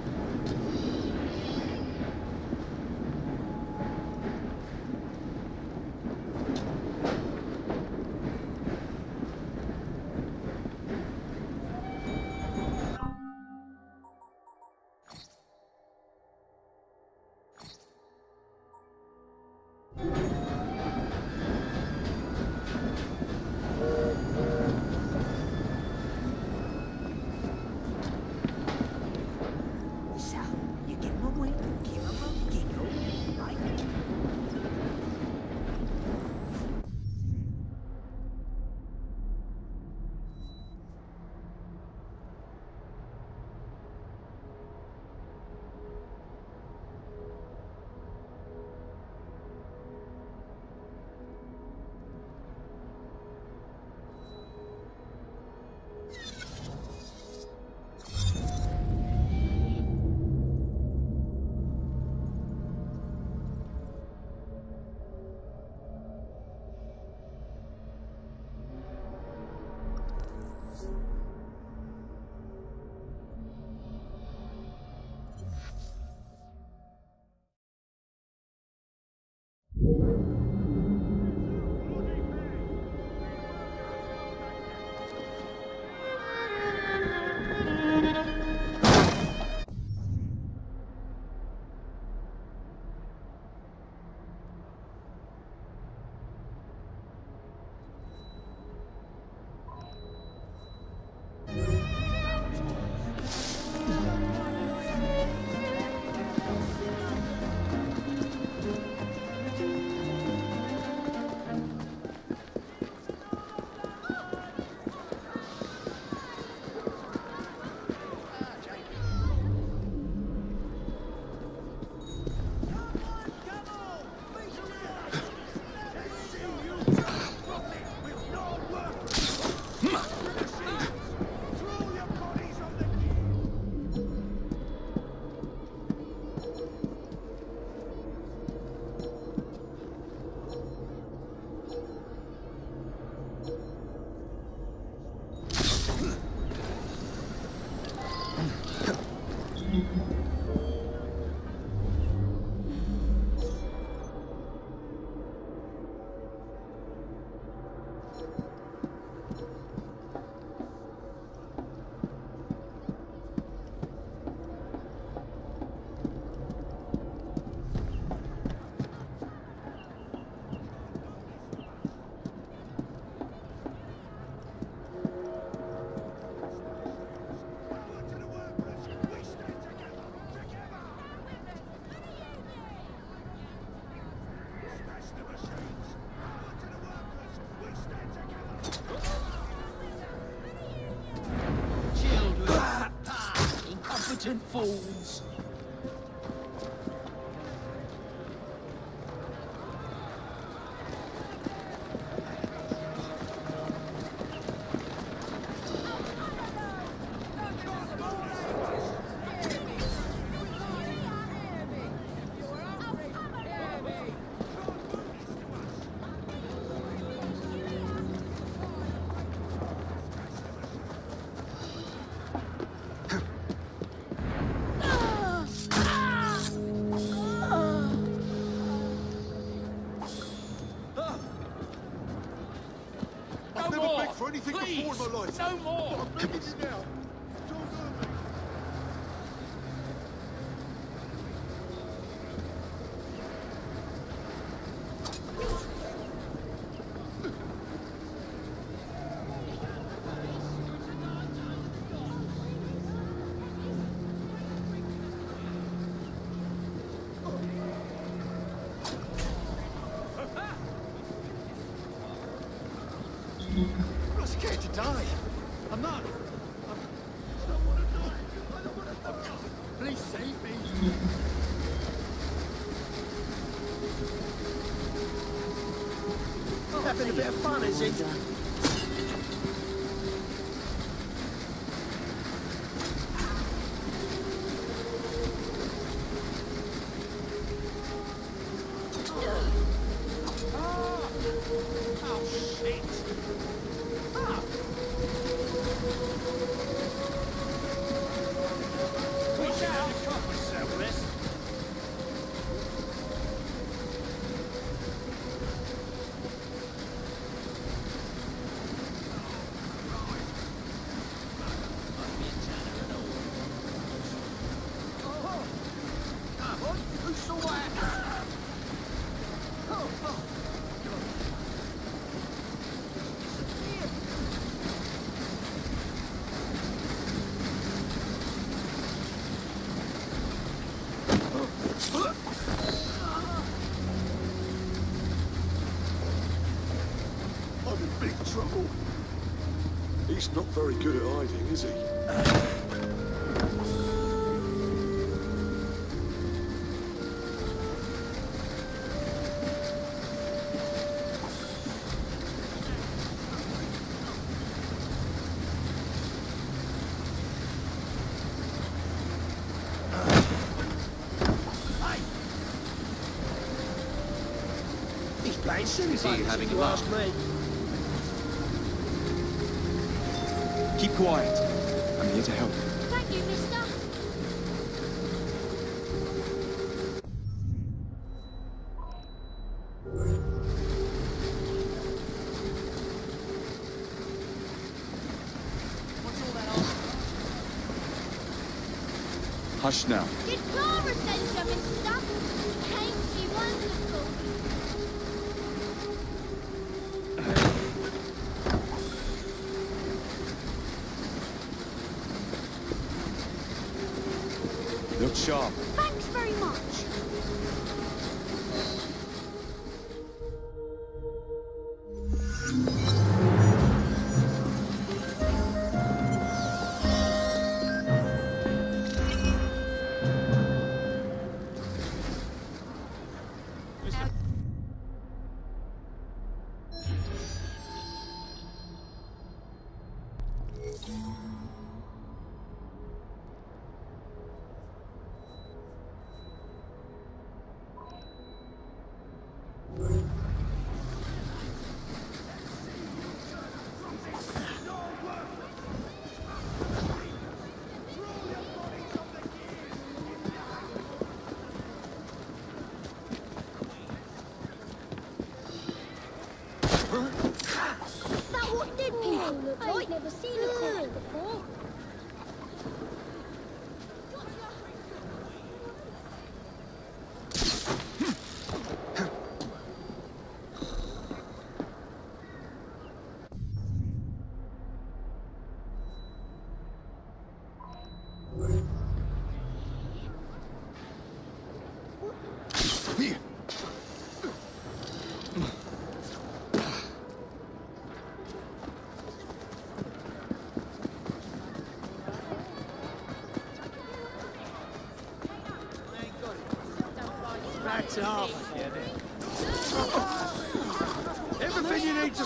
Die. I'm not. I don't want to die. I don't want to die. Please save me. Having a bit of fun, is he? Oh, shit. Ah. big trouble. He's not very good at hiding, is he? Playing silly Is he buggers, having a ask quiet. I'm here to help. Thank you, mister. What's all that? Hush now. Did Clara send you, mister? Ain't she wonderful? Look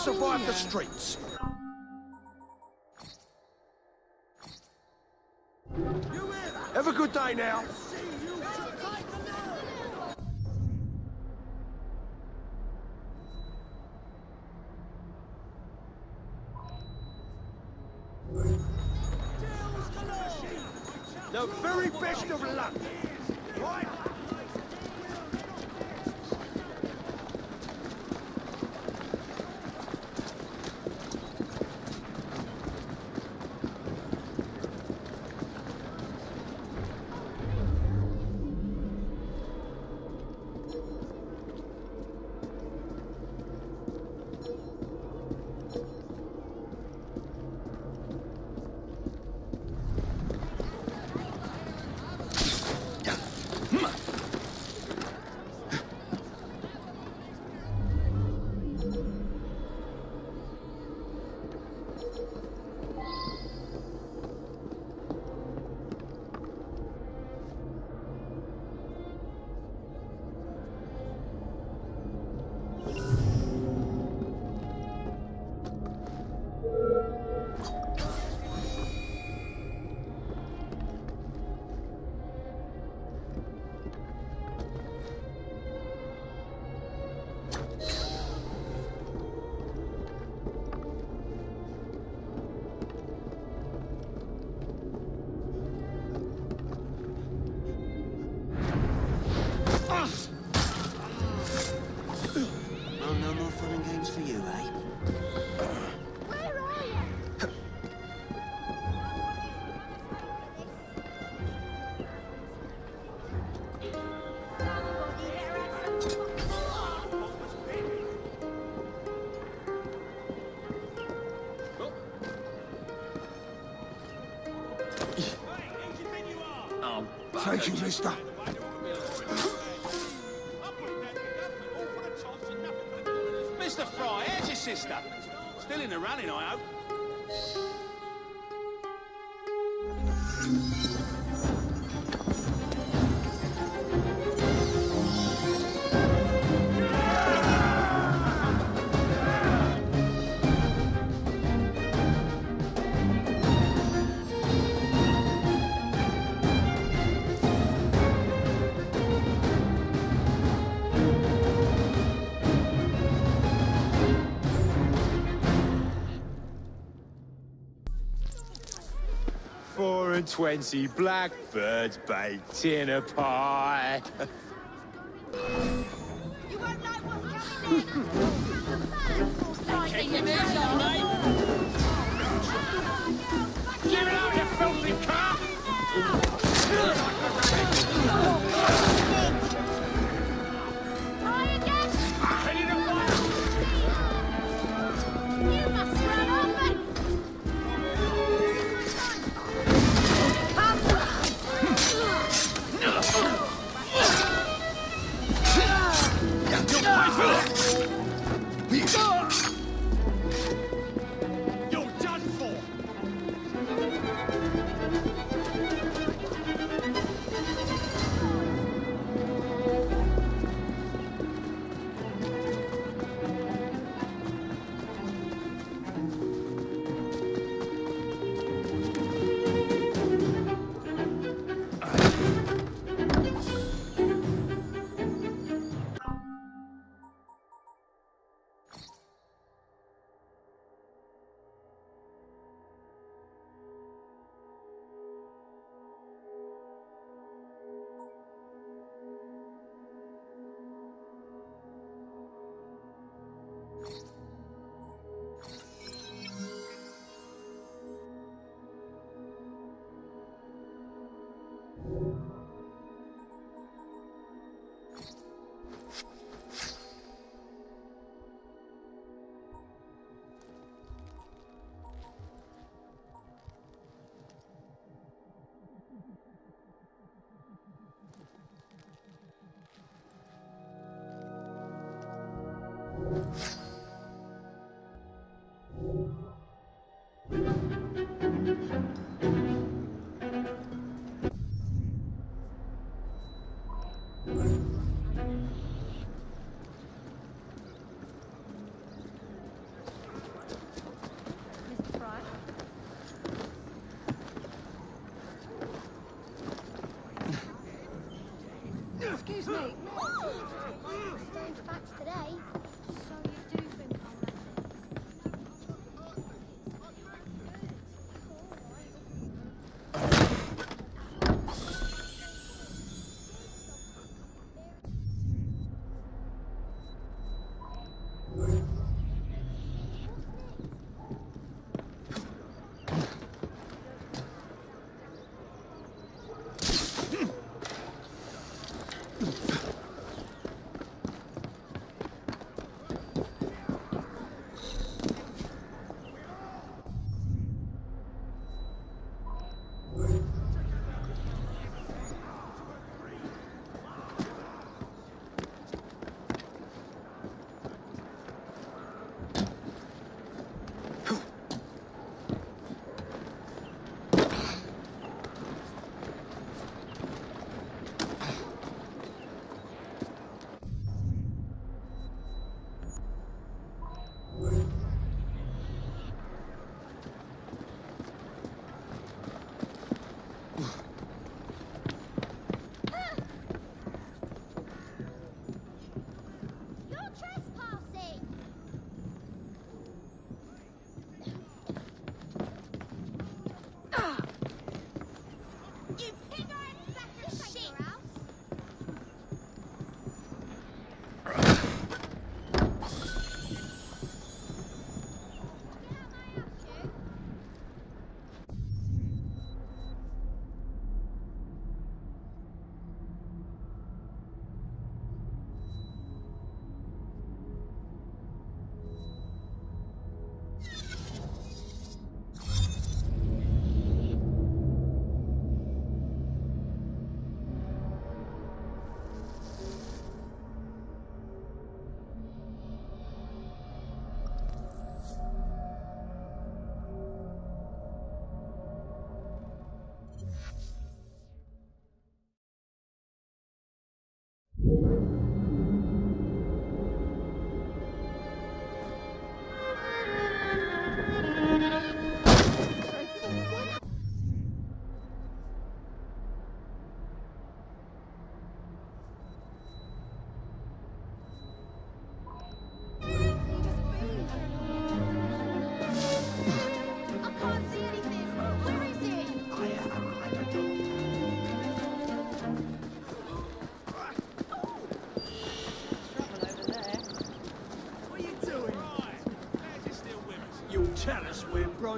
survive the streets. Have a good day now. Mister. Mr. Frye, how's your sister? Still in the running, I hope. Four and twenty blackbirds baked in a pie.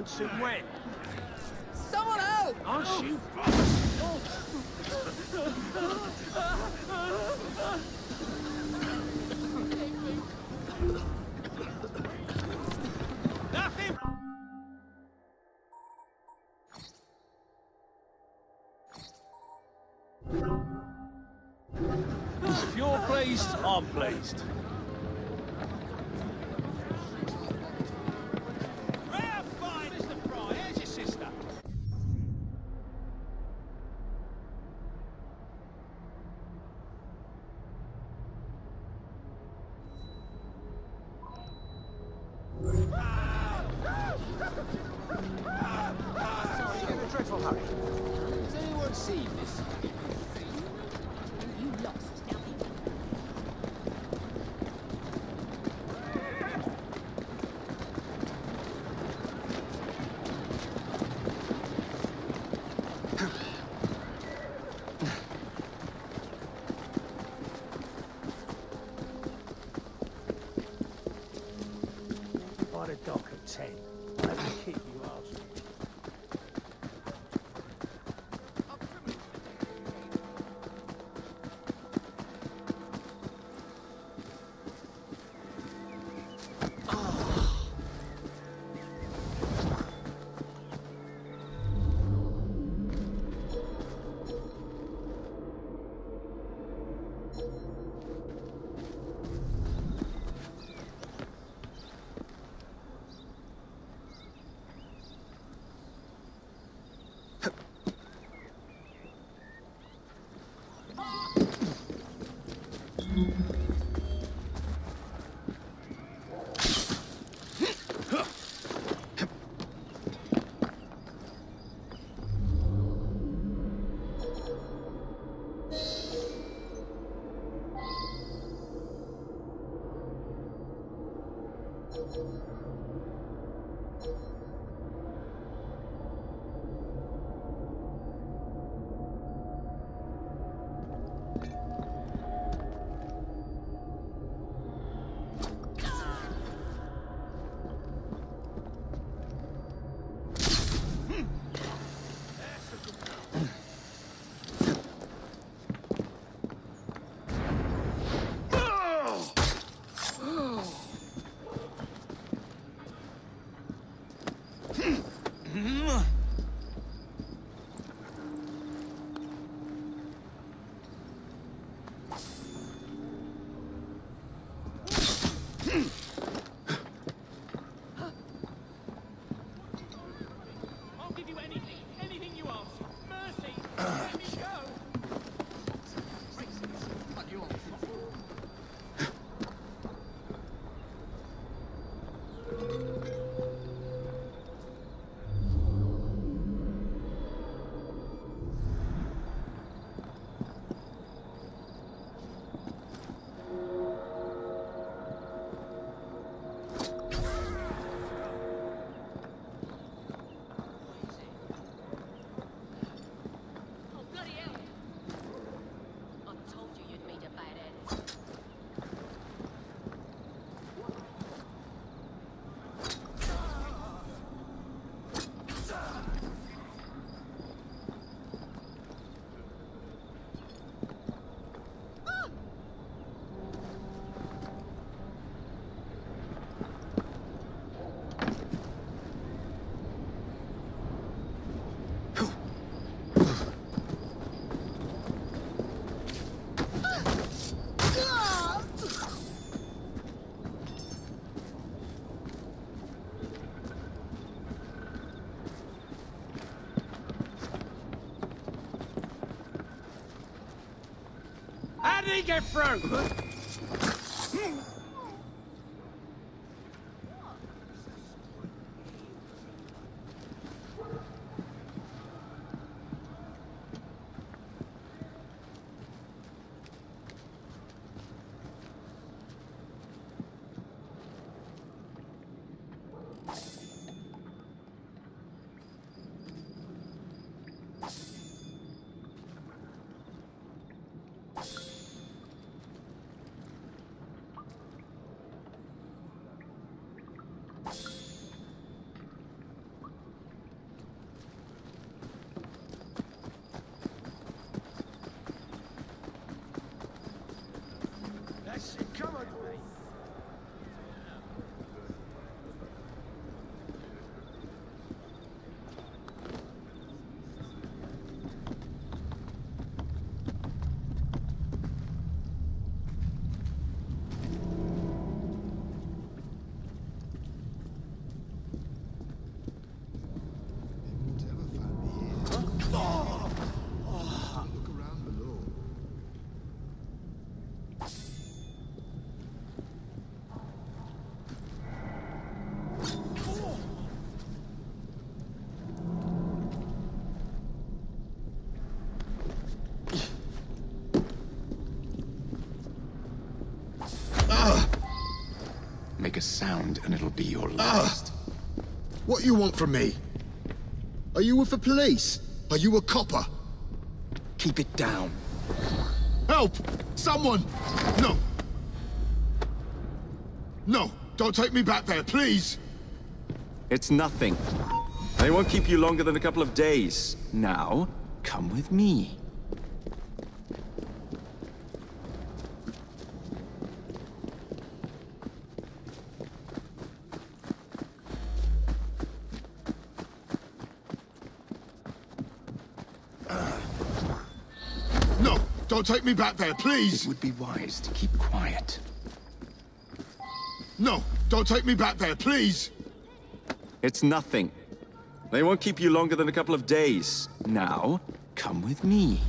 Where Bronson get through? Make a sound and it'll be your Ah! last. What you want from me? Are you with the police? Are you a copper? Keep it down. Help! Someone! No! No! Don't take me back there, please! It's nothing. They won't keep you longer than a couple of days. Now, come with me. No! Don't take me back there, please! It would be wise to keep quiet. No! Don't take me back there, please! It's nothing. They won't keep you longer than a couple of days. Now, come with me.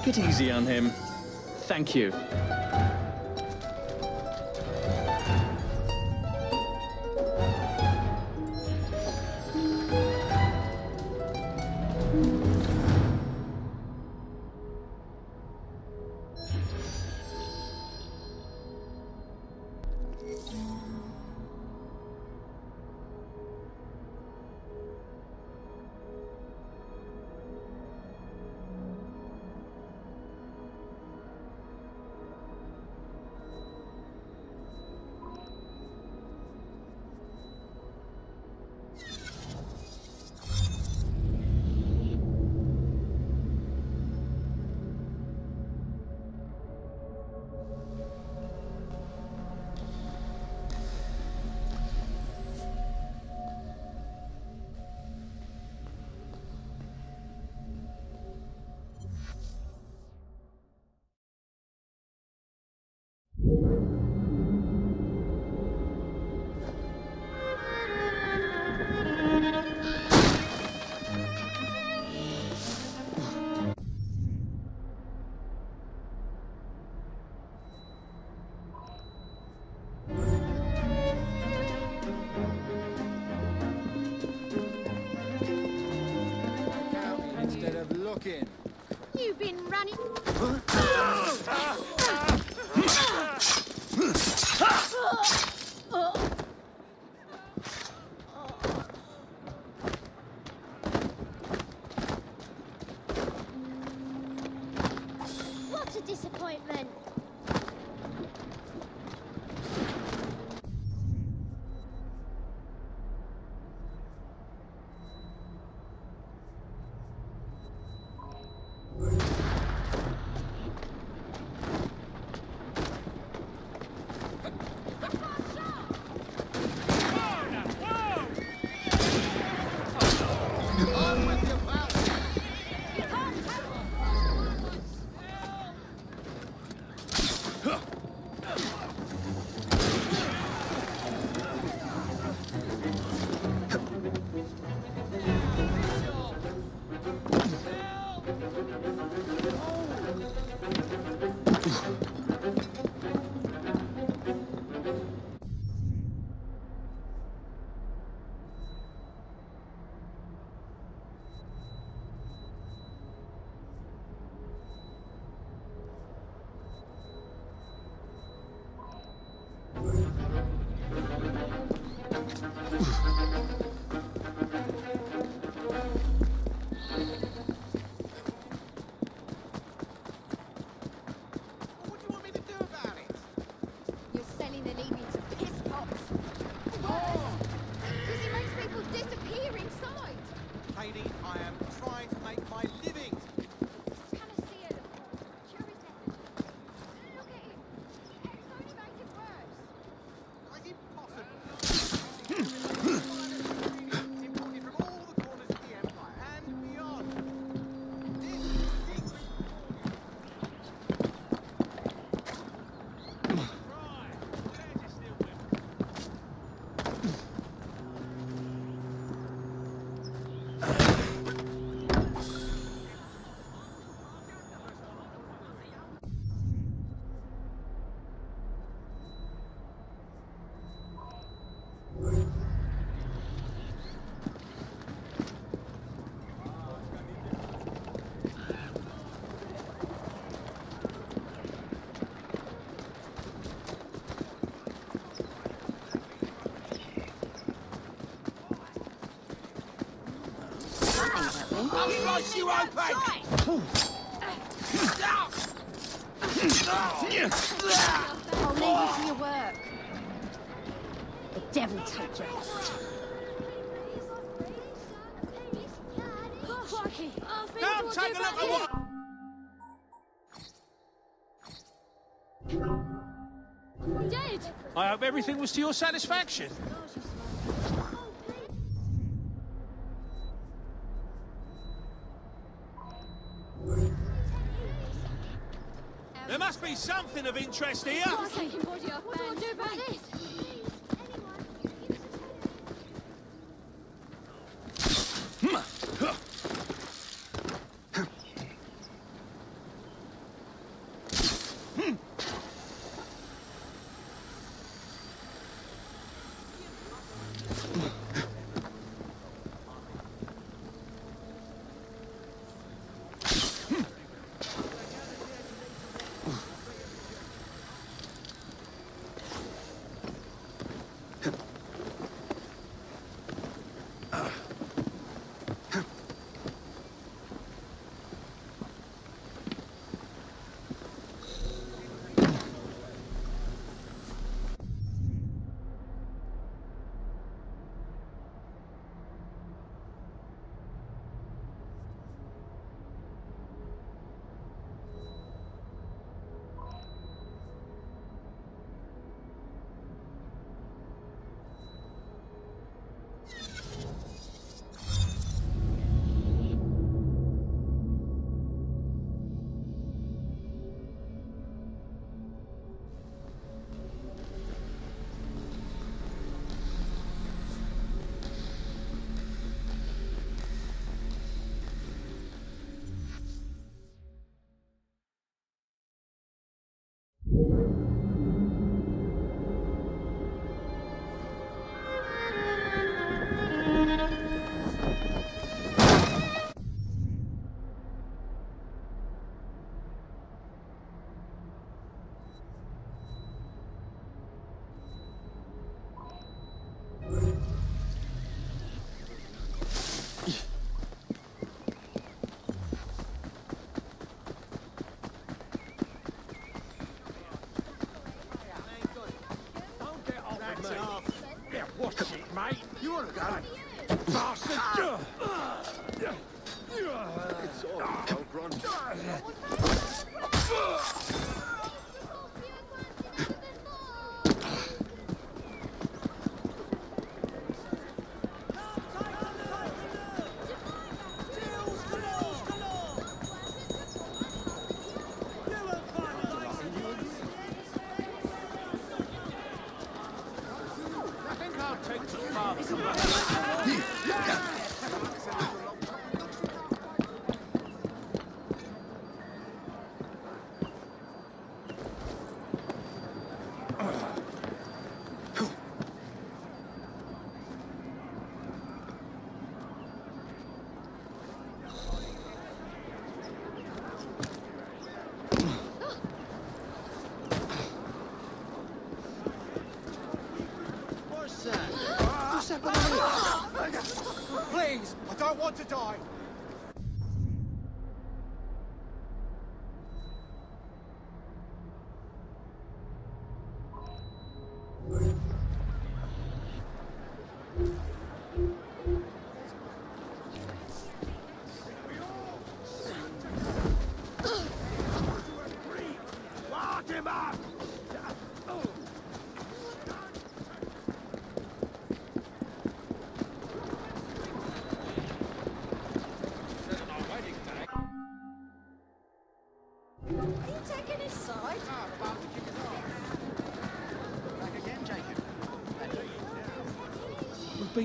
Take it easy on him. Thank you. I'll slice you open! I'll leave you to your work. The devil take you. Crikey. Come take a look at what... Dead! I hope everything was to your satisfaction. Something of interest here. What do I do about this?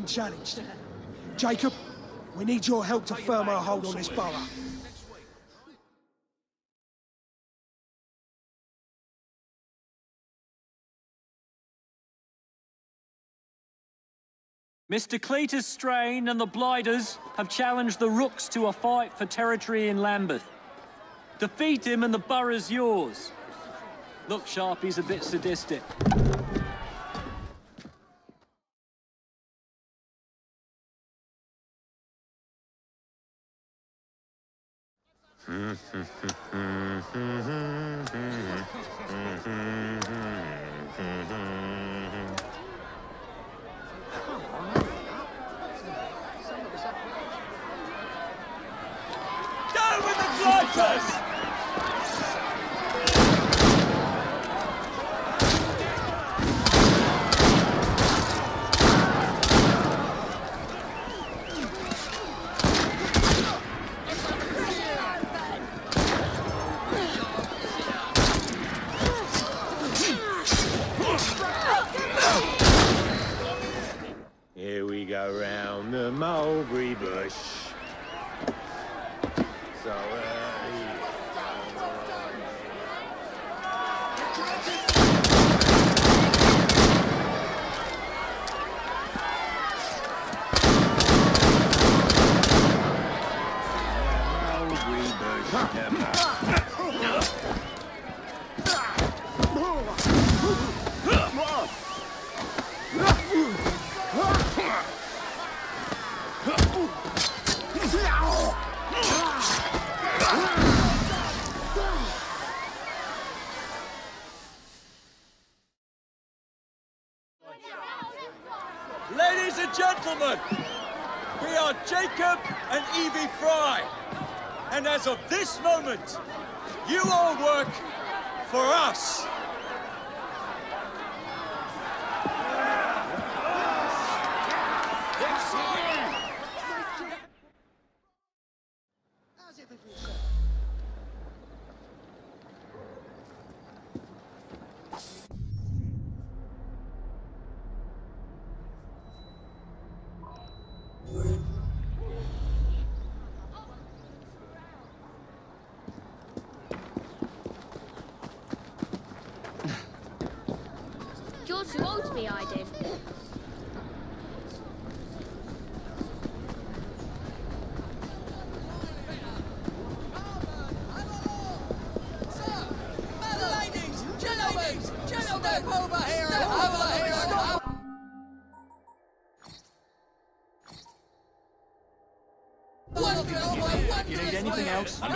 Been challenged. Jacob, we need your help to firm our hold on this borough. Mr. Cletus Strain and the Blighters have challenged the Rooks to a fight for territory in Lambeth. Defeat him and the borough's yours. Look, Sharpie's a bit sadistic. Anything else, I'm